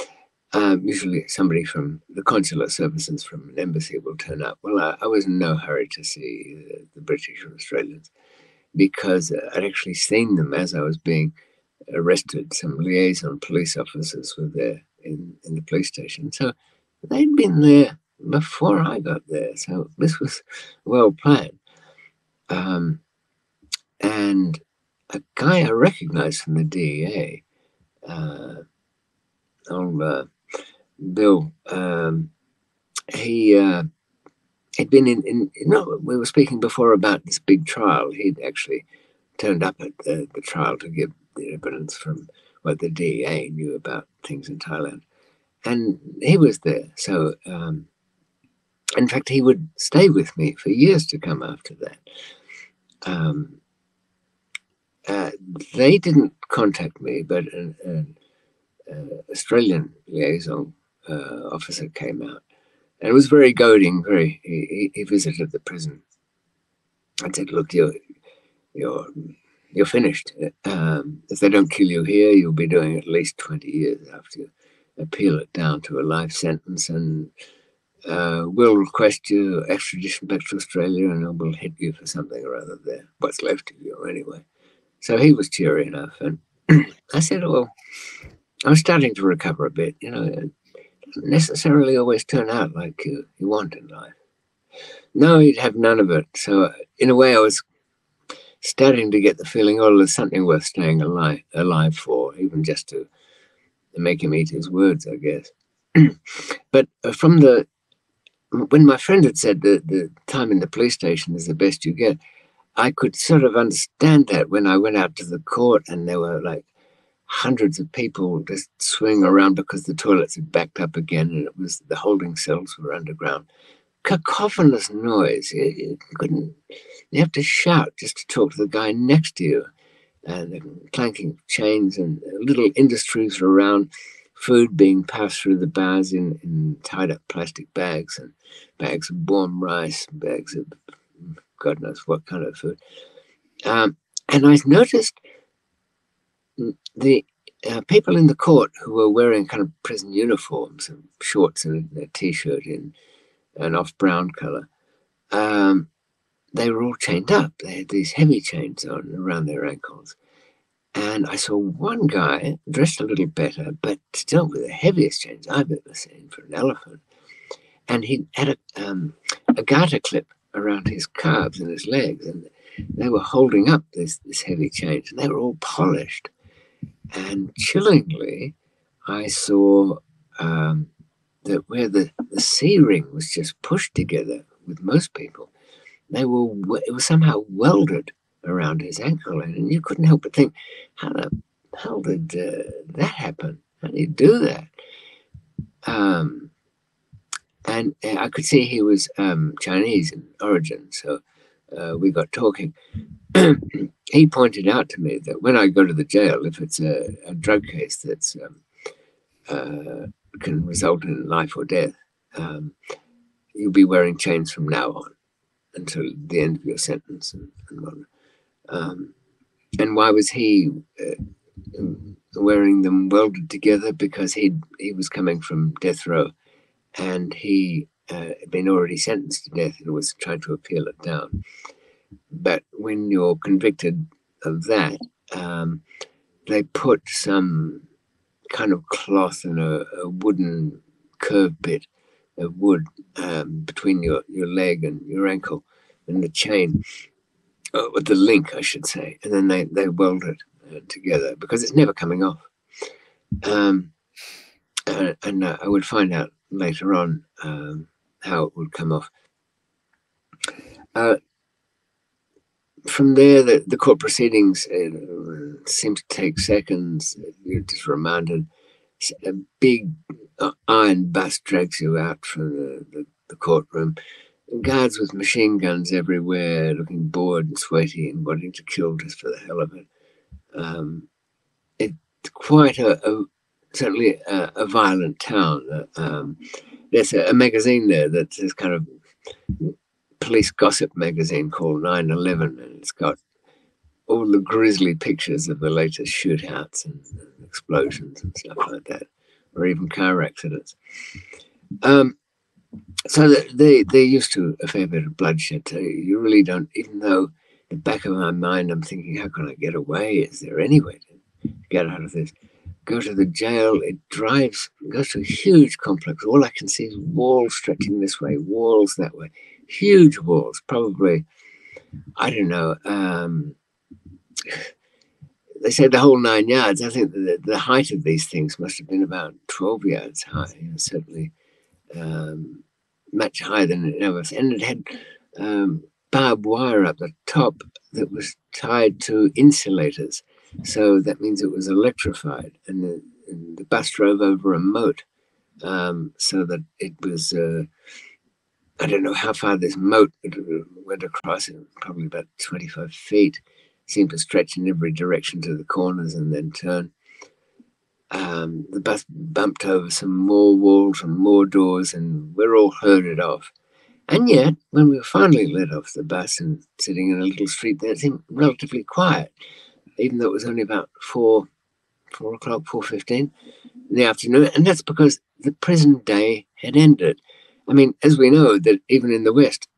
Um, usually, somebody from the consular services from an embassy will turn up. Well, I, I was in no hurry to see uh, the British or Australians because I'd actually seen them as I was being arrested. Some liaison police officers were there in, in the police station. So they'd been there before I got there. So this was well planned. Um, and a guy I recognized from the DEA, uh, old uh, Bill, um, he uh, had been in, in, know, we were speaking before about this big trial. He'd actually turned up at the, the trial to give the evidence from what the DEA knew about things in Thailand. And he was there. So, um, in fact, he would stay with me for years to come after that. Um, uh, they didn't contact me, but an, an uh, Australian liaison uh, officer came out. And it was very goading. Very, he, he visited the prison. I said, "Look, you're, you're you're finished. Um, if they don't kill you here, you'll be doing at least 20 years after you appeal it down to a life sentence. And uh, we'll request your extradition back to Australia and we'll hit you for something or other there, what's left of you anyway. So he was cheery enough. And I said, Well, I'm starting to recover a bit. You know, it doesn't necessarily always turn out like you, you want in life. No, he'd have none of it. So, in a way, I was starting to get the feeling, oh, there's something worth staying alive, alive for, even just to, to make him eat his words, I guess. but uh, from the when my friend had said that the time in the police station is the best you get, I could sort of understand that when I went out to the court and there were like hundreds of people just swinging around because the toilets had backed up again and it was the holding cells were underground cacophonous noise. You, you, couldn't, you have to shout just to talk to the guy next to you. And the clanking chains and little industries around, food being passed through the bars in, in tied up plastic bags and bags of warm rice, bags of God knows what kind of food. Um, and I noticed the uh, people in the court who were wearing kind of prison uniforms and shorts and a t-shirt in an off brown color, um, they were all chained up. They had these heavy chains on around their ankles. And I saw one guy dressed a little better, but still with the heaviest chains I've ever seen for an elephant. And he had a, um, a garter clip around his calves and his legs, and they were holding up this, this heavy chains, and they were all polished. And chillingly, I saw um, that where the, the C ring was just pushed together with most people, they were it was somehow welded around his ankle, and you couldn't help but think, how the hell did uh, that happen? How did he do that? Um, and uh, I could see he was um, Chinese in origin, so uh, we got talking. he pointed out to me that when I go to the jail, if it's a, a drug case that's um, uh, can result in life or death, um, you'll be wearing chains from now on until the end of your sentence. And, and, um, and why was he uh, wearing them welded together? Because he he was coming from death row, and he uh, had been already sentenced to death and was trying to appeal it down. But when you're convicted of that, um, they put some kind of cloth and a, a wooden curved bit of wood um, between your, your leg and your ankle and the chain, uh, the link, I should say. And then they, they weld it uh, together because it's never coming off. Um, and, and uh, I would find out later on um, how it would come off. Uh, from there, the, the court proceedings uh, seem to take seconds. You're just reminded a big uh, iron bus drags you out from the, the, the courtroom. Guards with machine guns everywhere, looking bored and sweaty and wanting to kill just for the hell of it. Um, it's quite a, a certainly a, a, violent town. Uh, um, there's a, a, magazine there that is kind of police gossip magazine called 911 and it's got all the grisly pictures of the latest shootouts and, and explosions and stuff like that, or even car accidents. Um, so they they're used to a fair bit of bloodshed. So you really don't, even though in the back of my mind, I'm thinking, how can I get away? Is there any way to get out of this? Go to the jail. It drives, goes to a huge complex. All I can see is walls stretching this way, walls that way, huge walls, probably, I don't know. Um, they say the whole nine yards. I think the, the height of these things must have been about 12 yards high, certainly um, much higher than it ever was. And it had um, barbed wire up the top that was tied to insulators. So that means it was electrified. And the, and the bus drove over a moat um, so that it was. Uh, I don't know how far this moat went across, it probably about 25 feet seemed to stretch in every direction to the corners and then turn. Um, the bus bumped over some more walls and more doors, and we're all herded off. And yet, when we were finally let off the bus and sitting in a little street there, it seemed relatively quiet, even though it was only about four, four o'clock, four fifteen in the afternoon. And that's because the prison day had ended. I mean, as we know, that even in the West,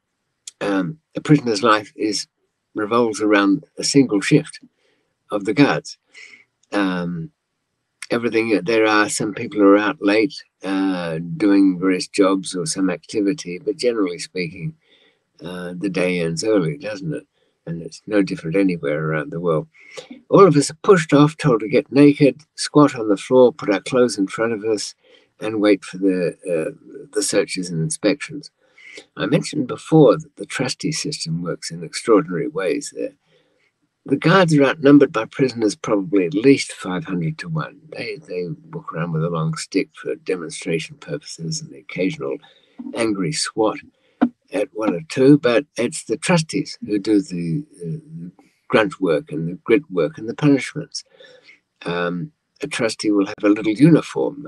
um, a prisoner's life is revolves around a single shift of the guards. Um, everything there are some people who are out late uh, doing various jobs or some activity, but generally speaking, uh, the day ends early, doesn't it? And it's no different anywhere around the world. All of us are pushed off, told to get naked, squat on the floor, put our clothes in front of us, and wait for the uh, the searches and inspections. I mentioned before that the trustee system works in extraordinary ways there. The guards are outnumbered by prisoners probably at least 500 to 1. They, they walk around with a long stick for demonstration purposes and the occasional angry swat at one or two, but it's the trustees who do the, the grunt work and the grit work and the punishments. Um, a trustee will have a little uniform,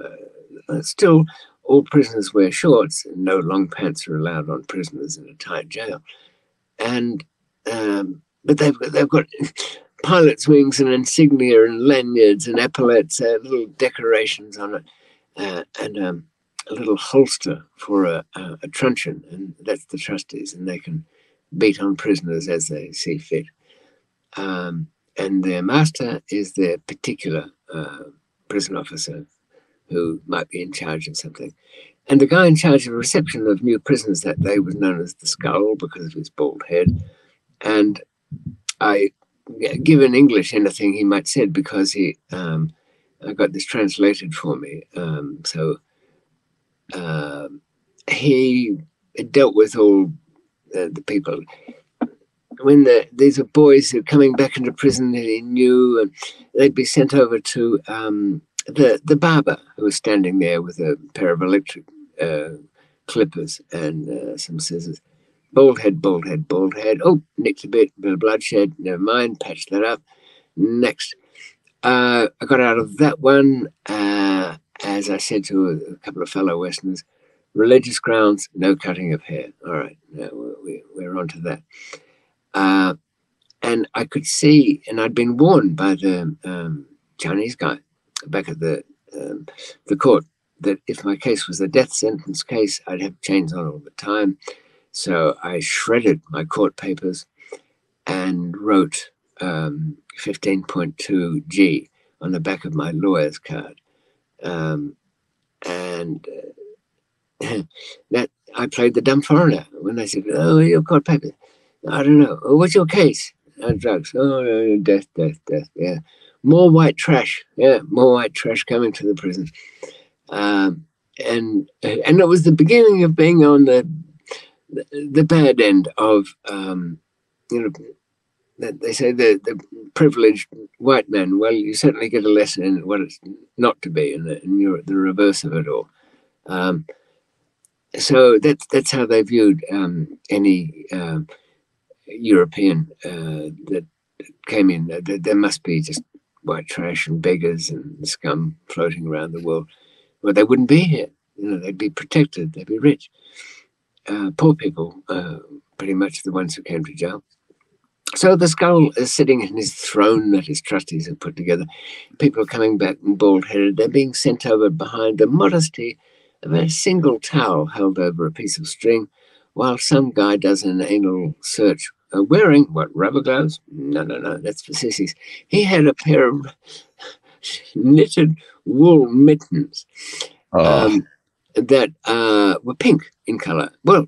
uh, still all prisoners wear shorts, and no long pants are allowed on prisoners in a tight jail. And um, but they've they've got pilot's wings and insignia and lanyards and epaulets, uh, little decorations on it, uh, and um, a little holster for a, a, a, truncheon, and that's the trustees, and they can beat on prisoners as they see fit. Um, and their master is their particular uh, prison officer, who might be in charge of something. And the guy in charge of reception of new prisoners that day was known as the Skull because of his bald head. And I give in English anything he might said because he um, I got this translated for me. Um, so uh, he dealt with all uh, the people. When the, these are boys who are coming back into prison that he knew, and they'd be sent over to um, the the barber who was standing there with a pair of electric uh, clippers and uh, some scissors. Bald head, bald head, bald head. Oh, nicked a bit, bit of bloodshed. Never mind, patch that up. Next. Uh, I got out of that one, uh, as I said to a, couple of fellow Westerners, religious grounds, no cutting of hair. All right, no, we, we're on to that. Uh, and I could see, and I'd been warned by the um, Chinese guy back at the um, the court that if my case was a death sentence case, I'd have chains on all the time. So I shredded my court papers and wrote um, 15.2G on the back of my lawyer's card. Um, and uh, that I played the dumb foreigner when they said, "Oh, your court papers." I don't know. Oh, what's your case? Uh, drugs. Oh, death, death, death. Yeah more white trash. Yeah, more white trash coming to the prison. Um, and and it was the beginning of being on the the bad end of um, you know they say the the privileged white men, Well, you certainly get a lesson in what it's not to be, and, and you're at the reverse of it all. Um, so that's that's how they viewed um, any uh, European uh, that came in. There, there must be just white trash and beggars and scum floating around the world. Well, they wouldn't be here. You know, they'd be protected. They'd be rich. Uh, poor people, uh, pretty much the ones who came to jail. So the skull is sitting in his throne that his trustees have put together. People are coming back bald headed. They're being sent over behind the modesty of a single towel held over a piece of string, while some guy does an anal search. Uh, wearing what rubber gloves? No, no, no. That's for sissies. He had a pair of knitted wool mittens oh. um, that uh, were pink in color. Well,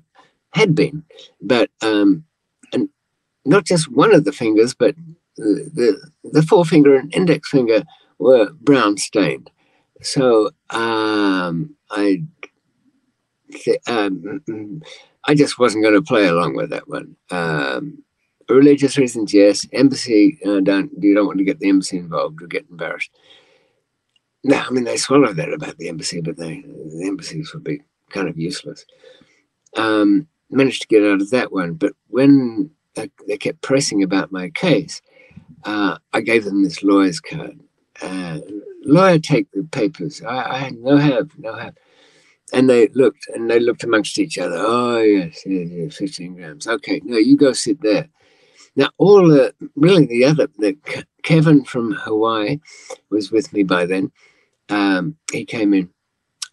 had been, but um, and not just one of the fingers, but the, the, forefinger and index finger were brown stained. So um, I, um, I just wasn't going to play along with that one. Um, religious reasons, yes. Embassy, uh, don't you don't want to get the embassy involved or get embarrassed. No, I mean they swallow that about the embassy, but they the embassies would be kind of useless. Um, managed to get out of that one, but when they, they kept pressing about my case, uh, I gave them this lawyer's card. Uh, lawyer, take the papers. I, I had no help, no help. And they looked, and they looked amongst each other. Oh yes, yes, yes, fifteen grams. Okay, no, you go sit there. Now, all the really the other, the Kevin from Hawaii was with me by then. Um, he came in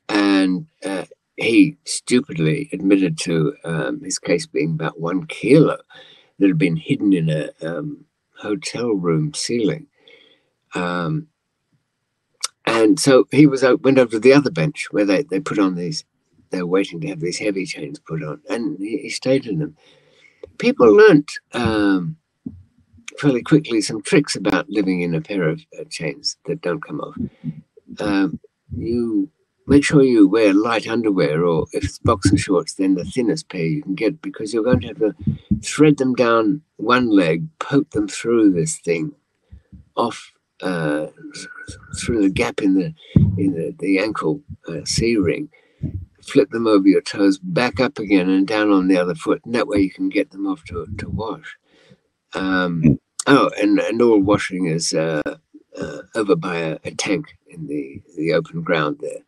and uh, he stupidly admitted to um, his case being about one kilo that had been hidden in a um, hotel room ceiling. Um, and so he was out, went over to the other bench where they, they put on these, they're waiting to have these heavy chains put on, and he, he stayed in them people learnt um, fairly quickly some tricks about living in a pair of uh, chains that don't come off. Um, you make sure you wear light underwear, or if it's boxer shorts, then the thinnest pair you can get because you're going to have to thread them down one leg, poke them through this thing, off uh, through the gap in the in the, the ankle uh, C ring, flip them over your toes, back up again and down on the other foot, and that way you can get them off to, to wash. Um, oh, and, and all washing is uh, uh, over by a, a, tank in the, the open ground there.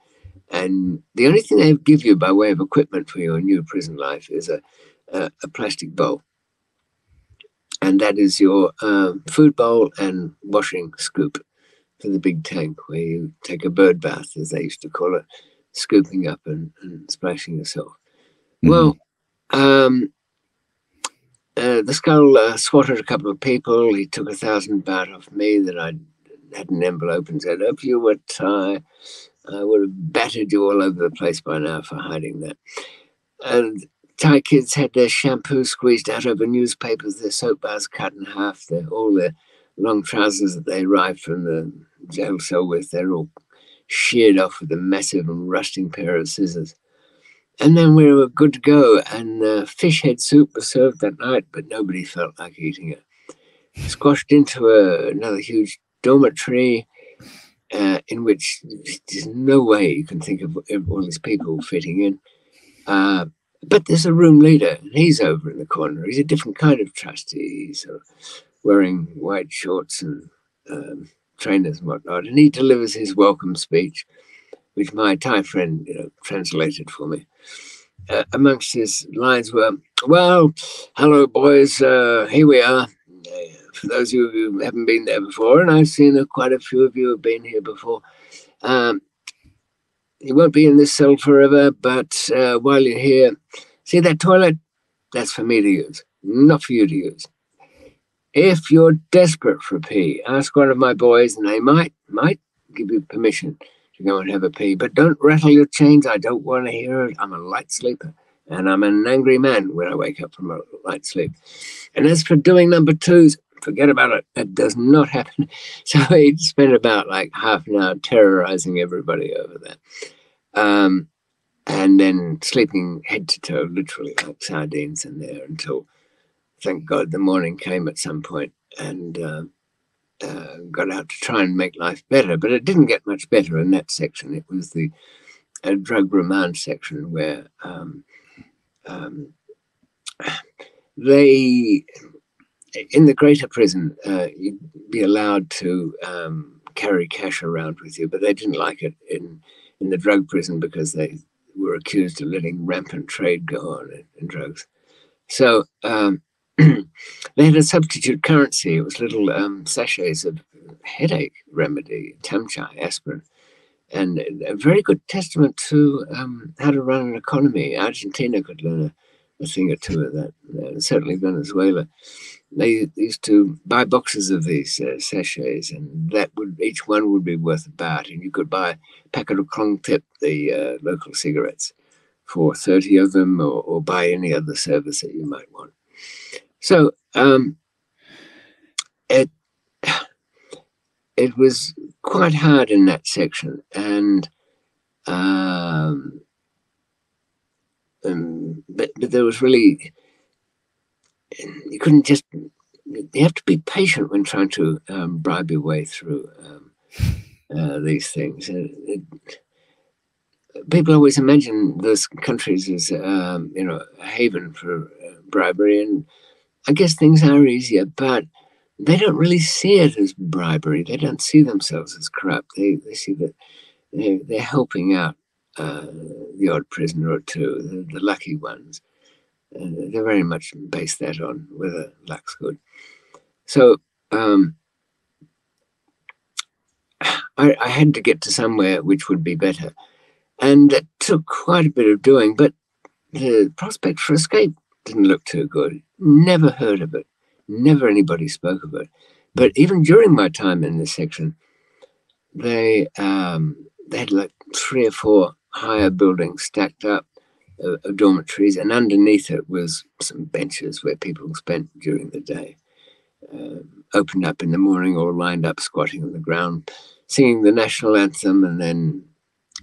And the only thing they give you by way of equipment for your new prison life is a, a, a plastic bowl. And that is your um, food bowl and washing scoop for the big tank where you take a bird bath, as they used to call it scooping up and, and splashing yourself. Mm-hmm. Well, um, uh, the skull uh, swatted a couple of people. He took a thousand baht off me that I had an envelope and said, If you were Thai, I would have battered you all over the place by now for hiding that. And Thai kids had their shampoo squeezed out over newspapers, their soap bars cut in half, their, all their long trousers that they arrived from the jail cell with, they're all sheared off with a massive and rusting pair of scissors. And then we were good to go, and uh, fish head soup was served that night, but nobody felt like eating it. Squashed into a, another huge dormitory uh, in which there's no way you can think of all these people fitting in. Uh, but there's a room leader, and he's over in the corner. He's a different kind of trustee. He's uh, wearing white shorts and um, trainers and whatnot, and he delivers his welcome speech, which my Thai friend you know, translated for me. Uh, amongst his lines were, "Well, hello, boys. Uh, here we are. For those of you who haven't been there before, and I've seen that quite a few of you have been here before. Um, you won't be in this cell forever, but uh, while you're here, see that toilet? That's for me to use, not for you to use. If you're desperate for a pee, ask one of my boys and they might, might give you permission to go and have a pee. But don't rattle your chains. I don't want to hear it. I'm a light sleeper and I'm an angry man when I wake up from a light sleep. And as for doing number twos, forget about it. It does not happen. So he spent about like half an hour terrorizing everybody over there. Um, and then sleeping head to toe, literally like sardines in there until thank God the morning came at some point and uh, uh, got out to try and make life better. But it didn't get much better in that section. It was the uh, drug remand section where um, um, they, in the greater prison, uh, you'd be allowed to um, carry cash around with you, but they didn't like it in, in the drug prison because they were accused of letting rampant trade go on in, in drugs. So um, they had a substitute currency. It was little um, sachets of headache remedy, Tamchai, aspirin, and a very good testament to um, how to run an economy. Argentina could learn a, a thing or two of that, uh, certainly Venezuela. They used to buy boxes of these uh, sachets, and that would each one would be worth a baht, and you could buy a packet of Krongtip, the uh, local cigarettes, for 30 of them, or, or buy any other service that you might want. So um, it it was quite hard in that section, and um, um, but, but there was really you couldn't just you have to be patient when trying to um, bribe your way through um, uh, these things. It, it, people always imagine those countries as um, you know a haven for uh, bribery, and I guess things are easier, but they don't really see it as bribery. They don't see themselves as corrupt. They, they see that they, they're helping out uh, the odd prisoner or two, the, the lucky ones. They very much base that on whether luck's good. So um, I, I had to get to somewhere which would be better. And that took quite a bit of doing, but the prospect for escape didn't look too good. Never heard of it. Never anybody spoke of it. But even during my time in this section, they um, they had like three or four higher buildings stacked up of, dormitories, and underneath it was some benches where people spent during the day. Uh, opened up in the morning or lined up squatting on the ground, singing the national anthem, and then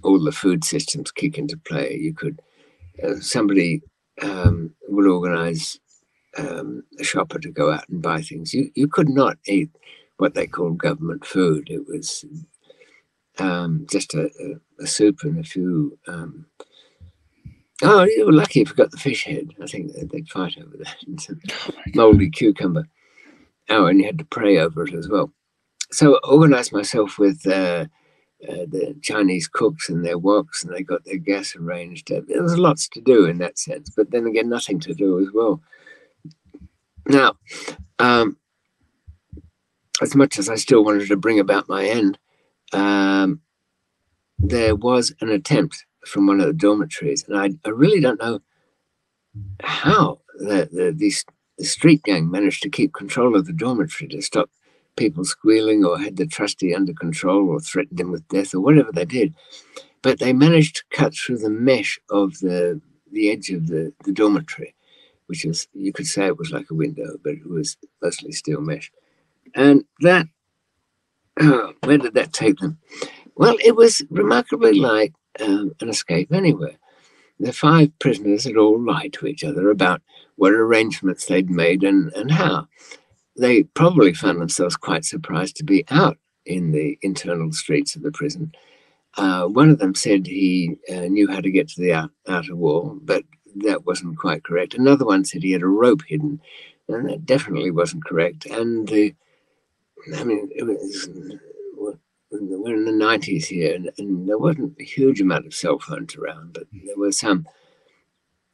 all the food systems kick into play. You could uh, somebody um, would organize um, a shopper to go out and buy things. You you could not eat what they called government food. It was um, just a, a, a, soup and a few. Um, oh, you were lucky if you got the fish head. I think they'd fight over that. It's oh moldy cucumber. Oh, and you had to pray over it as well. So I organized myself with uh, uh, the Chinese cooks and their woks, and they got their gas arranged. Uh, there was lots to do in that sense, but then again, nothing to do as well. Now, um, as much as I still wanted to bring about my end, um, there was an attempt from one of the dormitories, and I, I really don't know how the, the, these, the street gang managed to keep control of the dormitory to stop people squealing or had the trustee under control or threatened him with death or whatever they did. But they managed to cut through the mesh of the, the edge of the, the dormitory which is, you could say it was like a window, but it was mostly steel mesh. And that, where did that take them? Well, it was remarkably like um, an escape anywhere. The five prisoners had all lied to each other about what arrangements they'd made and, and how. They probably found themselves quite surprised to be out in the internal streets of the prison. Uh, one of them said he uh, knew how to get to the out, outer wall, but that wasn't quite correct. Another one said he had a rope hidden, and that definitely wasn't correct. And the, I mean, it was we're in the nineties here, and, and, there wasn't a huge amount of cell phones around, but there was some.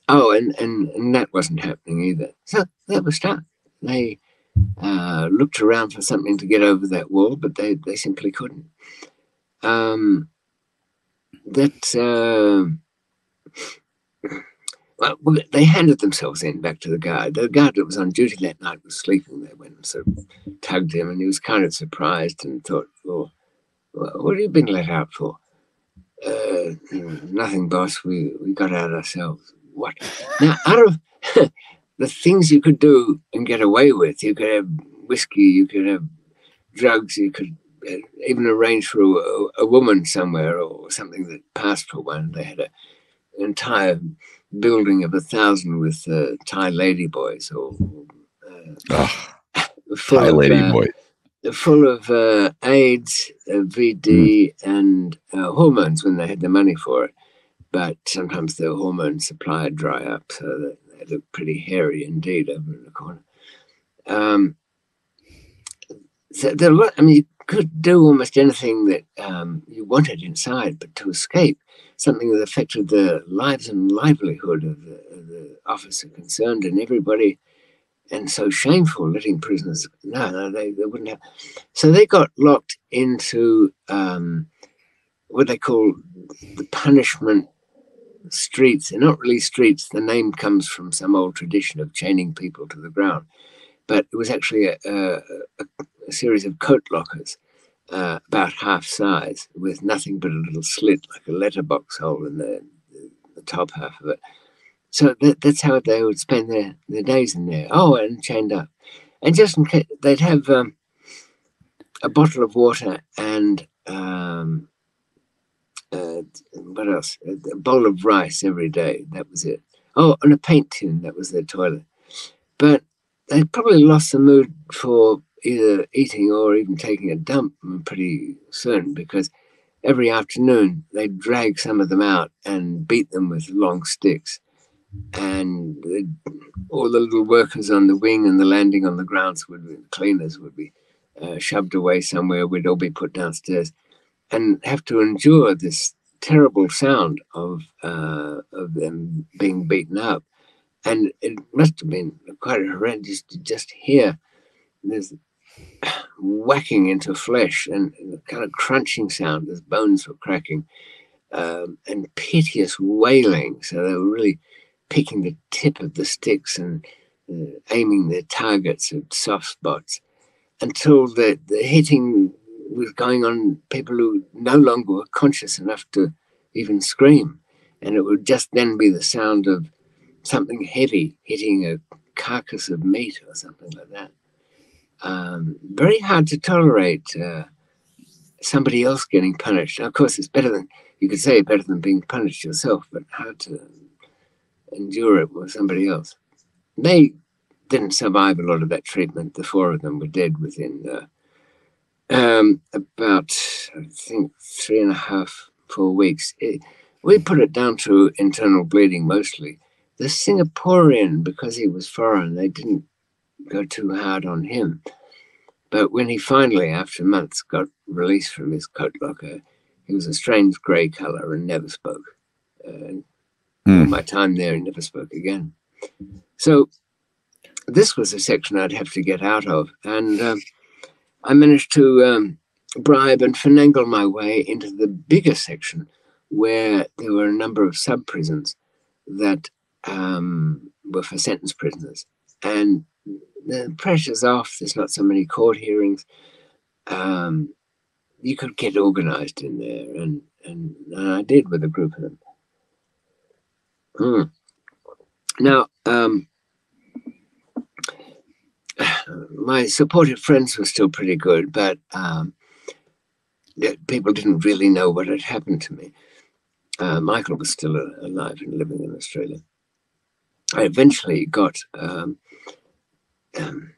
Oh, and and, and that wasn't happening either. So that was tough. They uh, looked around for something to get over that wall, but they they simply couldn't. Um, that. Uh, well, they handed themselves in back to the guard. The guard that was on duty that night was sleeping. They went and sort of tugged him, and he was kind of surprised and thought, "Well, what have you been let out for?" Uh, nothing, boss. We we got out ourselves. What? Now, out of the things you could do and get away with, you could have whiskey, you could have drugs, you could uh, even arrange for a, a woman somewhere or something that passed for one. They had a, an entire building of a thousand with uh, Thai ladyboys or uh, oh, Thai ladyboy. Uh, full of uh, AIDS, VD, mm. and uh, hormones when they had the money for it. But sometimes the hormone supply dry up, so that they look pretty hairy indeed over in the corner. Um, so there, I mean, you could do almost anything that um, you wanted inside, but to escape something that affected the lives and livelihood of the, of the officer concerned, and everybody and so shameful letting prisoners. No, no, they, they wouldn't have. So they got locked into um, what they call the punishment streets. They're not really streets. The name comes from some old tradition of chaining people to the ground, but it was actually a, a, a series of coat lockers. Uh, about half size, with nothing but a little slit, like a letterbox hole in the, the top half of it. So that, that's how they would spend their, their days in there. Oh, and chained up. And just in case, they'd have um, a bottle of water and um, uh, what else? A bowl of rice every day. That was it. Oh, and a paint tin. That was their toilet. But they probably lost the mood for either eating or even taking a dump. Pretty certain because every afternoon they'd drag some of them out and beat them with long sticks and all the little workers on the wing and the landing on the grounds would be cleaners would be uh, shoved away somewhere. We'd all be put downstairs and have to endure this terrible sound of uh, of them being beaten up. And it must have been quite horrendous to just hear this whacking into flesh and, and kind of crunching sound as bones were cracking um, and piteous wailing. So they were really picking the tip of the sticks and uh, aiming their targets at soft spots until the, the hitting was going on people who no longer were conscious enough to even scream. And it would just then be the sound of something heavy hitting a carcass of meat or something like that. Um, very hard to tolerate uh, somebody else getting punished. Of course, it's better than you could say better than being punished yourself, but hard to endure it with somebody else. They didn't survive a lot of that treatment. The four of them were dead within um, about, I think, three and a half, four weeks. It, we put it down to internal bleeding mostly. The Singaporean, because he was foreign, they didn't go too hard on him. But when he finally, after months, got released from his coat locker, he was a strange grey colour and never spoke. Uh, mm. my time there and never spoke again. So this was a section I'd have to get out of. And um, I managed to um, bribe and finagle my way into the bigger section where there were a number of sub prisons that um, were for sentence prisoners. And the pressure's off, there's not so many court hearings. Um, you could get organized in there, and, and, and I did with a group of them. Mm. Now, um, my supportive friends were still pretty good, but um, people didn't really know what had happened to me. Uh, Michael was still alive and living in Australia. I eventually got um, um,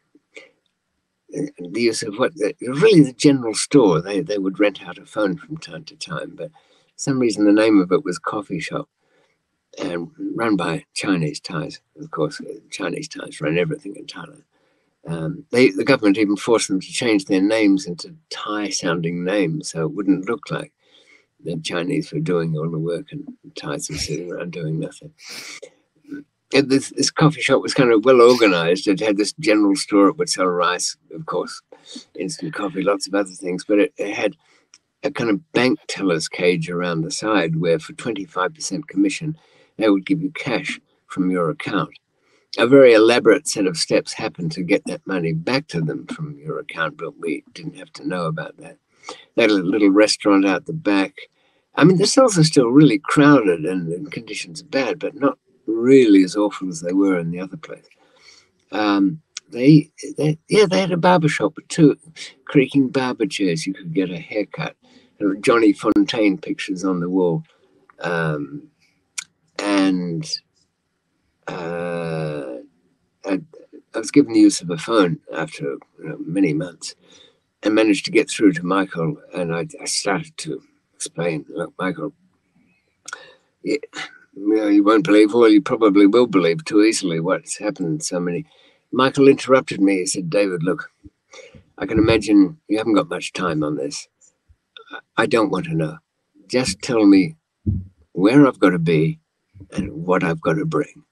the use of what really the general store. They they would rent out a phone from time to time, but some reason the name of it was coffee shop and run by Chinese Thais. Of course, uh, Chinese Thais run everything in Thailand. Um, they, the government even forced them to change their names into Thai-sounding names, so it wouldn't look like the Chinese were doing all the work and Thais were sitting around doing nothing. This, this coffee shop was kind of well organized. It had this general store. It would sell rice, of course, instant coffee, lots of other things, but it, it had a kind of bank teller's cage around the side where for 25% commission they would give you cash from your account. A very elaborate set of steps happened to get that money back to them from your account, but we didn't have to know about that. They had a little restaurant out the back. I mean, the cells are still really crowded and, and conditions are bad, but not really as awful as they were in the other place. Um, they, they, yeah, they had a barber shop two creaking barber chairs. You could get a haircut. Johnny Fontaine pictures on the wall. Um, and uh, I, I, was given the use of a phone after you know, many months and managed to get through to Michael. And I, I started to explain, look, Michael, you, you, know, you won't believe, well, you probably will believe too easily what's happened. So many. Michael interrupted me. He said, David, look, I can imagine you haven't got much time on this. I don't want to know. Just tell me where I've got to be and what I've got to bring.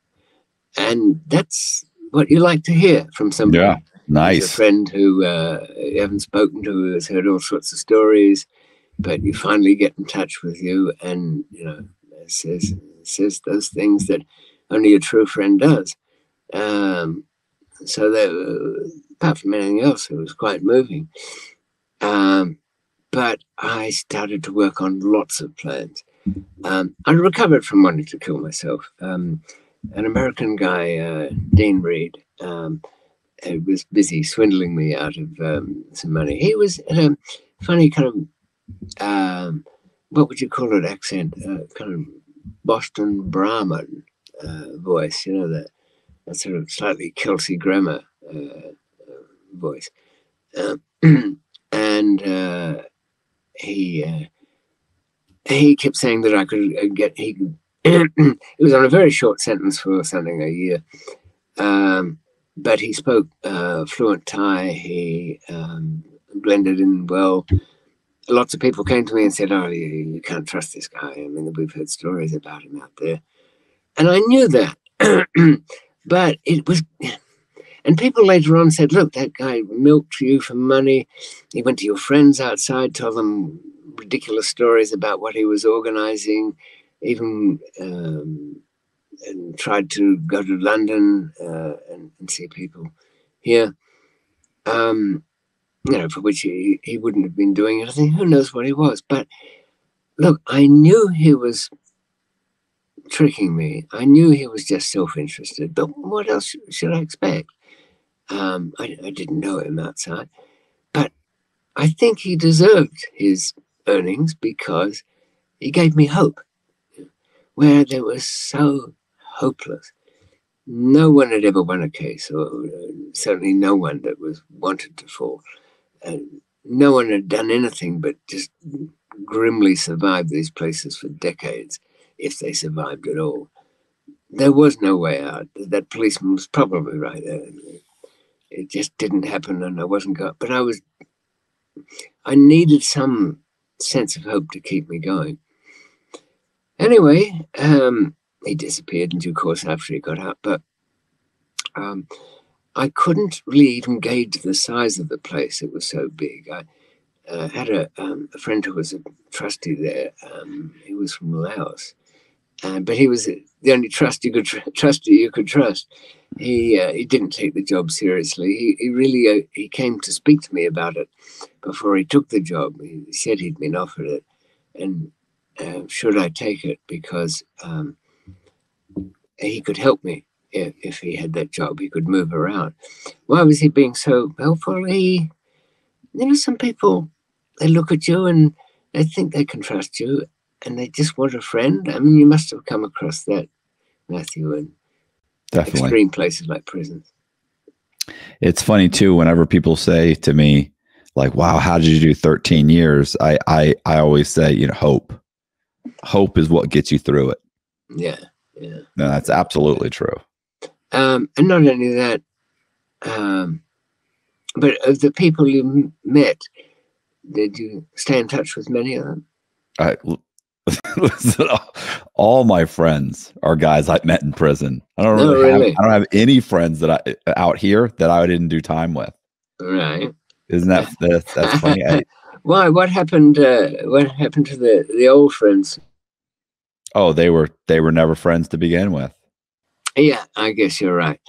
And that's what you like to hear from somebody. Yeah, nice. a friend who uh, you haven't spoken to, who has heard all sorts of stories, but you finally get in touch with you, and you know says says those things that only a true friend does. Um, so that, apart from anything else, it was quite moving. Um, but I started to work on lots of plans. Um, I recovered from wanting to kill myself. Um, an American guy, uh, Dean Reed, um, was busy swindling me out of um, some money. He was a funny kind of, um, what would you call it, accent, uh, kind of Boston Brahmin uh, voice, you know, that, that sort of slightly Kelsey Grammer uh, uh, voice. Um, and uh, he uh, he kept saying that I could uh, get he. it was on a very short sentence for something a year, um, but he spoke uh, fluent Thai. He um, blended in well. Lots of people came to me and said, "Oh, you, you can't trust this guy." I mean, we've heard stories about him out there, and I knew that, but it was and people later on said, look, that guy milked you for money. He went to your friends outside, told them ridiculous stories about what he was organizing, even um, and tried to go to London uh, and, and, see people here. Um, you know, for which he, he wouldn't have been doing anything. Who knows what he was? But look, I knew he was tricking me. I knew he was just self interested. But what else should I expect? Um, I, I didn't know him outside, but I think he deserved his earnings because he gave me hope where they were so hopeless. No one had ever won a case, or uh, certainly no one that was wanted to fall. And no one had done anything but just grimly survive these places for decades, if they survived at all. There was no way out. That policeman was probably right there it just didn't happen and I wasn't going. But I was, I needed some sense of hope to keep me going. Anyway, um, he disappeared in due course after he got out, but um, I couldn't really even gauge the size of the place. It was so big. I uh, had a, um, a, friend who was a trustee there. Um, he was from Laos, uh, but he was the only trust you could tr- trustee you could trust he uh, he didn't take the job seriously. He, he really uh, he came to speak to me about it before he took the job. He said he'd been offered it, and uh, should I take it because um, he could help me if, if he had that job. He could move around. Why was he being so helpful? He, you know, some people they look at you and they think they can trust you, and they just want a friend. I mean, you must have come across that, Matthew, and Definitely. Extreme places like prisons. It's funny too, whenever people say to me, like, wow, how did you do 13 years? I, I, I always say, you know, hope. Hope is what gets you through it. Yeah. Yeah. No, that's absolutely true. Um, and not only that, um, but of the people you met, did you stay in touch with many of them? I, all my friends are guys I met in prison. I don't really, really? Have, I don't have any friends that I out here that I didn't do time with. Right. Isn't that that's, that's funny? I, Why? What happened? Uh, what happened to the the old friends? Oh, they were they were never friends to begin with. Yeah, I guess you're right.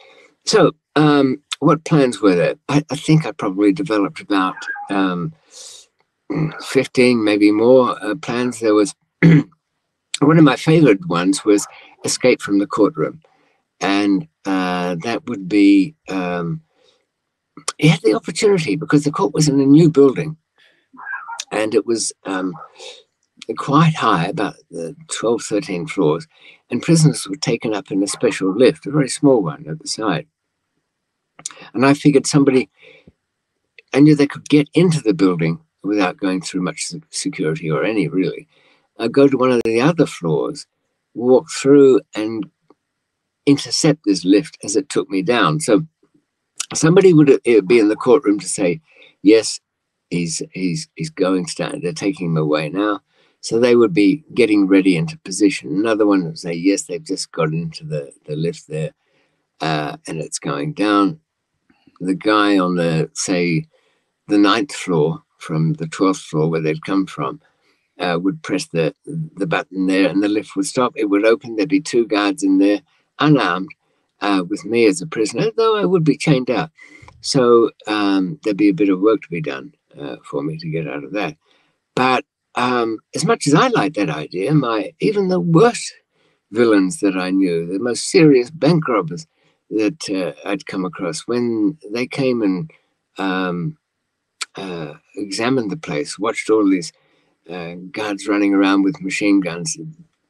So, um, what plans were there? I, I think I probably developed about um, fifteen, maybe more uh, plans. There was one of my favorite ones was Escape from the Courtroom. And uh, that would be, um, he had the opportunity because the court was in a new building and it was um, quite high, about 12, 13 floors. And prisoners were taken up in a special lift, a very small one at the side. And I figured somebody, I knew they could get into the building without going through much security or any really. I go to one of the other floors, walk through and intercept this lift as it took me down. So somebody would uh, be in the courtroom to say, yes, he's he's he's going stand. They're taking him away now. So they would be getting ready into position. Another one would say, yes, they've just got into the, the lift there. uh, and it's going down, the guy on the, say, the ninth floor from the 12th floor where they'd come from uh, would press the, the button there and the lift would stop. It would open. There'd be two guards in there, unarmed, uh, with me as a prisoner, though I would be chained up. So um, there'd be a bit of work to be done uh, for me to get out of that. But um, as much as I liked that idea, my even the worst villains that I knew, the most serious bank robbers that uh, I'd come across, when they came and um, uh, examined the place, watched all these uh, guards running around with machine guns,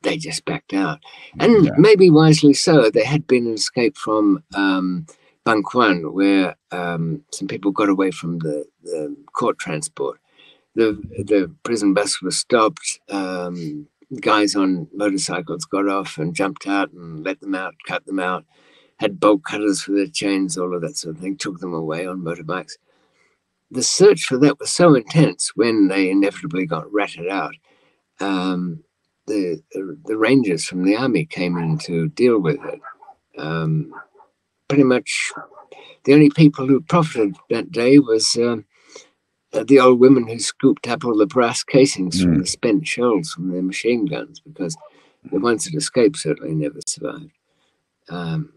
they just backed out. And yeah. maybe wisely so. There had been an escape from um, Bangkwang, where um, some people got away from the, the, court transport. The, the prison bus was stopped. Um, guys on motorcycles got off and jumped out and let them out, cut them out, had bolt cutters for their chains, all of that sort of thing, took them away on motorbikes. The search for that was so intense when they inevitably got ratted out. Um, the, the rangers from the army came in to deal with it. Um, pretty much the only people who profited that day was um, uh, the old women who scooped up all the brass casings mm. from the spent shells from their machine guns because the ones that escaped certainly never survived. Um,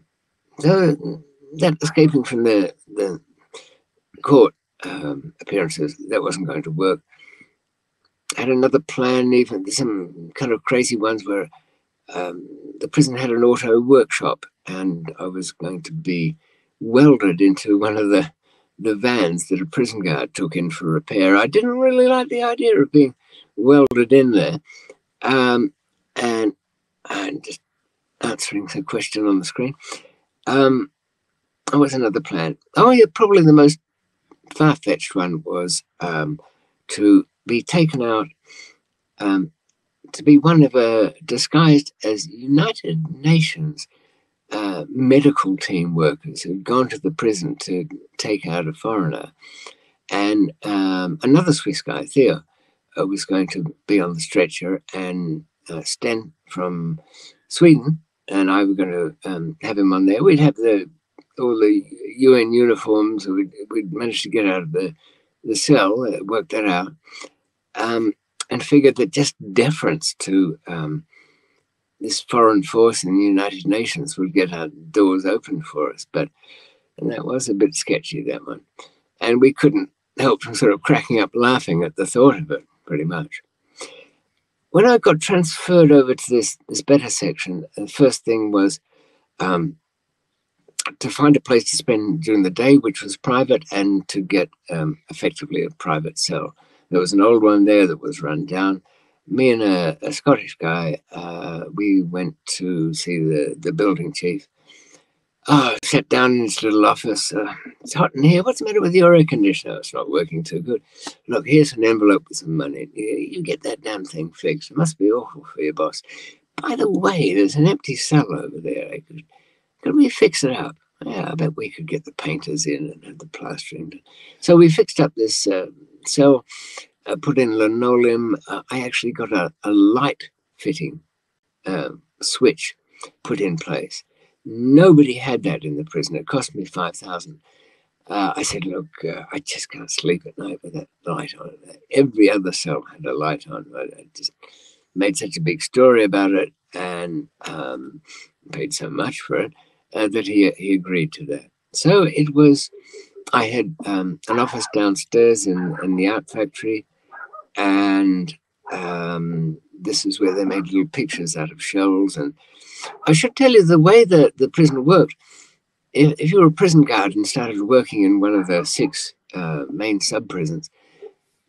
so that escaping from the, the court um, appearances, that wasn't going to work. I had another plan, even some kind of crazy ones where um, the prison had an auto workshop and I was going to be welded into one of the the vans that a prison guard took in for repair. I didn't really like the idea of being welded in there. Um, and I'm just answering the question on the screen. Um, oh, was another plan. Oh, yeah, probably the most far fetched one was um, to be taken out um, to be one of a disguised as United Nations uh, medical team workers who'd gone to the prison to take out a foreigner. And um, another Swiss guy, Theo, uh, was going to be on the stretcher, and uh, Sten from Sweden and I were going to um, have him on there. We'd have the all the UN uniforms. We'd, we'd managed to get out of the, the cell, uh, work that out, um, and figured that just deference to um, this foreign force in the United Nations would get our doors open for us. But and that was a bit sketchy, that one. And we couldn't help from sort of cracking up laughing at the thought of it, pretty much. When I got transferred over to this, this better section, the first thing was um, to find a place to spend during the day, which was private, and to get um, effectively a private cell. There was an old one there that was run down me and a, a Scottish guy, uh, we went to see the, the building chief. Oh, sat down in his little office. Uh, it's hot in here. What's the matter with your air conditioner? It's not working too good. Look, here's an envelope with some money. You, get that damn thing fixed. It must be awful for your boss. By the way, there's an empty cell over there. I could, could we fix it up? Yeah, I bet we could get the painters in and have the plastering. So we fixed up this uh, cell uh, put in linoleum. Uh, I actually got a, a light fitting uh, switch put in place. Nobody had that in the prison. It cost me 5000 uh, I said, look, uh, I just can't sleep at night with that light on. Every other cell had a light on. I just made such a big story about it and um, paid so much for it uh, that he, he agreed to that. So it was, I had um, an office downstairs in, in the art factory and um, this is where they made little pictures out of shells. And I should tell you the way that the prison worked. If, if you were a prison guard and started working in one of the six uh, main sub prisons,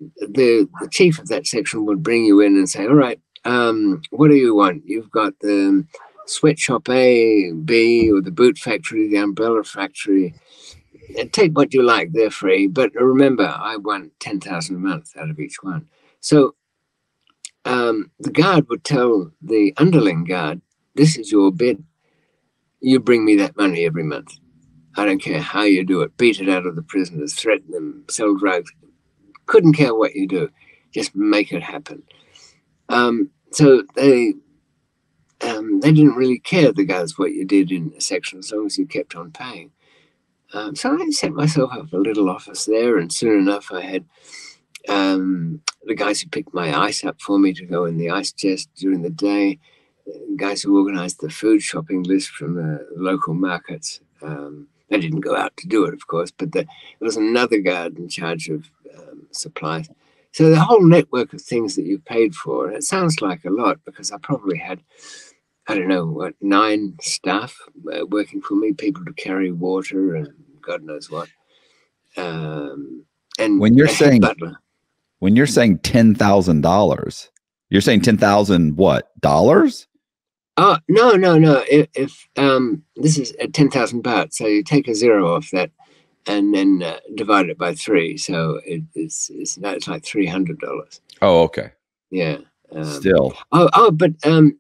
the, the chief of that section would bring you in and say, All right, um, what do you want? You've got the sweatshop A, B, or the boot factory, the umbrella factory, take what you like, they're free. But remember, I want 10,000 a month out of each one. So um, the guard would tell the underling guard, this is your bid. You bring me that money every month. I don't care how you do it. Beat it out of the prisoners, threaten them, sell drugs. Couldn't care what you do. Just make it happen. Um, so they um, they didn't really care, the guys, what you did in a section as long as you kept on paying. Um, so I set myself up a little office there, and soon enough, I had um, the guys who picked my ice up for me to go in the ice chest during the day, guys who organized the food shopping list from the local markets. Um, they didn't go out to do it, of course, but the, there was another guard in charge of um, supplies. So the whole network of things that you paid for, and it sounds like a lot because I probably had, I don't know, what, nine staff uh, working for me, people to carry water and God knows what. Um, and when you're saying butler. when you're saying ten thousand dollars, you're saying ten thousand what dollars? Oh no no no! If, if um, this is at ten thousand baht, so you take a zero off that, and then uh, divide it by three, so it, it's it's that's like three hundred dollars. Oh okay. Yeah. Um, Still. Oh oh, but um,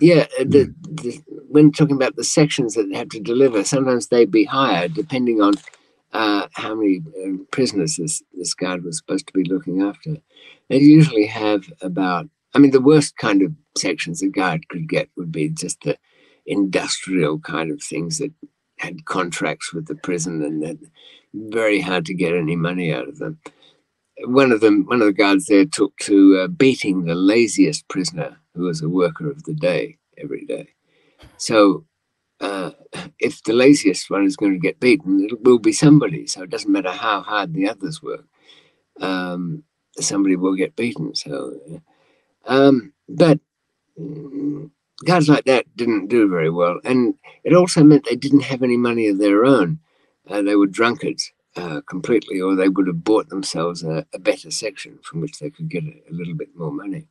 yeah, uh, the, the, when talking about the sections that have to deliver, sometimes they'd be higher depending on uh, how many uh, prisoners this, this guard was supposed to be looking after. They usually have about, I mean, the worst kind of sections a guard could get would be just the industrial kind of things that had contracts with the prison and that very hard to get any money out of them. One of them, one of the guards there, took to uh, beating the laziest prisoner who was a worker of the day every day. So uh, if the laziest one is going to get beaten, it will be somebody. So it doesn't matter how hard the others work. Um, somebody will get beaten. So, um, but mm, guys like that didn't do very well, and it also meant they didn't have any money of their own. Uh, they were drunkards uh, completely, or they would have bought themselves a, a, better section from which they could get a, a little bit more money.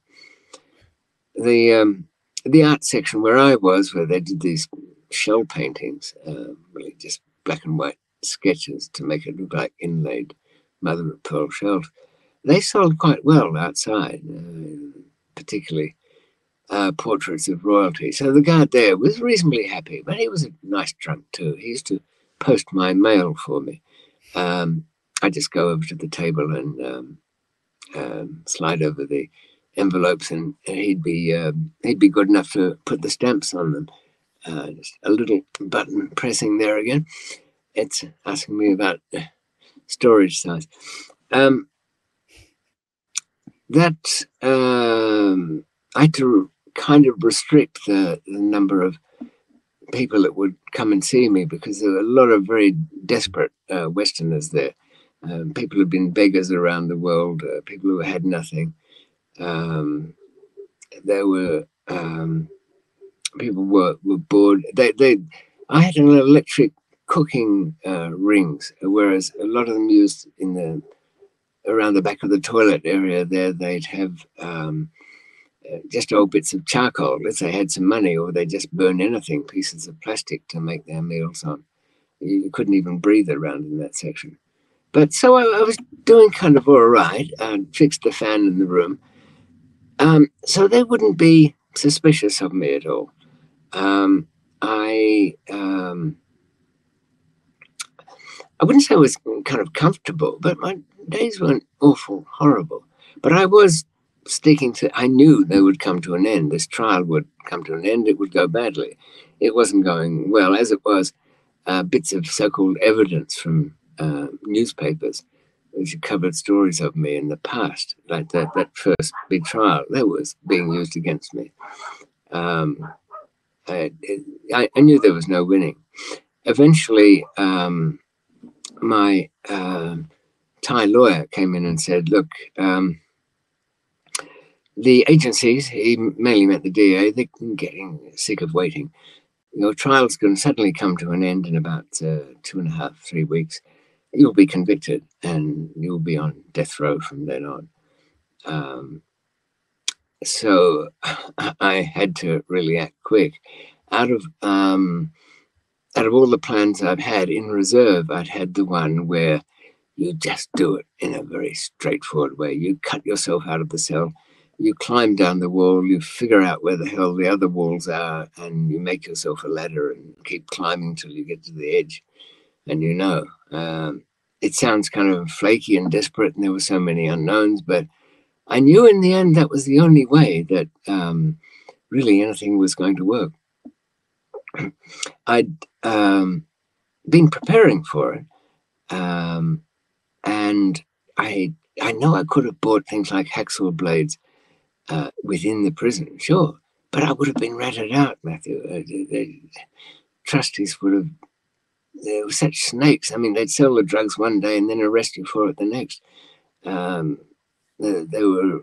The um, the art section where I was, where they did these shell paintings, uh, really just black and white sketches to make it look like inlaid mother of pearl shells they sold quite well outside, uh, particularly uh, portraits of royalty. So the guard there was reasonably happy, but he was a nice drunk too. He used to post my mail for me. Um, I just go over to the table and um, um, slide over the envelopes, and, he'd be um, he'd be good enough to put the stamps on them. Uh, just a little button pressing there again. It's asking me about storage size. Um, that um, I had to kind of restrict the, the, number of people that would come and see me because there were a lot of very desperate uh, Westerners there. Um, people who'd been beggars around the world, uh, people who had nothing. Um, there were um, people were were bored. They they I had an electric cooking uh, rings, whereas a lot of them used in the around the back of the toilet area there, they'd have um, uh, just old bits of charcoal. If they had some money, or they just burn anything, pieces of plastic to make their meals on. You couldn't even breathe around in that section. But so I, I was doing kind of all right. I fixed the fan in the room. Um, so they wouldn't be suspicious of me at all. Um, I um, I wouldn't say I was kind of comfortable, but my days weren't awful, horrible. But I was sticking to, I knew they would come to an end. This trial would come to an end. It would go badly. It wasn't going well, as it was. Uh, bits of so called evidence from uh, newspapers covered stories of me in the past, like that, that first big trial, that was being used against me. Um, I, it, I, knew there was no winning. Eventually, um, my uh, Thai lawyer came in and said, look, um, the agencies, he mainly meant the DEA, they're getting sick of waiting. Your trial's going to suddenly come to an end in about uh, two and a half, three weeks. You'll be convicted and you'll be on death row from then on. Um, so I had to really act quick. Out of um, out of all the plans I've had in reserve, I'd had the one where you just do it in a very straightforward way. You cut yourself out of the cell, you climb down the wall, you figure out where the hell the other walls are, and you make yourself a ladder and keep climbing till you get to the edge. And you know, um, it sounds kind of flaky and desperate, and there were so many unknowns, but I knew in the end that was the only way that um, really anything was going to work. I'd um, been preparing for it, um, and I I know I could have bought things like hacksaw blades uh, within the prison, sure, but I would have been ratted out, Matthew. Uh, the, the, trustees would have. They were such snakes. I mean, they'd sell the drugs one day and then arrest you for it the next. Um, they, they were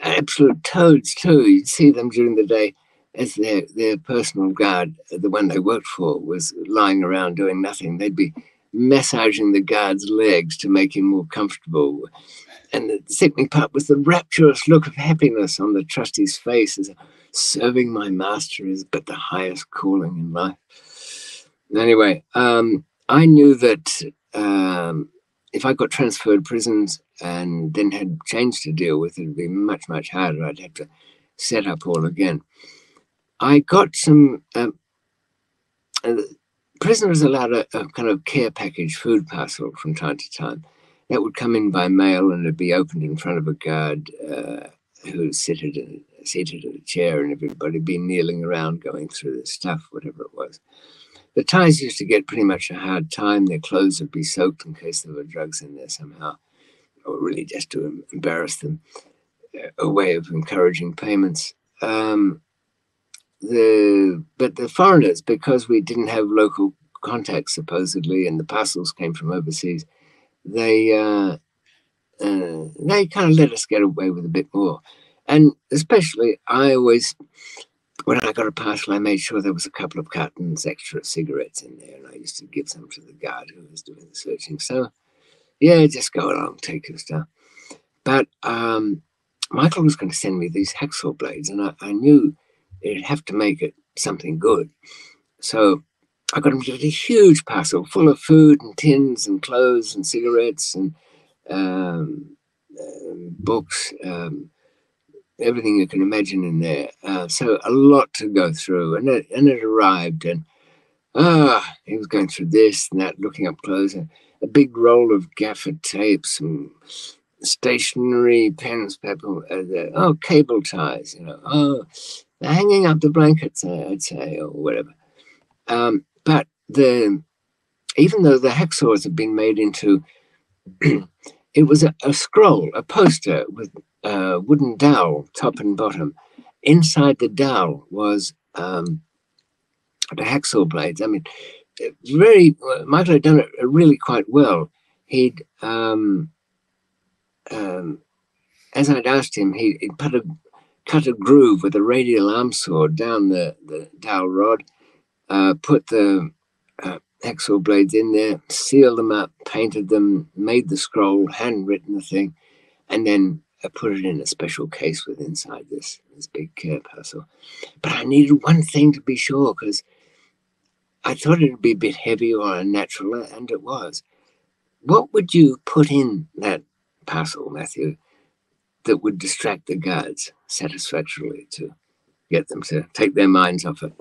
absolute toads too. You'd see them during the day as their their personal guard, the one they worked for, was lying around doing nothing. They'd be massaging the guard's legs to make him more comfortable. And the sickening part was the rapturous look of happiness on the trustee's face as serving my master is but the highest calling in life. Anyway, um, I knew that um, if I got transferred prisons and then had change to deal with, it'd be much, much harder. I'd have to set up all again. I got some. Um, uh, prisoners allowed a, a, kind of care package food parcel from time to time. That would come in by mail and it'd be opened in front of a guard uh, who seated in, seated in a chair, and everybody'd be kneeling around going through the stuff, whatever it was. The Thais used to get pretty much a hard time. Their clothes would be soaked in case there were drugs in there somehow, or really just to embarrass them. A way of encouraging payments. Um, the but the foreigners, because we didn't have local contacts supposedly, and the parcels came from overseas, they uh, uh, they kind of let us get away with a bit more. And especially, I always when I got a parcel, I made sure there was a couple of cartons extra cigarettes in there, and I used to give some to the guard who was doing the searching. So, yeah, just go along, take your stuff. But um, Michael was going to send me these hacksaw blades, and I, I knew it'd have to make it something good. So I got him to a huge parcel full of food and tins and clothes and cigarettes and um, uh, books. Um, everything you can imagine in there. Uh, so a lot to go through, and it, and it arrived, and ah, he was going through this and that, looking up close, and a big roll of gaffer tape, some stationery, pens, paper, uh, the, oh, cable ties, you know, oh, hanging up the blankets, I'd say, or whatever. Um, but the even though the hacksaws had been made into it was a, a, scroll, a poster with uh, wooden dowel, top and bottom. Inside the dowel was um, the hacksaw blades. I mean, very Michael had done it really quite well. He'd, um, um, as I'd asked him, he, would put a cut a groove with a radial arm saw down the, the dowel rod, uh, put the uh, hacksaw blades in there, sealed them up, painted them, made the scroll, handwritten the thing, and then I put it in a special case with inside this this big care parcel. But I needed one thing to be sure because I thought it'd be a bit heavy or unnatural, and it was. What would you put in that parcel, Matthew, that would distract the guards satisfactorily to get them to take their minds off it?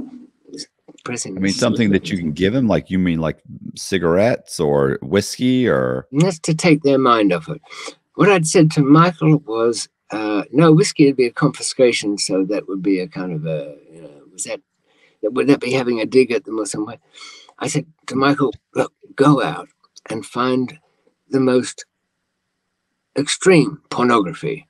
Pressing I mean, something that you can give them, like you mean like cigarettes or whiskey or. Just to take their mind off it what I'd said to Michael was, uh, no, whiskey would be a confiscation, so that would be a kind of a, you know, was that, would that be having a dig at them or somewhere? I said to Michael, look, go out and find the most extreme pornography.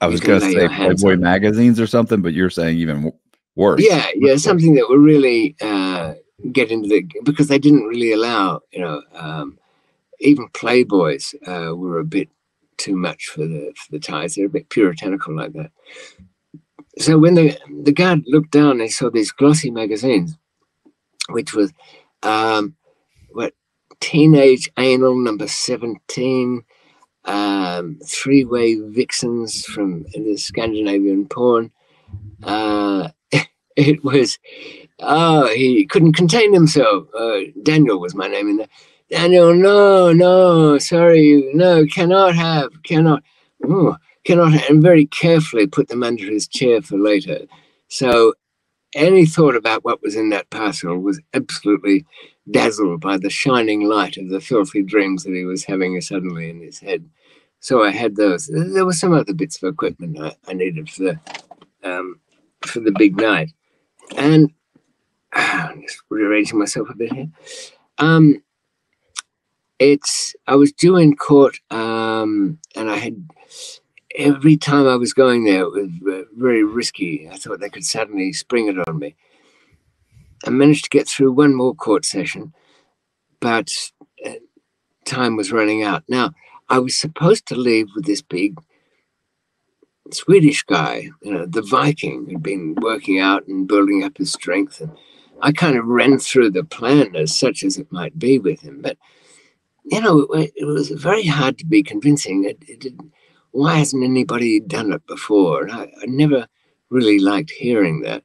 I was going to say Playboy on. magazines or something, but you're saying even worse. Yeah, yeah, something that would really uh, get into the because they didn't really allow, you know, um, even Playboys uh, were a bit too much for the for the Thais. They're a bit puritanical like that. So when the the guard looked down, they saw these glossy magazines, which was um, what teenage anal number seventeen, um, three way vixens from the Scandinavian porn. Uh, it was oh he couldn't contain himself. Uh, Daniel was my name in there. Daniel, no, no, sorry, no, cannot have, cannot, oh, cannot, have, and very carefully put them under his chair for later. So any thought about what was in that parcel was absolutely dazzled by the shining light of the filthy dreams that he was having suddenly in his head. So I had those. There were some other bits of equipment I, I needed for the um, for the big night. And uh, just rearranging myself a bit here. Um, it's I was due in court, um, and I had every time I was going there, it was uh, very risky. I thought they could suddenly spring it on me. I managed to get through one more court session, but uh, time was running out. Now, I was supposed to leave with this big Swedish guy, you know, the Viking, who'd been working out and building up his strength. And I kind of ran through the plan as such as it might be with him. But, you know, it, it was very hard to be convincing. It, it why hasn't anybody done it before? And I, I never really liked hearing that.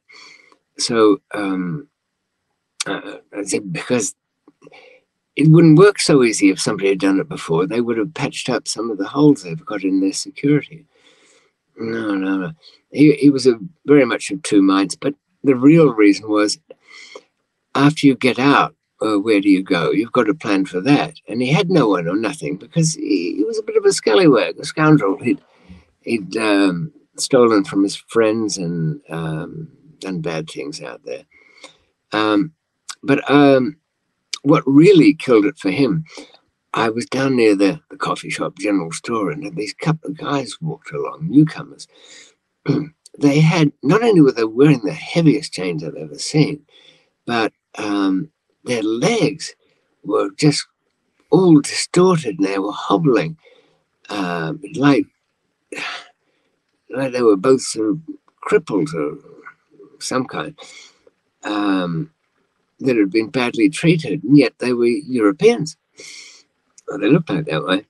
So um, uh, I said, because it wouldn't work so easy if somebody had done it before. They would have patched up some of the holes they've got in their security. No, no, no. He, he was a, very much of two minds. But the real reason was after you get out, uh, where do you go? You've got a plan for that. And he had no one or nothing because he, he was a bit of a scallywag, a scoundrel. He'd, he'd um, stolen from his friends and um, done bad things out there. Um, but um, what really killed it for him, I was down near the, the coffee shop general store, and these couple of guys walked along, newcomers. they had not only were they wearing the heaviest chains I've ever seen, but um, their legs were just all distorted and they were hobbling um, like, like they were both crippled or some kind. Um, that had been badly treated, and yet they were Europeans. Well, they looked like that way.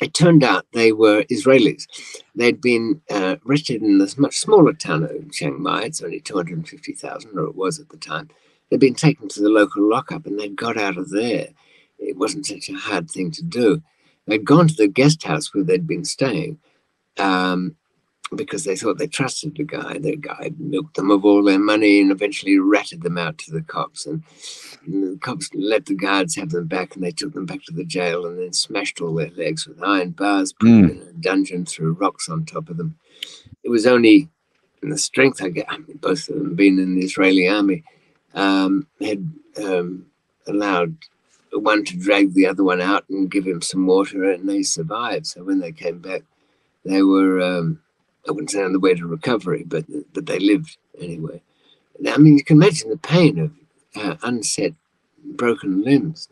It turned out they were Israelis. They'd been uh, arrested in this much smaller town of Chiang Mai. It's only 250,000, or it was at the time. They'd been taken to the local lockup and they'd got out of there. It wasn't such a hard thing to do. They'd gone to the guest house where they'd been staying. Um, because they thought they trusted the guy. The guy milked them of all their money and eventually ratted them out to the cops. And, and the cops let the guards have them back and they took them back to the jail and then smashed all their legs with iron bars, put mm. them in a dungeon, threw rocks on top of them. It was only in the strength I get, I mean, both of them being in the Israeli army, um, had um, allowed one to drag the other one out and give him some water and they survived. So when they came back, they were um, I wouldn't say on the way to recovery, but but they lived anyway. I mean, you can imagine the pain of uh, unset, broken limbs.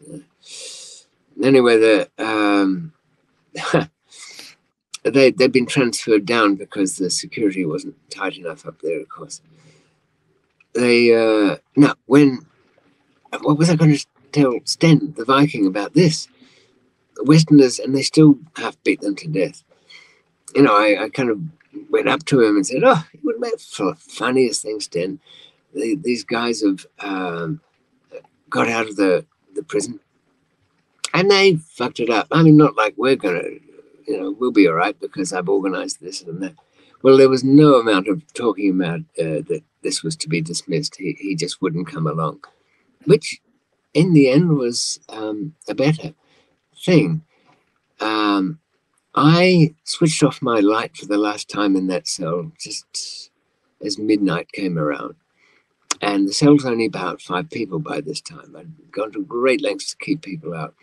Anyway, the um, they they've been transferred down because the security wasn't tight enough up there. Of course, they uh, now when what was I going to tell Sten the Viking about this? The Westerners and they still half beat them to death. You know, I, I kind of went up to him and said, "Oh, it would make for the funniest thing, Sten. The, these guys have um, got out of the, the prison, and they fucked it up. I mean, not like we're gonna, you know, we'll be all right because I've organised this and that. Well, there was no amount of talking about uh, that this was to be dismissed. He he just wouldn't come along, which, in the end, was um, a better thing. Um, I switched off my light for the last time in that cell just as midnight came around. And the cell's only about five people by this time. I'd gone to great lengths to keep people out.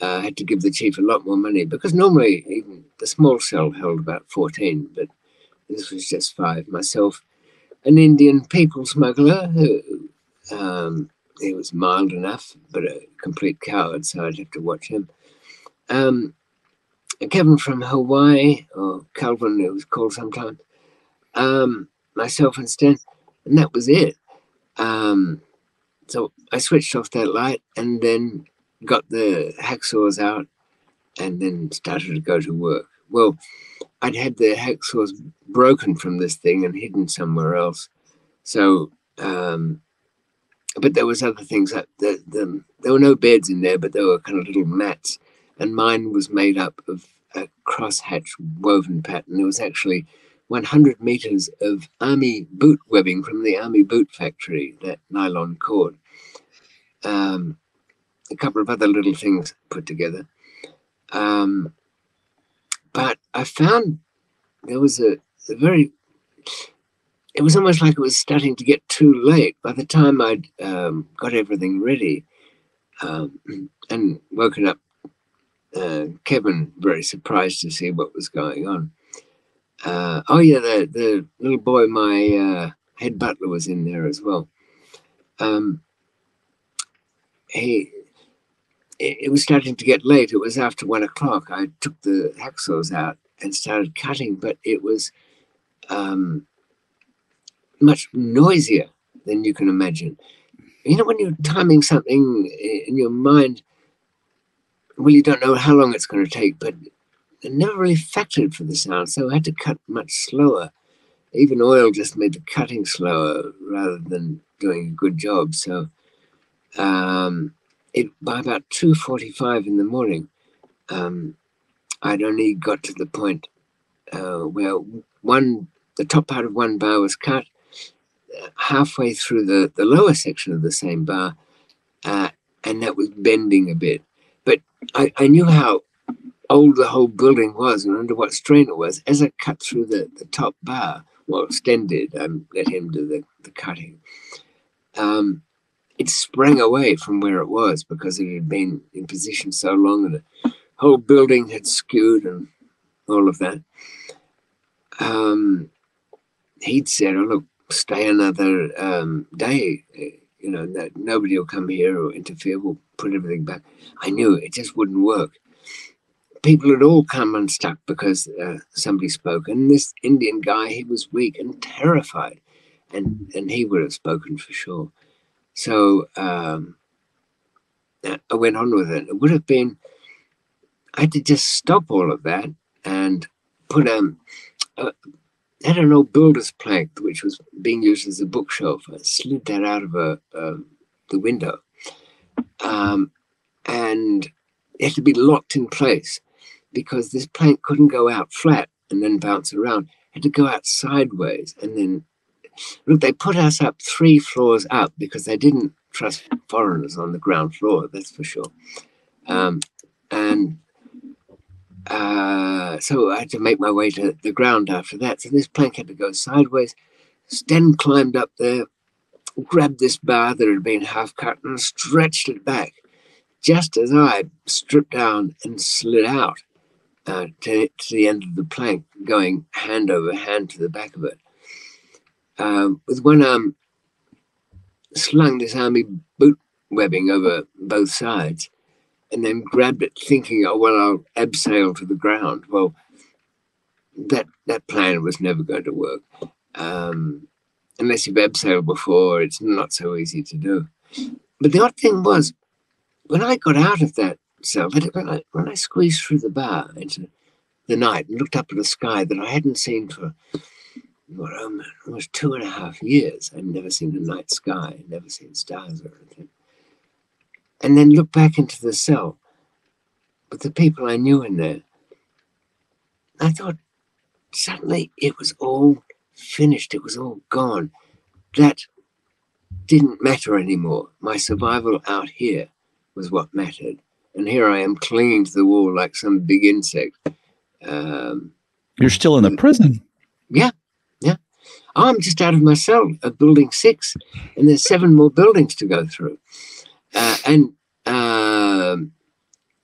Uh, I had to give the chief a lot more money because normally even the small cell held about 14, but this was just five. Myself, an Indian people smuggler who um, he was mild enough, but a complete coward, so I'd have to watch him. Um, Kevin from Hawaii, or Calvin, it was called sometimes, um, myself and Stan, and that was it. Um, so I switched off that light and then got the hacksaws out and then started to go to work. Well, I'd had the hacksaws broken from this thing and hidden somewhere else. So, um, but there was other things that the, the, there were no beds in there, but there were kind of little mats and mine was made up of a crosshatch woven pattern. It was actually 100 meters of army boot webbing from the army boot factory, that nylon cord. Um, a couple of other little things put together. Um, I found there was a, a very, it was almost like it was starting to get too late. By the time I'd um, got everything ready um, and woken up uh, Kevin, very surprised to see what was going on. Uh, oh yeah, the the little boy, my uh, head butler, was in there as well. Um, he, it, it was starting to get late. It was after one o'clock. I took the hacksaws out and started cutting, but it was um, much noisier than you can imagine. You know, when you're timing something in your mind, well, you don't know how long it's going to take, but never really factored for the sound, so I had to cut much slower. Even oil just made the cutting slower rather than doing a good job. So, um, it by about two forty-five in the morning, um, I'd only got to the point uh, where one the top part of one bar was cut, uh, halfway through the the lower section of the same bar, uh, and that was bending a bit. But I, I knew how old the whole building was and under what strain it was. As I cut through the, the top bar, well, extended, um, let him do the, the cutting, um, it sprang away from where it was because it had been in position so long and whole building had skewed and all of that. Um, he'd said, oh, look, stay another um, day you know, that nobody will come here or interfere. We'll put everything back. I knew it just wouldn't work. People had all come unstuck because uh, somebody spoke. And this Indian guy, he was weak and terrified. And, and he would have spoken for sure. So um, I went on with it. It would have been, I had to just stop all of that and put um, a, had an old builder's plank which was being used as a bookshelf. I slid that out of a, the window, um, and it had to be locked in place because this plank couldn't go out flat and then bounce around. It had to go out sideways, and then look. They put us up three floors up because they didn't trust foreigners on the ground floor. That's for sure. Um, and uh, so I had to make my way to the ground after that. So this plank had to go sideways. Sten climbed up there, grabbed this bar that had been half cut and stretched it back, just as I stripped down and slid out uh, to, to, the end of the plank, going hand over hand to the back of it. Um, with one arm slung this army boot webbing over both sides and then grabbed it thinking, oh, well, I'll abseil to the ground. Well, that, that plan was never going to work. Um, unless you've abseiled before, it's not so easy to do. But the odd thing was, when I got out of that cell, when I, when I squeezed through the bar into the night and looked up at a sky that I hadn't seen for what, um, almost two and a half years, I'd never seen a night sky, never seen stars or anything and then look back into the cell with the people I knew in there. I thought suddenly it was all finished, it was all gone. That didn't matter anymore. My survival out here was what mattered. And here I am clinging to the wall like some big insect. Um, You're still in the prison. Yeah, yeah. I'm just out of my cell at building six, and there's seven more buildings to go through. Uh, and um,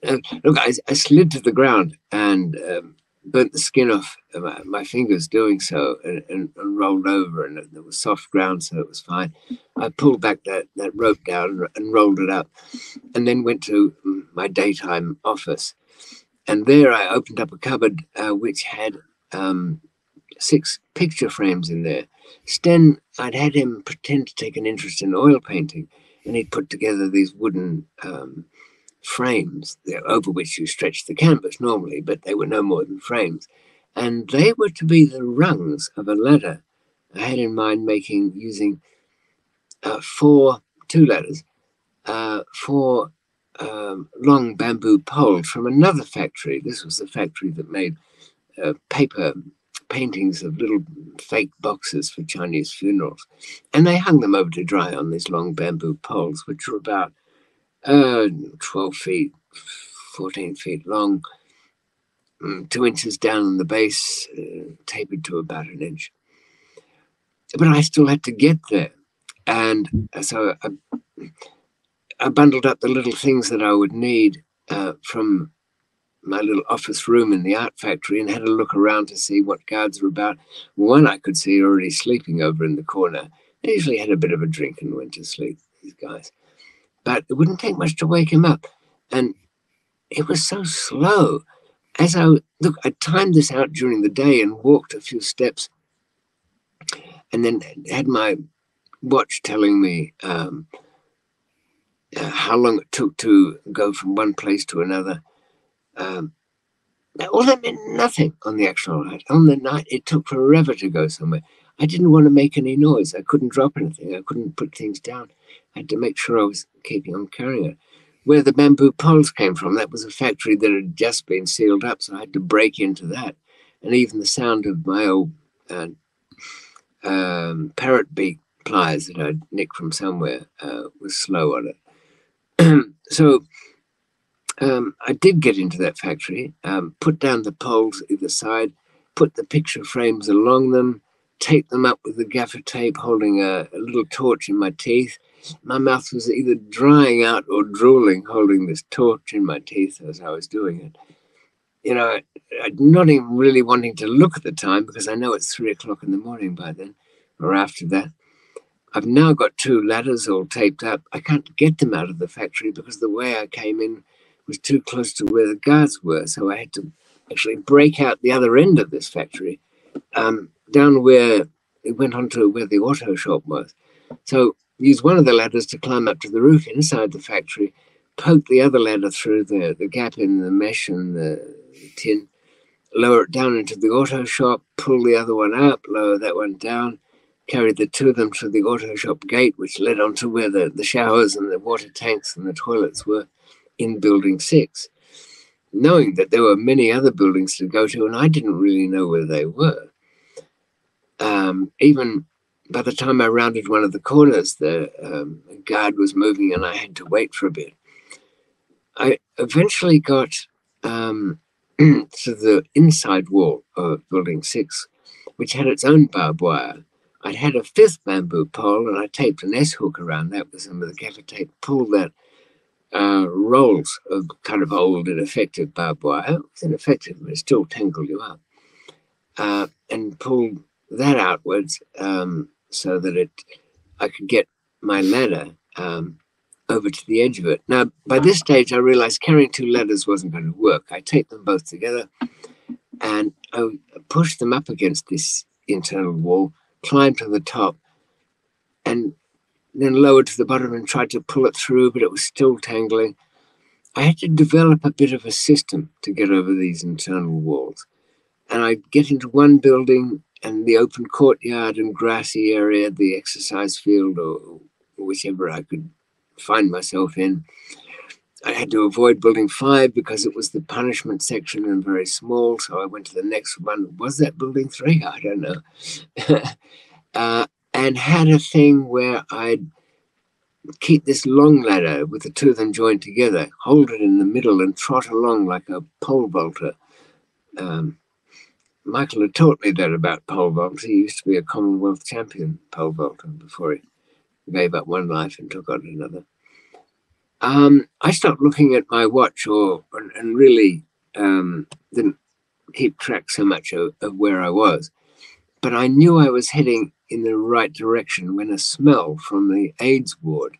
uh, look, I, I, slid to the ground and um, burnt the skin off my, my fingers doing so and, and, and, rolled over and there was soft ground so it was fine. I pulled back that, that rope down and rolled it up and then went to my daytime office. And there i opened up a cupboard uh, which had um, six picture frames in there. Sten i'd had him pretend to take an interest in oil painting and he'd put together these wooden um, frames over which you stretch the canvas normally, but they were no more than frames. And they were to be the rungs of a ladder. I had in mind making using uh, four, two ladders, uh, four um, long bamboo poles from another factory. This was the factory that made uh, paper paintings of little fake boxes for Chinese funerals. And they hung them over to dry on these long bamboo poles, which were about uh, 12 feet, 14 feet long, mm, two inches down on the base, uh, tapered to about an inch. but I still had to get there. And so I, I bundled up the little things that I would need uh, from my little office room in the art factory and had a look around to see what guards were about. One I could see already sleeping over in the corner. They usually had a bit of a drink and went to sleep, these guys. But it wouldn't take much to wake him up. And it was so slow. As I look, I timed this out during the day and walked a few steps and then had my watch telling me um, uh, how long it took to go from one place to another. Um, all that meant nothing on the actual night. On the night, it took forever to go somewhere. I didn't want to make any noise. I couldn't drop anything. I couldn't put things down. I had to make sure I was keeping on carrying it. Where the bamboo poles came from, that was a factory that had just been sealed up, so I had to break into that. And even the sound of my old uh, um, parrot beak pliers that I'd nicked from somewhere uh, was slow on it. so um, I did get into that factory, um, put down the poles either side, put the picture frames along them, tape them up with the gaffer tape, holding a, a, little torch in my teeth. My mouth was either drying out or drooling, holding this torch in my teeth as I was doing it. You know, I, not even really wanting to look at the time because I know it's three o'clock in the morning by then or after that. I've now got two ladders all taped up. I can't get them out of the factory because the way I came in was too close to where the guards were. So I had to actually break out the other end of this factory um, down where it went on to where the auto shop was. So use one of the ladders to climb up to the roof inside the factory, poke the other ladder through the, the gap in the mesh and the tin, lower it down into the auto shop, pull the other one up, lower that one down, carried the two of them to the auto shop gate, which led on to where the, the showers and the water tanks and the toilets were in building six, knowing that there were many other buildings to go to, and I didn't really know where they were. Um, even by the time I rounded one of the corners, the um, guard was moving and I had to wait for a bit. I eventually got um, to the inside wall of building six, which had its own barbed wire. I'd had a fifth bamboo pole and I taped an S hook around that with some of the gaffer tape, pulled that uh, rolls of kind of old, and effective barbed wire. It's ineffective, but it still tangled you up. Uh, and pulled that outwards um, so that it I could get my ladder um, over to the edge of it. Now, by this stage, I realized carrying two ladders wasn't going to work. I taped them both together and I pushed them up against this internal wall, climbed to the top, and then lowered to the bottom and tried to pull it through, but it was still tangling. I had to develop a bit of a system to get over these internal walls. And I'd get into one building and the open courtyard and grassy area, the exercise field, or whichever I could find myself in. I had to avoid building five because it was the punishment section and very small. So I went to the next one. Was that building three? I don't know. uh, and had a thing where I'd keep this long ladder with the two of them joined together, hold it in the middle, and trot along like a pole vaulter. Um, Michael had taught me that about pole vaults. He used to be a Commonwealth champion pole vaulter before he gave up one life and took on another. Um, I stopped looking at my watch or and really um, didn't keep track so much of, of where I was. But I knew I was heading in the right direction when a smell from the AIDS ward,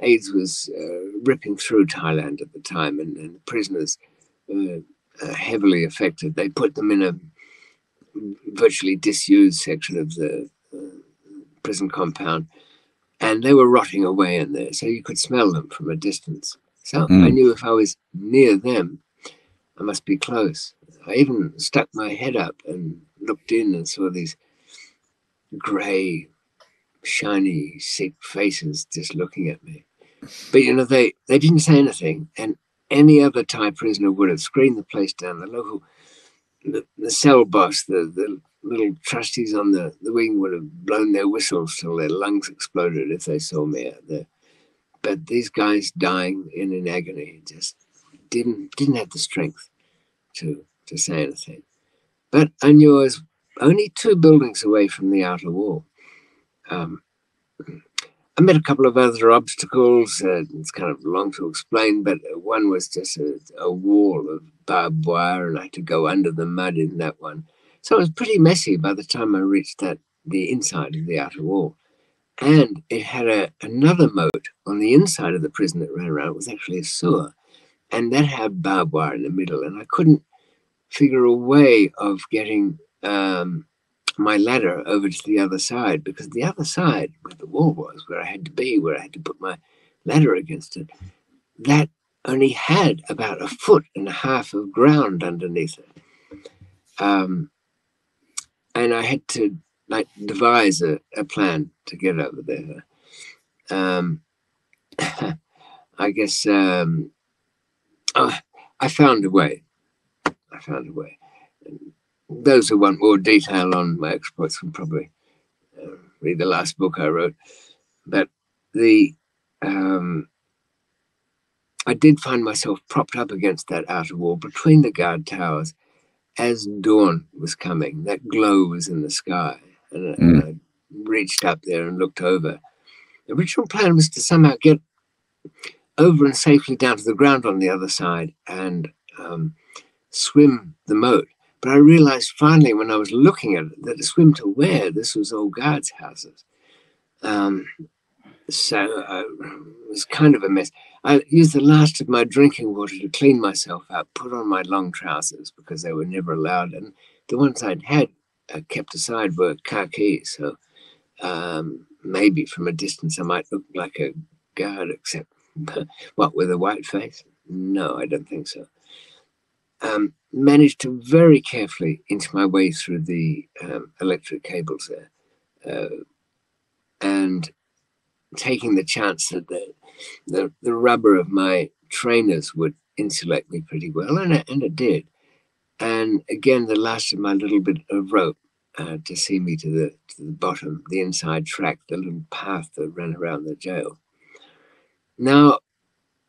AIDS was uh, ripping through Thailand at the time, and, and prisoners uh, uh, heavily affected. They put them in a virtually disused section of the uh, prison compound, and they were rotting away in there, so you could smell them from a distance. So mm. I knew if I was near them, I must be close. I even stuck my head up and looked in and saw these grey, shiny, sick faces just looking at me. But you know, they, they didn't say anything, and any other Thai prisoner would have screamed the place down. The local, the, the cell boss, the, the little trustees on the, the wing would have blown their whistles till their lungs exploded if they saw me out there. But these guys dying in an agony just didn't didn't have the strength to to say anything. But I knew I was only two buildings away from the outer wall. um, I met a couple of other obstacles. Uh, it's kind of long to explain, but one was just a, a, wall of barbed wire, and I had to go under the mud in that one. So it was pretty messy by the time I reached that the inside of the outer wall. And it had a, another moat on the inside of the prison that ran around. It was actually a sewer, and that had barbed wire in the middle. And I couldn't figure a way of getting um, my ladder over to the other side because the other side where the wall was, where I had to be, where I had to put my ladder against it, that only had about a foot and a half of ground underneath it. Um, and I had to like devise a, a plan to get over there. Um, I guess um, oh, I found a way. I found a way. Those who want more detail on my exploits can probably uh, read the last book I wrote. But the um, I did find myself propped up against that outer wall between the guard towers as dawn was coming. That glow was in the sky, and, mm. I reached up there and looked over. The original plan was to somehow get over and safely down to the ground on the other side and um, swim the moat. But I realized finally when I was looking at it that to swim to where? This was all guards' houses. Um, so uh, it was kind of a mess. I used the last of my drinking water to clean myself up, put on my long trousers because they were never allowed. And the ones I'd had uh, kept aside were khaki. So um, maybe from a distance I might look like a guard, except what, with a white face? No, I don't think so um, managed to very carefully inch my way through the um, electric cables there, uh, and taking the chance that the, the, the rubber of my trainers would insulate me pretty well, and it, and it did. And again, the last of my little bit of rope uh, to see me to the to the bottom, the inside track, the little path that ran around the jail. Now,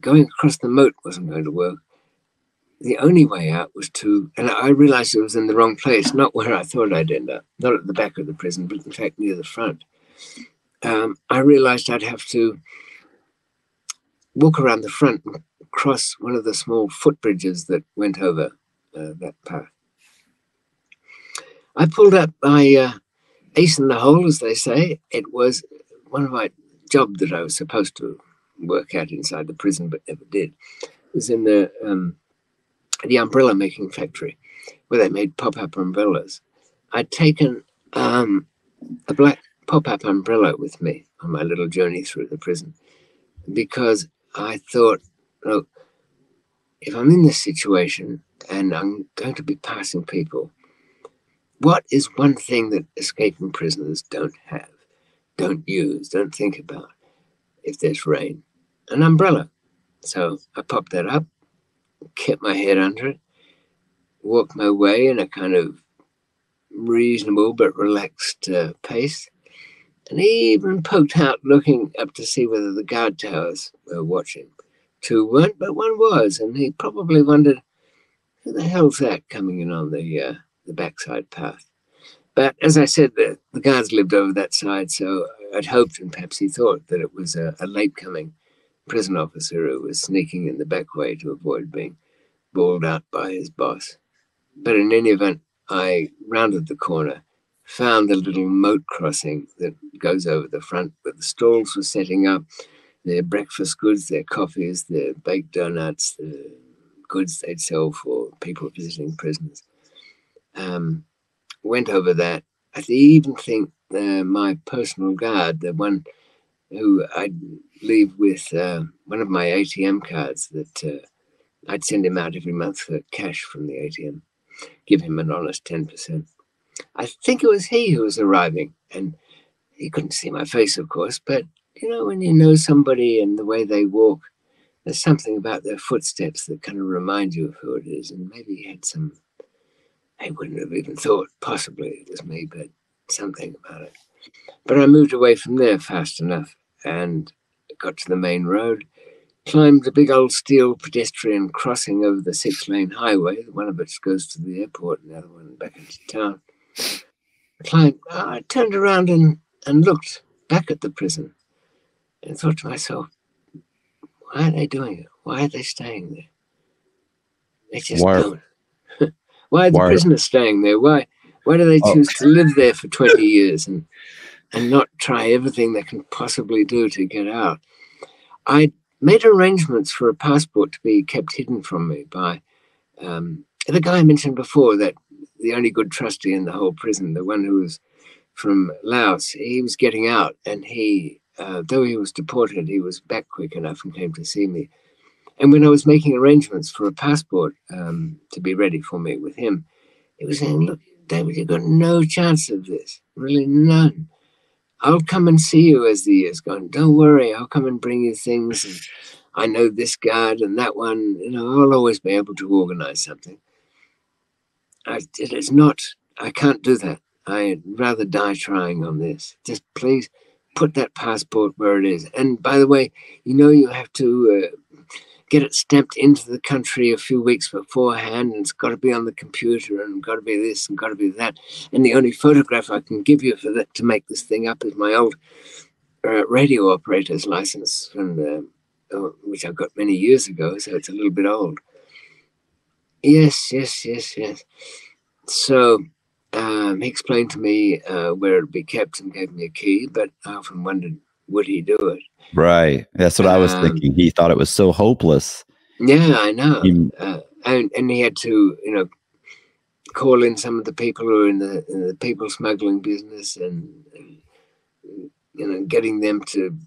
going across the moat wasn't going to work the only way out was to, and I realized it was in the wrong place, not where I thought I'd end up, not at the back of the prison, but in fact near the front. Um, I realized I'd have to walk around the front and cross one of the small footbridges that went over uh, that path. I pulled up my uh, ace in the hole, as they say. It was one of my job that I was supposed to work at inside the prison, but never did. It was in the um, the umbrella making factory where they made pop up umbrellas. I'd taken um, a black pop up umbrella with me on my little journey through the prison because I thought, look, if I'm in this situation and I'm going to be passing people, what is one thing that escaping prisoners don't have, don't use, don't think about if there's rain? An umbrella. So I popped that up kept my head under it, walked my way in a kind of reasonable but relaxed uh, pace, and even poked out looking up to see whether the guard towers were watching. Two weren't, but one was, and he probably wondered, who the hell's that coming in on the uh, the backside path? But as I said, the, the guards lived over that side, so I'd hoped and perhaps he thought that it was a, a late coming prison officer who was sneaking in the back way to avoid being bawled out by his boss. But in any event, I rounded the corner, found the little moat crossing that goes over the front where the stalls were setting up their breakfast goods, their coffees, their baked donuts, the goods they'd sell for people visiting prisons. Um, went over that. I even think uh, my personal guard, the one who I'd leave with uh, one of my ATM cards that uh, I'd send him out every month for cash from the ATM, give him an honest 10%. I think it was he who was arriving, and he couldn't see my face, of course, but you know, when you know somebody and the way they walk, there's something about their footsteps that kind of remind you of who it is. And maybe he had some, I wouldn't have even thought possibly it was me, but something about it. But I moved away from there fast enough and got to the main road, climbed the big old steel pedestrian crossing over the six lane highway, one of which goes to the airport and the other one back into town. I climbed, I turned around and, and looked back at the prison and thought to myself, why are they doing it? Why are they staying there? They just why don't. why are the why prisoners staying there? Why why do they oh. choose oh. to live there for 20 years and and not try everything they can possibly do to get out? I made arrangements for a passport to be kept hidden from me by um, the guy I mentioned before, that the only good trustee in the whole prison, the one who was from Laos, he was getting out and he uh, though he was deported, he was back quick enough and came to see me. And when I was making arrangements for a passport um, to be ready for me with him, he was saying, Look, David, you've got no chance of this, really none. I'll come and see you as the years go on. Don't worry, I'll come and bring you things. And I know this guard and that one. You know, I'll always be able to organize something. I, it is not, I can't do that. I'd rather die trying on this. Just please put that passport where it is. And by the way, you know you have to uh, get it stamped into the country a few weeks beforehand, and it's got to be on the computer, and got to be this, and got to be that. And the only photograph I can give you for that to make this thing up is my old uh, radio operator's license, from uh, which I got many years ago, so it's a little bit old. Yes, yes, yes, yes. So um, he explained to me uh, where it'd be kept and gave me a key, but I often wondered, would he do it? Right. That's what um, I was um, thinking. He thought it was so hopeless. Yeah, I know. He, uh, and, and he had to, you know, call in some of the people who are in the, in the people smuggling business and, and, you know, getting them to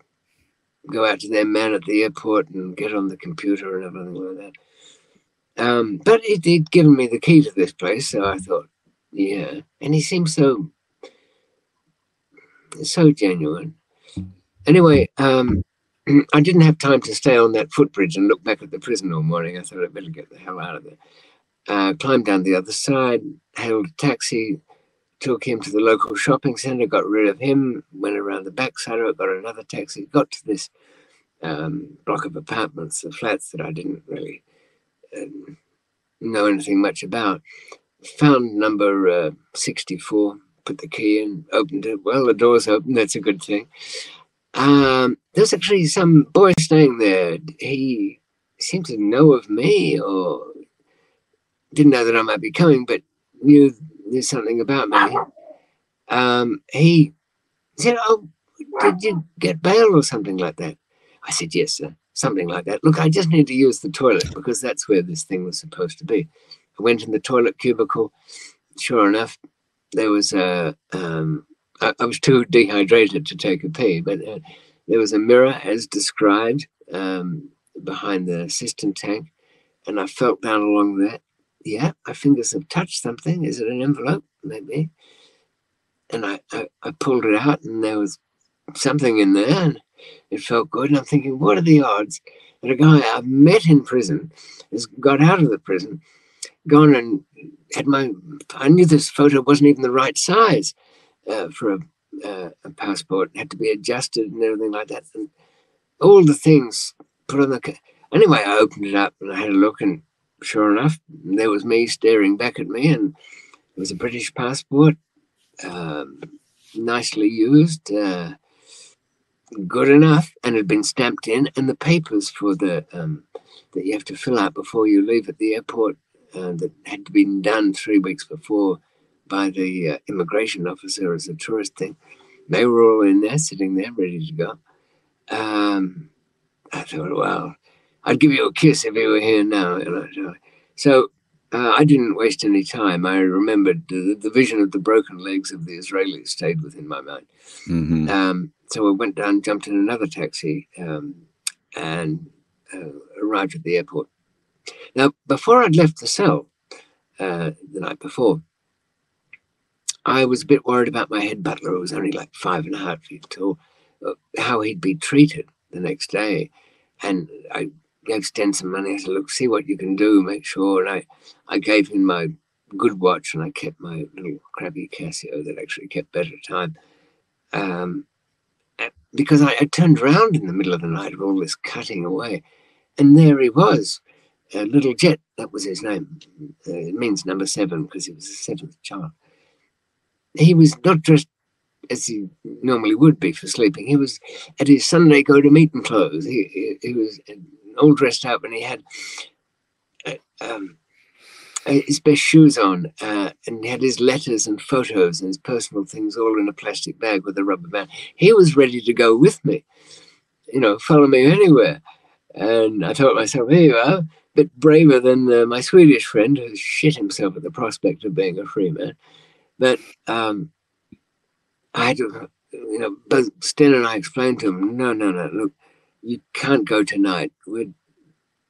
go out to their man at the airport and get on the computer and everything like that. Um, but he'd given me the key to this place, so I thought, yeah, and he seems so so genuine. Anyway, um, I didn't have time to stay on that footbridge and look back at the prison all morning. I thought I'd better get the hell out of there. Uh, climbed down the other side, hailed a taxi, took him to the local shopping center, got rid of him, went around the back side of it, got another taxi, got to this um, block of apartments, the flats that I didn't really um, know anything much about found number uh, 64, put the key in, opened it. Well, the door's open. That's a good thing. Um, there's actually some boy staying there. He seemed to know of me or didn't know that I might be coming, but knew, knew something about me. Um, he said, Oh, did you get bail or something like that? I said, Yes, sir. Something like that. Look, I just need to use the toilet because that's where this thing was supposed to be. I went in the toilet cubicle. Sure enough, there was a. Um, I, I, was too dehydrated to take a pee, but uh, there was a mirror as described um, behind the cistern tank, and I felt down along that. Yeah, my fingers have touched something. Is it an envelope? Maybe. And I, I, I pulled it out, and there was something in there, and it felt good. And I'm thinking, what are the odds that a guy I've met in prison has got out of the prison gone and had my. I knew this photo wasn't even the right size uh, for a, uh, a, passport. Had to be adjusted and everything like that. And all the things put on the. Anyway, I opened it up and I had a look, and sure enough, there was me staring back at me, and it was a British passport, um, nicely used. Uh, good enough and had been stamped in and the papers for the um, that you have to fill out before you leave at the airport uh, that had been done three weeks before by the uh, immigration officer as a tourist thing. They were all in there, sitting there, ready to go. Um, I thought, well, I'd give you a kiss if you were here now. So uh, I didn't waste any time. I remembered the, the, vision of the broken legs of the Israelis stayed within my mind. Mm-hmm. Um, so I went down, jumped in another taxi, um, and uh, arrived at the airport. Now, before I'd left the cell uh, the night before, I was a bit worried about my head butler, who was only like five and a half feet tall, uh, how he'd be treated the next day. And I gave Sten some money. I said, look, see what you can do, make sure. And I, I gave him my good watch and I kept my little crappy Casio that actually kept better time. Um, because I, I, turned around in the middle of the night of all this cutting away, and there he was uh, Little Jet, that was his name. Uh, it means number seven because he was the seventh child. He was not just as he normally would be for sleeping. He was at his Sunday go to meeting clothes. He, he, he was all dressed up and he had uh, um, uh, his best shoes on uh, and he had his letters and photos and his personal things all in a plastic bag with a rubber band. He was ready to go with me, you know, follow me anywhere. And I thought myself, here you are, a bit braver than uh, my Swedish friend who shit himself at the prospect of being a free man. But um, I had to, you know, both Sten and I explained to him, no, no, no, look, you can't go tonight. We're,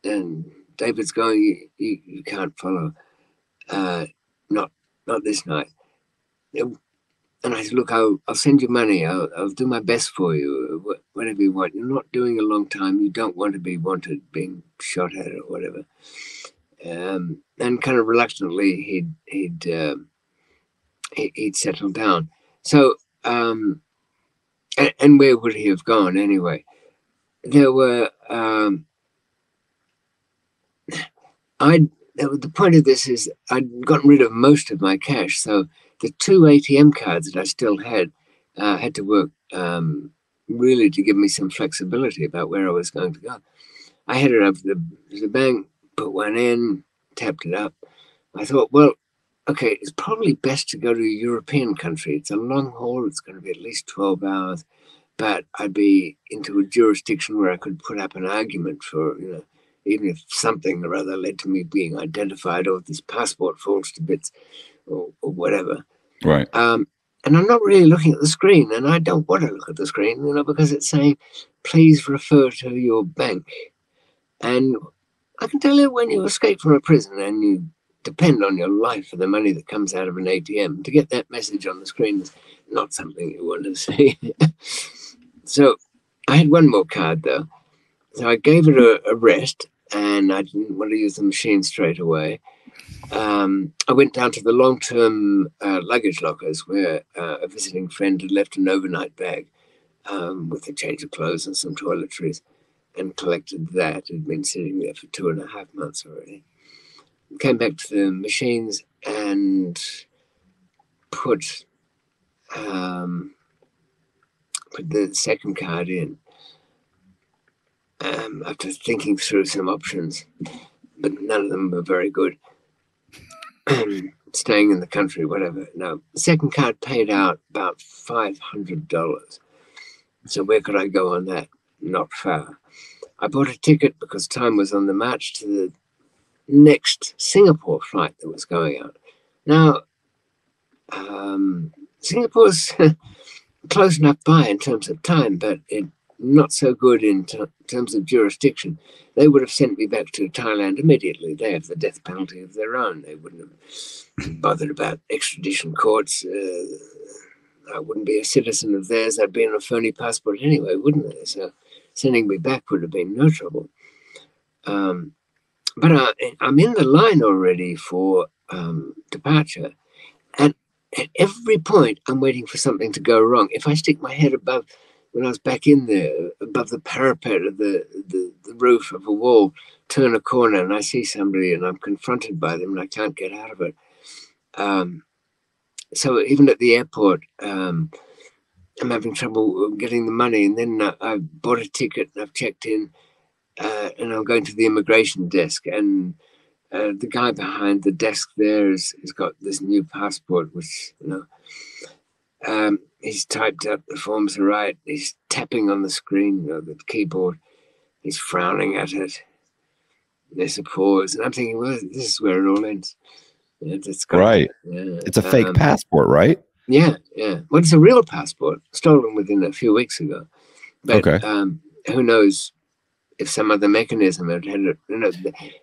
and David's going, you, you, you can't follow. Uh, not not this night. And I said, look, I'll, I'll send you money. I'll, I'll do my best for you, whatever you want. You're not doing a long time. You don't want to be wanted, being shot at or whatever. Um, and kind of reluctantly, he'd he'd uh, he'd settled down. So um, and, and, where would he have gone anyway? There were, um, I. The point of this is I'd gotten rid of most of my cash, so the two ATM cards that I still had uh, had to work um, really to give me some flexibility about where I was going to go. I headed up the the bank, put one in, tapped it up. I thought, well, okay, it's probably best to go to a European country. It's a long haul, it's going to be at least 12 hours, but I'd be into a jurisdiction where I could put up an argument for, you know, even if something or other led to me being identified or this passport falls to bits or, or whatever. Right. Um, and I'm not really looking at the screen, and I don't want to look at the screen, you know, because it's saying, please refer to your bank. And I can tell you when you escape from a prison and you depend on your life for the money that comes out of an ATM. To get that message on the screen is not something you want to see. so I had one more card though. So I gave it a, a, rest and I didn't want to use the machine straight away. Um, I went down to the long term uh, luggage lockers where uh, a visiting friend had left an overnight bag um, with a change of clothes and some toiletries and collected that. It had been sitting there for two and a half months already came back to the machines and put um, put the second card in um, after thinking through some options, but none of them were very good. Staying in the country, whatever. No, the second card paid out about five hundred dollars. So where could I go on that? Not far. I bought a ticket because time was on the march to the next Singapore flight that was going out. Now, um, Singapore's close enough by in terms of time, but it, not so good in terms of jurisdiction. They would have sent me back to Thailand immediately. They have the death penalty of their own. They wouldn't have bothered about extradition courts. Uh, I wouldn't be a citizen of theirs. I'd be on a phony passport anyway, wouldn't they? So sending me back would have been no trouble. Um, but uh, I'm in the line already for um, departure. And at every point, I'm waiting for something to go wrong. If I stick my head above, when I was back in there, above the parapet of the, the, the roof of a wall, turn a corner and I see somebody and I'm confronted by them and I can't get out of it. Um, so even at the airport, um, I'm having trouble getting the money. And then I, I bought a ticket and I've checked in uh, and I'm going to the immigration desk, and uh, the guy behind the desk there has, has got this new passport, which you know, um, he's typed up the forms are right. He's tapping on the screen, you know, the keyboard. He's frowning at it. There's a pause, and I'm thinking, well, this is where it all ends. It's got, right. Yeah, it's a fake um, passport, right? Yeah, yeah. Well, it's a real passport, stolen within a few weeks ago. But, okay. Um, who knows if some other mechanism had, had you know,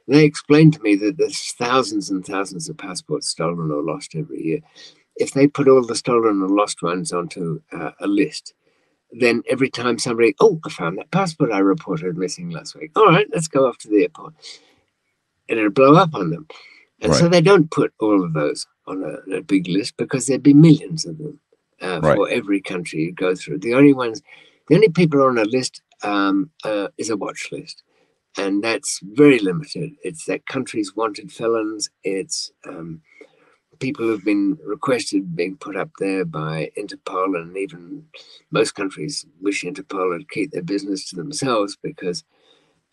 they explained to me that there's thousands and thousands of passports stolen or lost every year. If they put all the stolen or lost ones onto uh, a list, then every time somebody, oh, I found that passport I reported missing last week. All right, let's go off to the airport. And it'll blow up on them. And right. so they don't put all of those on a, a, big list because there'd be millions of them uh, right. for every country you go through. The only ones, the only people on a list um, uh, is a watch list, and that's very limited. It's that countries wanted felons. It's um, people have been requested being put up there by Interpol, and even most countries wish Interpol to keep their business to themselves because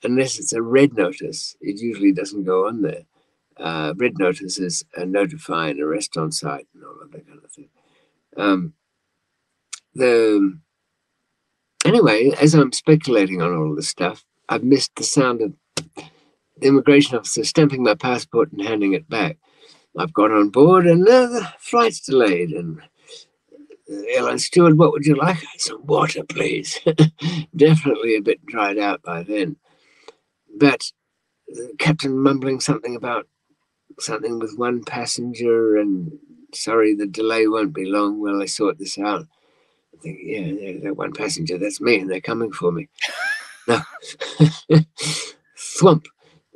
unless it's a red notice, it usually doesn't go on there. Uh, red notices uh, notify an arrest on site and all of that kind of thing. Um, the anyway, as I'm speculating on all this stuff, I've missed the sound of the immigration officer stamping my passport and handing it back. I've got on board and uh, the flight's delayed. And the airline steward, what would you like? Some water, please. Definitely a bit dried out by then. But the captain mumbling something about something with one passenger and sorry, the delay won't be long while I sort this out. Think, yeah, that one passenger, that's me, and they're coming for me. no. Thwump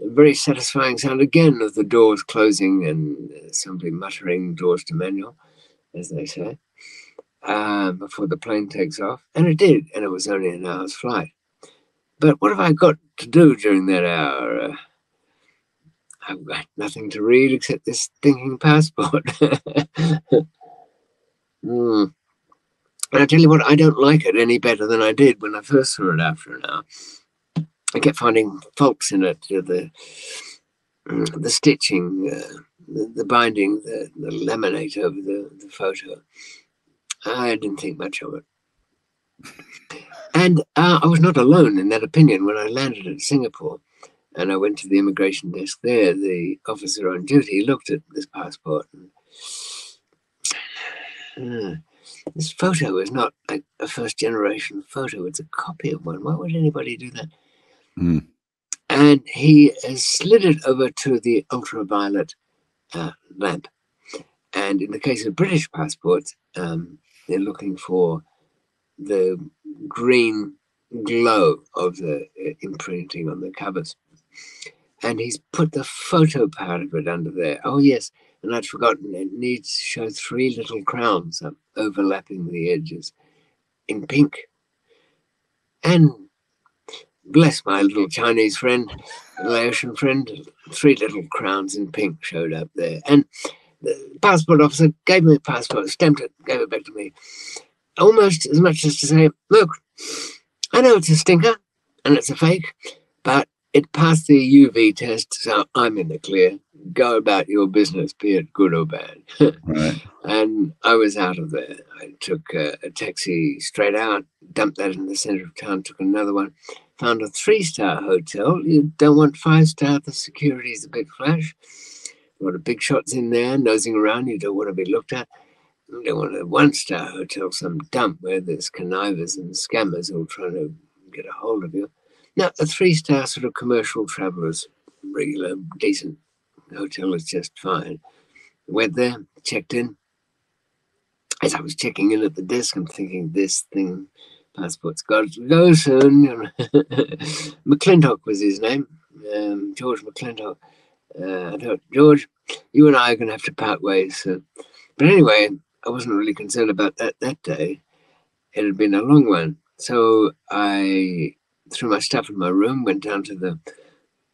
very satisfying sound again of the doors closing and somebody muttering doors to manual, as they say, uh, before the plane takes off. And it did, and it was only an hour's flight. But what have I got to do during that hour? Uh, I've got nothing to read except this stinking passport. mm. And I tell you what, I don't like it any better than I did when I first saw it after an hour. I kept finding faults in it, the mm, the stitching, uh, the, the, binding, the, the laminate over the, the photo. I didn't think much of it. And uh, I was not alone in that opinion when I landed at Singapore and I went to the immigration desk there. The officer on duty looked at this passport. And, uh, this photo is not a, a first generation photo, it's a copy of one. Why would anybody do that? Mm. And he has slid it over to the ultraviolet uh, lamp. And in the case of British passports, um, they're looking for the green glow of the uh, imprinting on the covers. And he's put the photo part of it under there. Oh, yes. And I'd forgotten it needs to show three little crowns overlapping the edges in pink. And bless my little Chinese friend, Laotian friend, three little crowns in pink showed up there. And the passport officer gave me a passport, stamped it, gave it back to me. Almost as much as to say, look, I know it's a stinker and it's a fake, it passed the UV test, so I'm in the clear. Go about your business, be it good or bad. right. And I was out of there. I took a, a taxi straight out, dumped that in the center of town, took another one, found a three star hotel. You don't want five star, the security's a bit flash. A lot of big shots in there, nosing around, you don't want to be looked at. You don't want a one star hotel, some dump where there's connivers and scammers all trying to get a hold of you. Now, a three star sort of commercial travelers, regular, decent hotel is just fine. Went there, checked in. As I was checking in at the desk, I'm thinking this thing passport's got to go soon. McClintock was his name, um, George McClintock. Uh, I thought, George, you and I are going to have to part ways. So. But anyway, I wasn't really concerned about that that day. It had been a long one. So I threw my stuff in my room, went down to the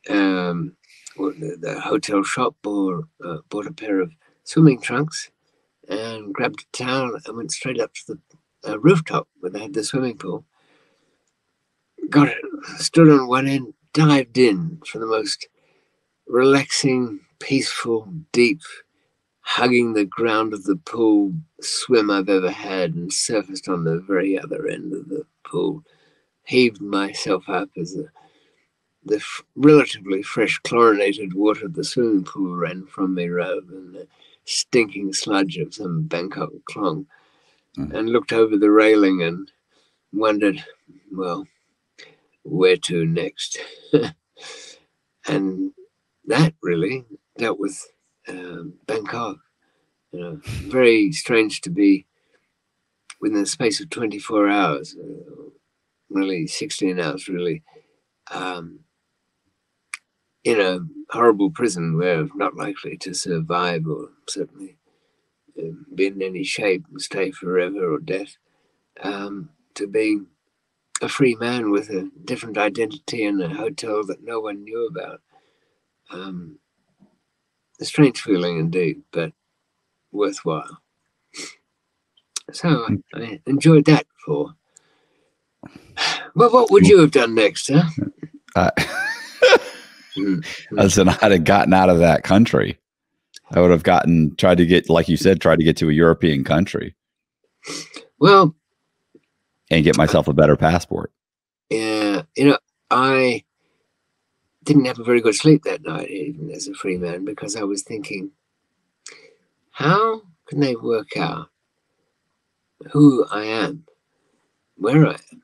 um, the, the, hotel shop, or uh, bought a pair of swimming trunks, and grabbed a towel and went straight up to the a rooftop where they had the swimming pool. Got it, stood on one end, dived in for the most relaxing, peaceful, deep, hugging the ground of the pool swim I've ever had, and surfaced on the very other end of the pool. Heaved myself up as the, the f- relatively fresh chlorinated water of the swimming pool ran from me rather than the stinking sludge of some Bangkok klong mm. and looked over the railing and wondered, well, where to next? and that really dealt with um, Bangkok. You know, very strange to be within the space of 24 hours, uh, really 16 hours, really, um, in a horrible prison where not likely to survive or certainly be in any shape and stay forever or death, um, to being a free man with a different identity in a hotel that no one knew about. Um, a strange feeling indeed, but worthwhile. So I enjoyed that for. Well, what would you have done next, huh? Uh. Listen, I'd have gotten out of that country. I would have gotten tried to get, like you said, tried to get to a European country. Well, and get myself a better passport. Yeah, you know, I didn't have a very good sleep that night, even as a free man, because I was thinking, how can they work out who I am, where I am?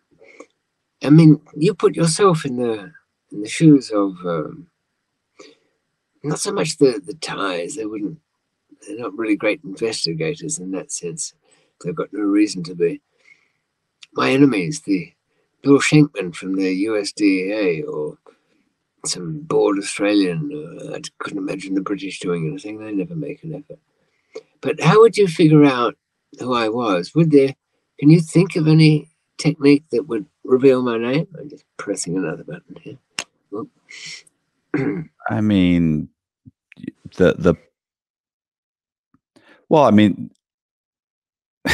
I mean, you put yourself in the in the shoes of um, not so much the the Thais; they wouldn't. They're not really great investigators in that sense. They've got no reason to be. My enemies, the Bill Schenkman from the US DEA or some bored Australian. Uh, I couldn't imagine the British doing anything. They never make an effort. But how would you figure out who I was? Would there? Can you think of any technique that would reveal my name? I'm just pressing another button here. I mean, the the. Well, I mean,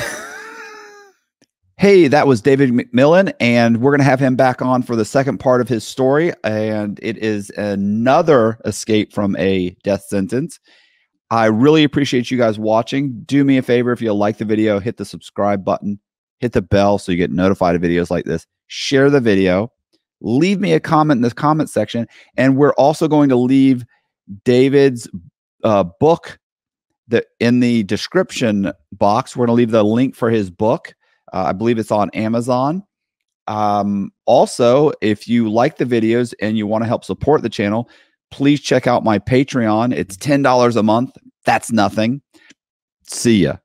Hey, that was David McMillan, and we're going to have him back on for the second part of his story. And it is another escape from a death sentence. I really appreciate you guys watching. Do me a favor if you like the video, hit the subscribe button, hit the bell so you get notified of videos like this. Share the video, leave me a comment in the comment section. And we're also going to leave David's uh, book that in the description box. We're going to leave the link for his book. Uh, I believe it's on Amazon. Um, also, if you like the videos and you want to help support the channel, please check out my Patreon. It's $10 a month. That's nothing. See ya.